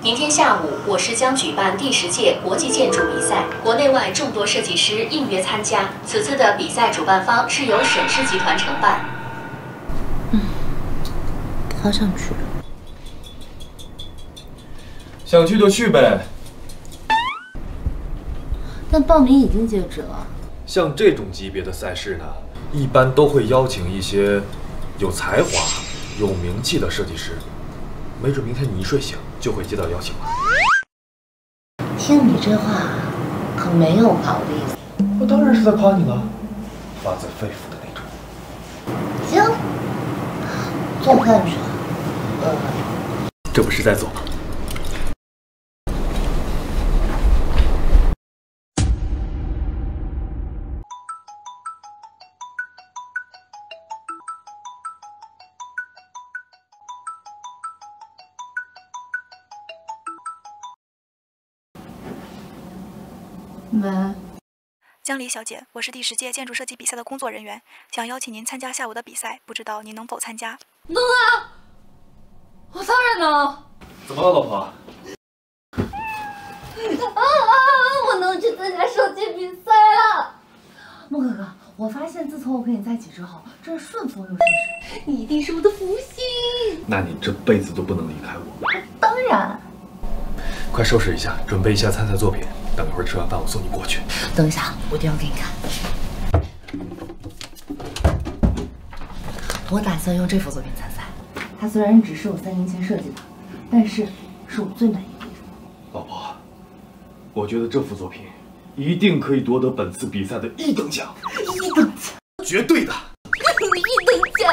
明天下午，我市将举办第十届国际建筑比赛，国内外众多设计师应约参加。此次的比赛主办方是由沈氏集团承办。嗯，好想去。想去就去呗。但报名已经截止了。像这种级别的赛事呢，一般都会邀请一些有才华、有名气的设计师。没准明天你一睡醒就会接到邀请了。听你这话，可没有夸我的意思。我当然是在夸你了，发自肺腑的那种。行，做饭去了。这不是在做吗？喂，江离小姐，我是第十届建筑设计比赛的工作人员，想邀请您参加下午的比赛，不知道您能否参加？能啊，我当然能。怎么了，老婆？啊啊！我能去参加设计比赛了。孟哥哥，我发现自从我跟你在一起之后，真是顺风又顺水，你一定是我的福星。那你这辈子都不能离开我。当然。快收拾一下，准备一下参赛作品。等一会儿吃完饭，我送你过去。等一下，我一定要给你看。我打算用这幅作品参赛。它虽然只是我三年前设计的，但是是我最满意的一种。老婆，我觉得这幅作品一定可以夺得本次比赛的一等奖。一等奖？绝对的。一等奖。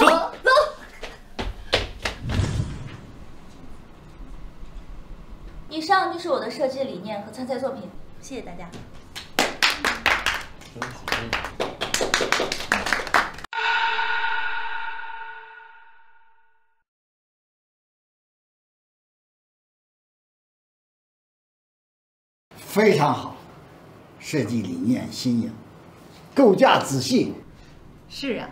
走走。以上就是我的设计理念和参赛作品，谢谢大家。非常好，设计理念新颖，构架仔细。是啊，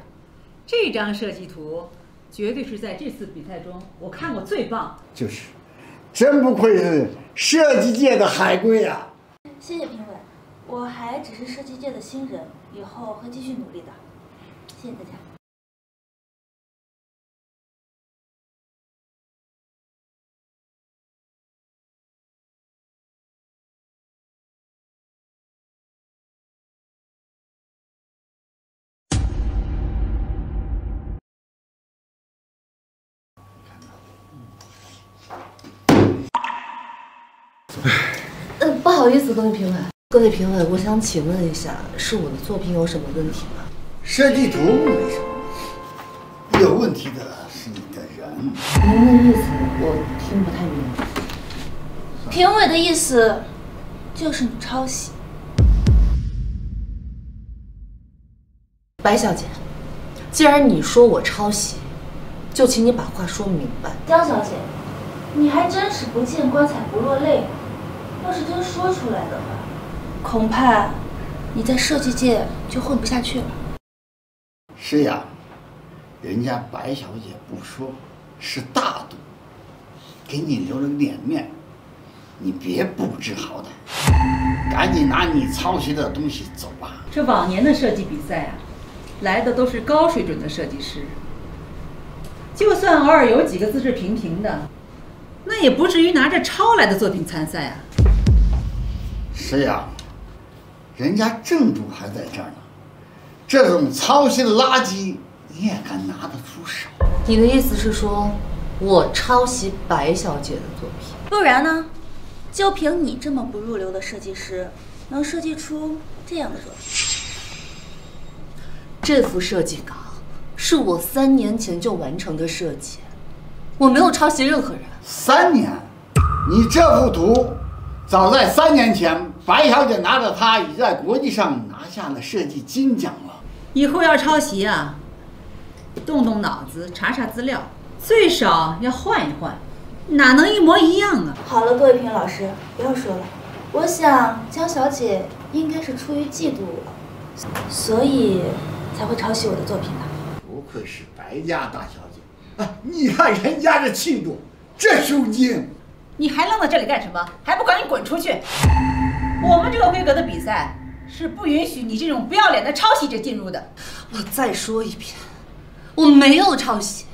这张设计图绝对是在这次比赛中我看过最棒。就是，真不愧是设计界的海归啊！谢谢评委，我还只是设计界的新人，以后会继续努力的。谢谢大家。好意思，各位评委，各位评委，我想请问一下，是我的作品有什么问题吗？设计图没什么，有问题的是你的人。您的意思我听不太明白。评委的意思就是你抄袭。白小姐，既然你说我抄袭，就请你把话说明白。江小姐，你还真是不见棺材不落泪。要是真说出来的话，恐怕你在设计界就混不下去了。是呀，人家白小姐不说，是大度，给你留了脸面，你别不知好歹，赶紧拿你抄袭的东西走吧。这往年的设计比赛啊，来的都是高水准的设计师，就算偶尔有几个资质平平的，那也不至于拿着抄来的作品参赛啊。是呀，人家正主还在这儿呢，这种操心的垃圾你也敢拿得出手？你的意思是说，我抄袭白小姐的作品？不然呢？就凭你这么不入流的设计师，能设计出这样的作品？这幅设计稿是我三年前就完成的设计，我没有抄袭任何人。三年？你这幅图？早在三年前，白小姐拿着它，已在国际上拿下了设计金奖了。以后要抄袭啊，动动脑子，查查资料，最少要换一换，哪能一模一样啊？好了，各位评委老师，不要说了。我想江小姐应该是出于嫉妒我，所以才会抄袭我的作品的。不愧是白家大小姐啊！你看人家这气度，这胸襟。你还愣在这里干什么？还不赶紧滚出去！我们这个规格的比赛是不允许你这种不要脸的抄袭者进入的。我再说一遍，我没有抄袭。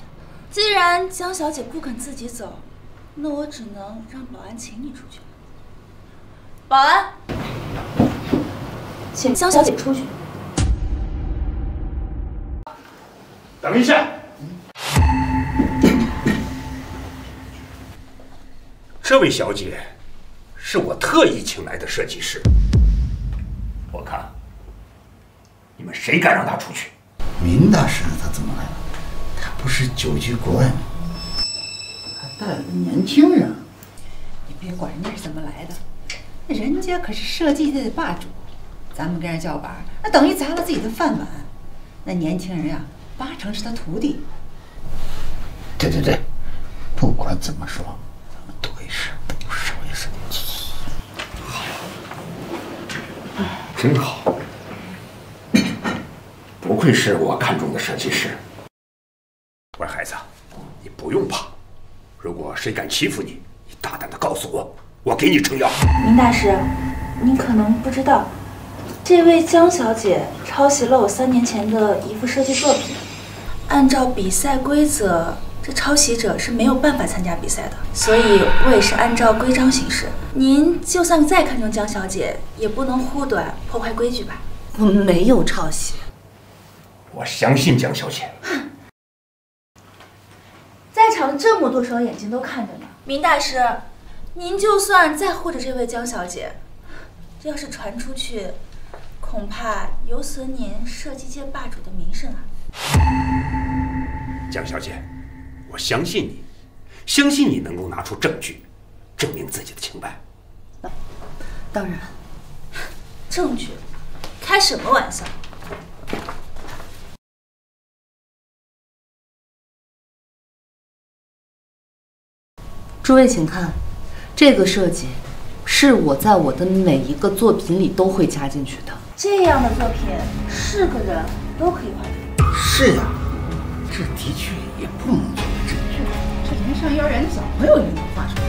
既然江小姐不肯自己走，那我只能让保安请你出去了。保安，请江小姐出去。等一下。这位小姐，是我特意请来的设计师。我看，你们谁敢让她出去？明大师他怎么来了？他不是久居国外吗？还带了个年轻人。你别管人家是怎么来的，那人家可是设计界的霸主，咱们跟人叫板，那等于砸了自己的饭碗。那年轻人呀，八成是他徒弟。对对对，不管怎么说，咱们都也是不少也是年轻。真好，不愧是我看中的设计师。乖孩子，你不用怕，如果谁敢欺负你，你大胆的告诉我，我给你撑腰。明大师，您可能不知道，这位江小姐抄袭了我三年前的一幅设计作品。按照比赛规则，这抄袭者是没有办法参加比赛的，所以我也是按照规章行事。您就算再看重江小姐，也不能护短破坏规矩吧？我没有抄袭。我相信江小姐。在场的这么多双眼睛都看着呢，明大师，您就算再护着这位江小姐，这要是传出去，恐怕有损您设计界霸主的名声啊！江小姐，我相信你，相信你能够拿出证据，证明自己的清白。当然，证据？开什么玩笑？诸位请看，这个设计是我在我的每一个作品里都会加进去的。这样的作品是个人都可以画出。是呀，这的确上幼儿园的小朋友也能画出来。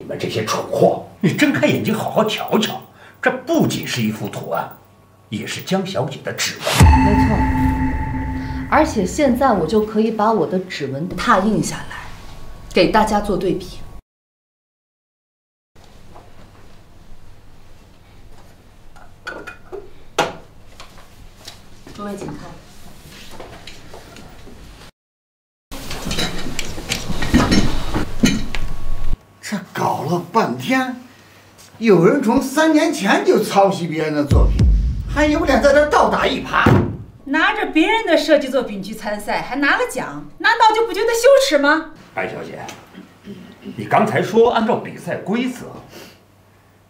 你们这些蠢货，你睁开眼睛好好瞧瞧，这不仅是一幅图案，也是江小姐的指纹。没错，而且现在我就可以把我的指纹拓印下来，给大家做对比。诸位请看。这搞了半天，有人从三年前就抄袭别人的作品，还有脸在这倒打一耙？拿着别人的设计作品去参赛，还拿了奖，难道就不觉得羞耻吗？白小姐，你刚才说按照比赛规则，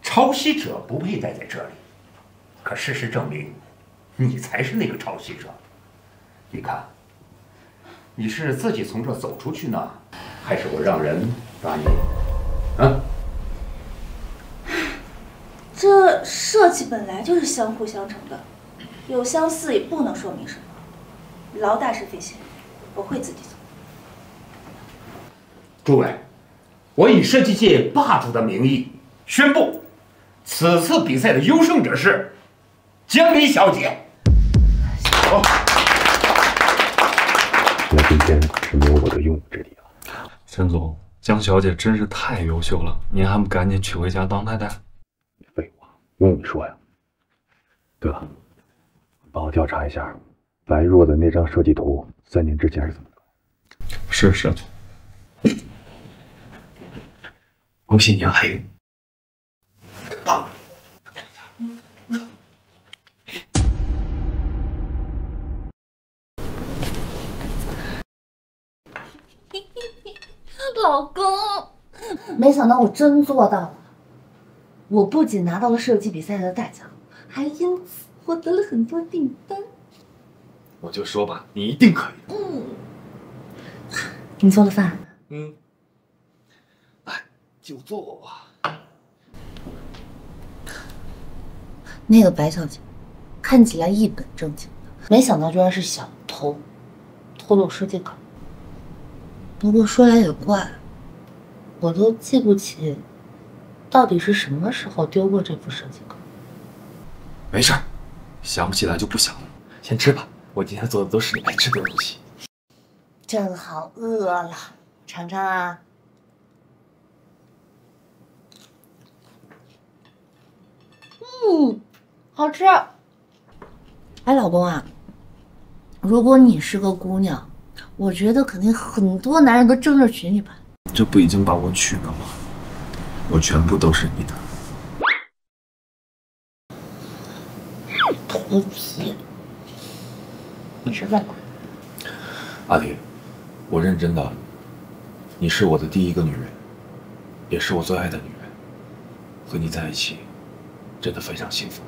抄袭者不配待在这里，可事实证明，你才是那个抄袭者。你看，你是自己从这走出去呢，还是我让人把你？啊？这设计本来就是相互相成的，有相似也不能说明什么。劳大师费心，我会自己走。诸位，我以设计界霸主的名义宣布，此次比赛的优胜者是江离小姐。那今天是没有我的用武之地了。陈总，江小姐真是太优秀了，您还不赶紧娶回家当太太？废话用你说呀。对了，帮我调查一下白若的那张设计图，三年之前是怎么的？是是。恭喜你啊，黑。老公，没想到我真做到了。我不仅拿到了设计比赛的大奖，还因此获得了很多订单。我就说吧，你一定可以。嗯，你做了饭？嗯，来，就坐吧。那个白小姐看起来一本正经的，没想到居然是小偷，偷了我设计稿。不过说来也怪，我都记不起到底是什么时候丢过这副设计稿。没事儿，想不起来就不想了。先吃吧，我今天做的都是你爱吃的东西。正好饿了，尝尝啊。嗯，好吃。哎，老公啊，如果你是个姑娘，我觉得肯定很多男人都争着娶你吧。这不已经把我娶了吗？我全部都是你的。秃皮，你吃饭吧。阿离，我认真的，你是我的第一个女人，也是我最爱的女人。和你在一起，真的非常幸福。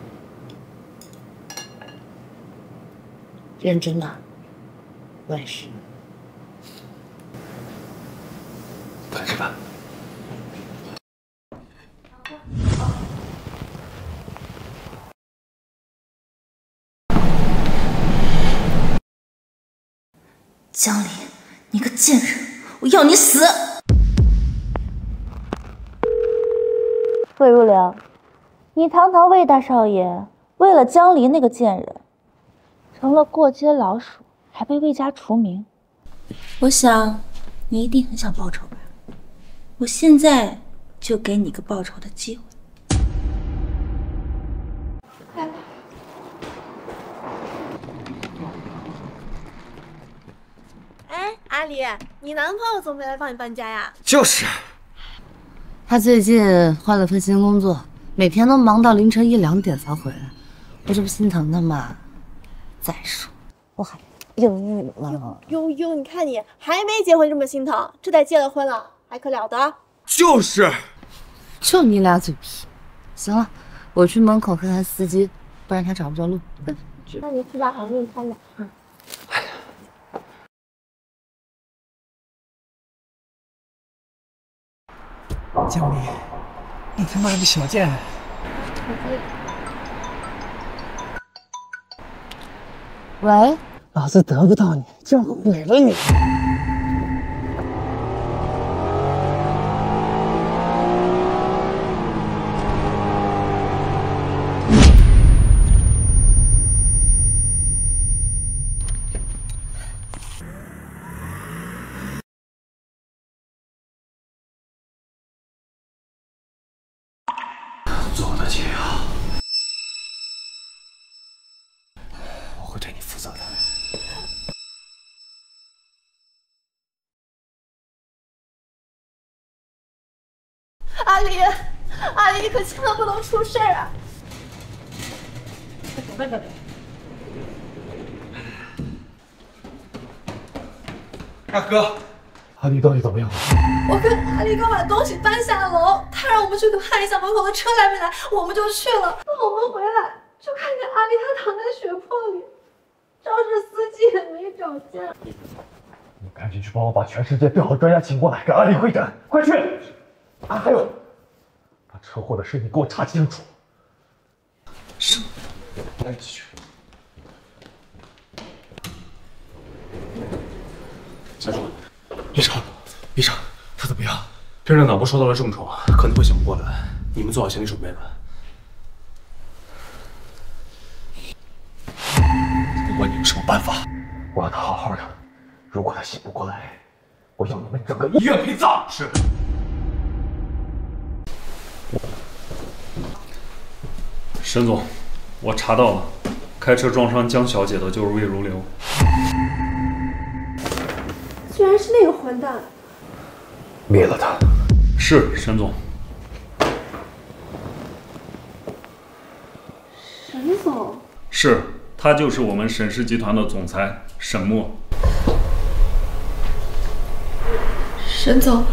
认真的，我也是。快吃饭。江离，你个贱人，我要你死！魏如良，你堂堂魏大少爷，为了江离那个贱人，成了过街老鼠，还被魏家除名。我想，你一定很想报仇吧？我现在就给你个报仇的机会。哎，阿离，你男朋友怎么没来帮你搬家呀？就是。他最近换了份新工作，每天都忙到凌晨一两点才回来，我这不心疼他吗？再说我还有你了。呦呦，你看你还没结婚这么心疼，这得结了婚了还可了得？就是，就你俩嘴皮。行了，我去门口看看司机，不然他找不着路。那你去吧，我给你看着。嗯。江离，你他妈的小贱人！喂，老子得不到你，就毁了你！你可千万不能出事儿啊！大哥，阿丽到底怎么样了？我跟阿丽刚把东西搬下楼，他让我们去看一下门口的车来没来，我们就去了。那我们回来就看见阿丽她躺在血泊里，肇事司机也没找见。你赶紧去帮我把全世界最好的专家请过来，给阿丽会诊，快去！啊，还有，把车祸的事你给我查清楚。是。来，继续。小主，医生，医生，他怎么样？病人脑部受到了重创，可能会醒不过来。你们做好心理准备吧。不管你有什么办法，我要他好好的。如果他醒不过来，我要你们整个医院陪葬。是。沈总，我查到了，开车撞伤江小姐的就是魏如流。居然是那个混蛋！灭了他。是沈总。沈总。是他，就是我们沈氏集团的总裁沈墨。沈总，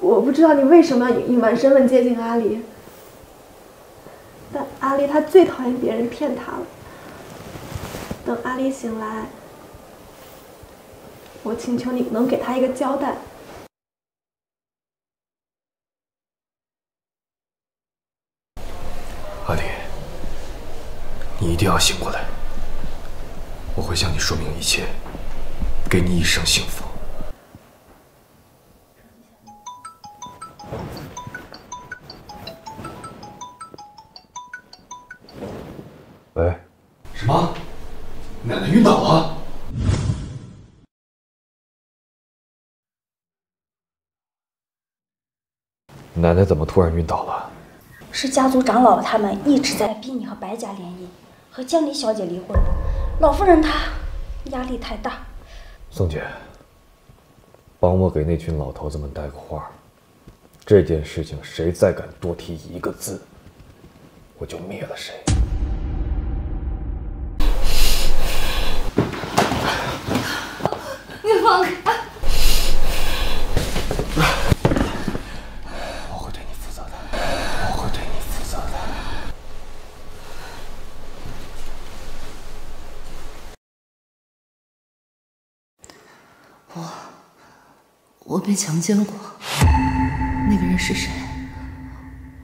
我不知道你为什么要隐瞒身份接近阿离，但阿离他最讨厌别人骗他了。等阿离醒来，我请求你能给他一个交代。阿离，你一定要醒过来，我会向你说明一切，给你一生幸福。奶奶怎么突然晕倒了？是家族长老他们一直在逼你和白家联姻，和江离小姐离婚。老夫人她压力太大。宋姐，帮我给那群老头子们带个话，这件事情谁再敢多提一个字，我就灭了谁。我被强奸过，那个人是谁？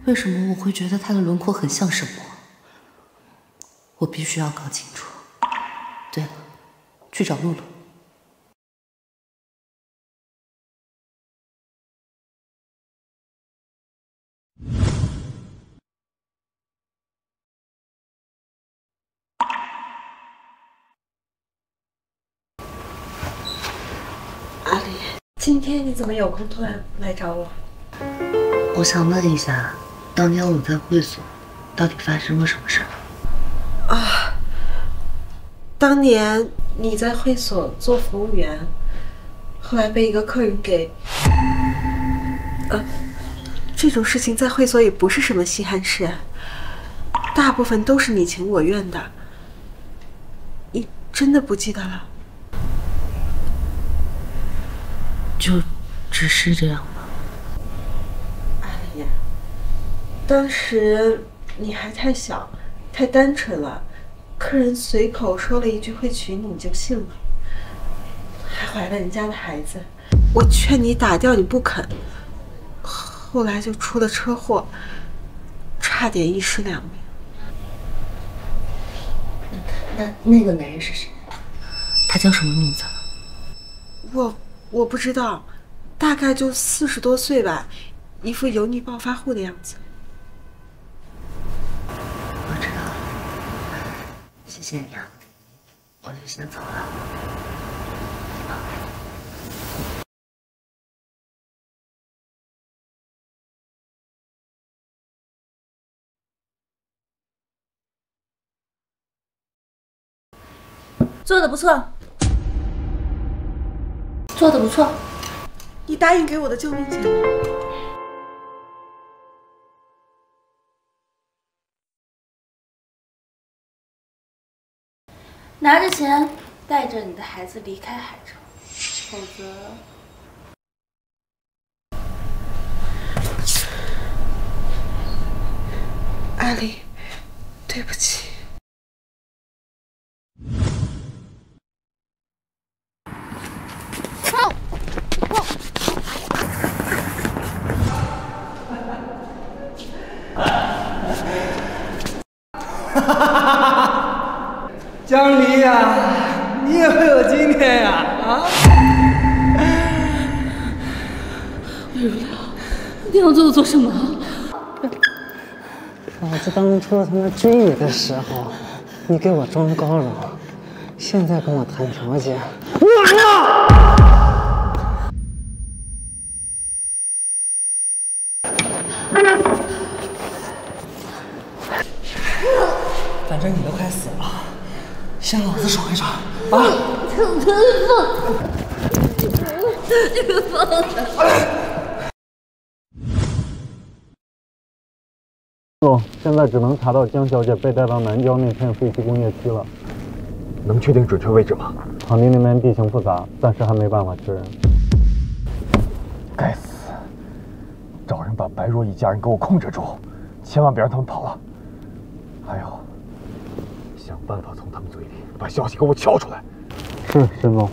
为什么我会觉得他的轮廓很像？什么？我必须要搞清楚。对了，去找露露。今天你怎么有空突然来找我？我想问一下当年我们在会所到底发生了什么事啊当年你在会所做服务员后来被一个客人给呃这种事情在会所也不是什么稀罕事大部分都是你情我愿的。你真的不记得了？就只是这样吗？哎呀，当时你还太小，太单纯了，客人随口说了一句会娶你，你就信了，还怀了人家的孩子。我劝你打掉，你不肯。后来就出了车祸，差点一尸两命。那那个男人是谁？他叫什么名字？我我不知道，大概就四十多岁吧，一副油腻暴发户的样子。我知道了，谢谢你啊，我就先走了。做的不错，做的不错，你答应给我的救命钱呢？拿着钱带着你的孩子离开海城，否则。阿离，对不起。你也会有今天呀、啊！啊！刘，你要做我做什么？老子当初他妈追你的时候，你给我装高冷，现在跟我谈条件，我呀！让老子爽一爽啊！你放！你放！总，现在只能查到江小姐被带到南郊那片废弃工业区了。能确定准确位置吗？场地那边地形复杂，暂时还没办法确认。该死！找人把白若一家人给我控制住，千万别让他们跑了。还有，想办法从他们嘴里。把消息给我撬出来。是沈总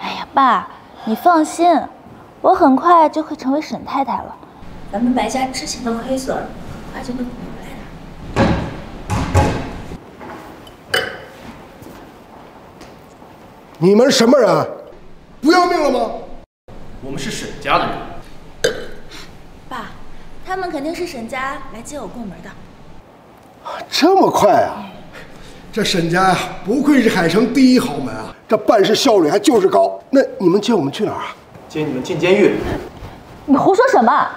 哎呀爸你放心我很快就会成为沈太太了。咱们白家之前的亏损很快就会补回来的你们什么人不要命了吗？我们是沈家的人。爸他们肯定是沈家来接我过门的。这么快啊？这沈家呀不愧是海城第一豪门啊。这办事效率还就是高。那你们接我们去哪儿啊？接你们进监狱。你胡说什么？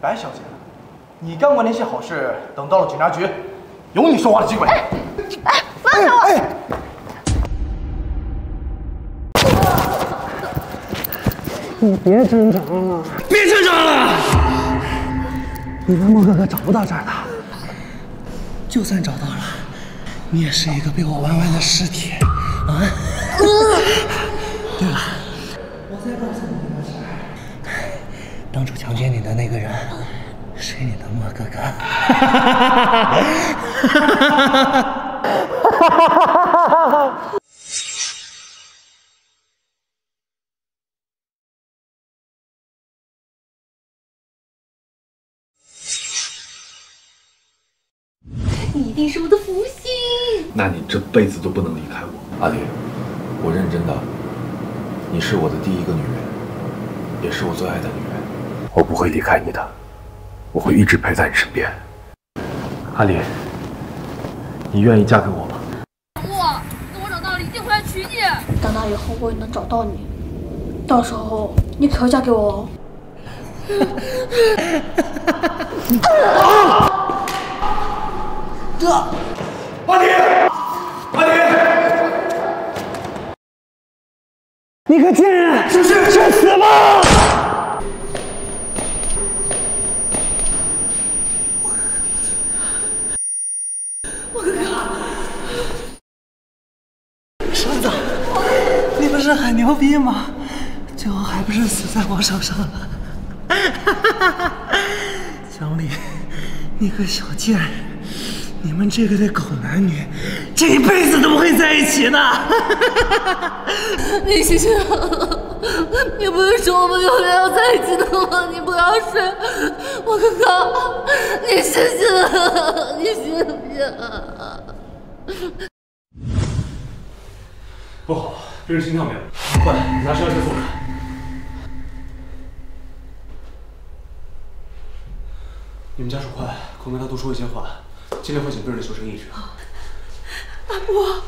白小姐你干过那些好事等到了警察局有你说话的机会。哎哎放开我！哎你别挣扎了别挣扎了。你跟孟哥哥找不到这儿的。就算找到了，你也是一个被我玩完的尸体啊！对了，我再告诉你一个事儿，当初强奸你的那个人，是你的莫哥哥。哈！一定是我的福星。那你这辈子都不能离开我，阿离，我认真的，你是我的第一个女人，也是我最爱的女人，我不会离开你的，我会一直陪在你身边。阿离，你愿意嫁给我吗？我等我长大了一定回来娶你。长大以后我也能找到你，到时候你可要嫁给我哦。哥，阿离，阿离，你个贱人，去去去死吧！我哥哥，栓子，你不是很牛逼吗？最后还不是死在我手上了？江离，你个小贱人！你们这个对狗男女，这一辈子都不会在一起的。李星星，你不是说我们永远要在一起的吗？你不要睡，我哥哥，你醒醒，你醒醒。不好，病人心跳没了，快拿升压车送来。你们家属快，快跟他多说一些话。尽量唤醒病人的求生意志。阿伯，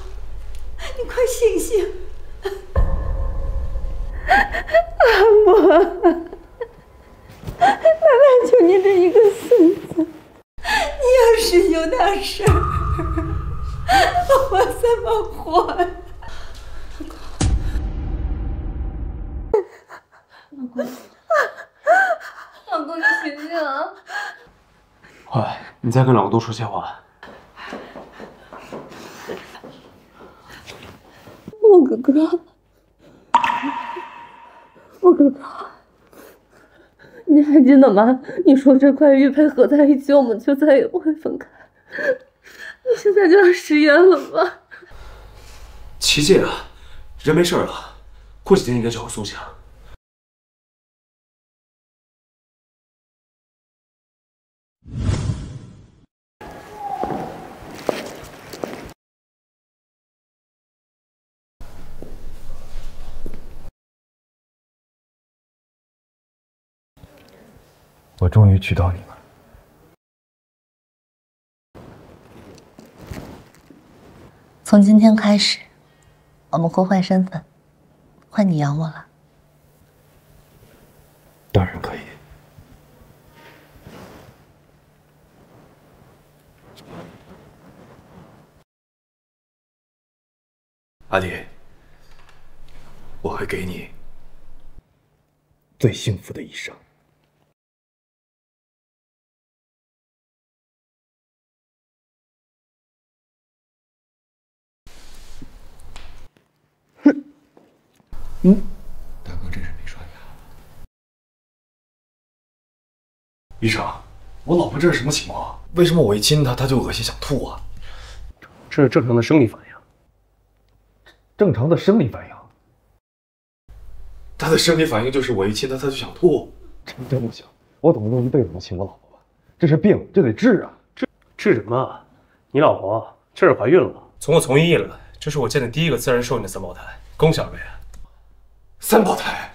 你快醒醒！阿伯，奶奶就你这一个孙子，你要是有点事儿，我怎么活？老公，老公，你醒醒啊！快，你再跟老公多说些话。莫哥哥，莫哥哥，你还记得吗？你说这块玉佩合在一起，我们就再也不会分开。你现在就要食言了吗？琪姐啊，人没事了，过几天应该就会苏醒。我终于娶到你了。从今天开始，我们互换身份，换你养我了。当然可以。阿离，我会给你最幸福的一生。嗯，大哥真是没刷牙。医生，我老婆这是什么情况？为什么我一亲她，她就恶心想吐啊？这是正常的生理反应。正常的生理反应。她的生理反应就是我一亲她，她就想吐。真不行，我总不能一辈子都亲我老婆吧？这是病，这得治啊！治治什么？你老婆这是怀孕了。从我从医以来，这是我见的第一个自然受孕的三胞胎，恭喜二位。三胞胎。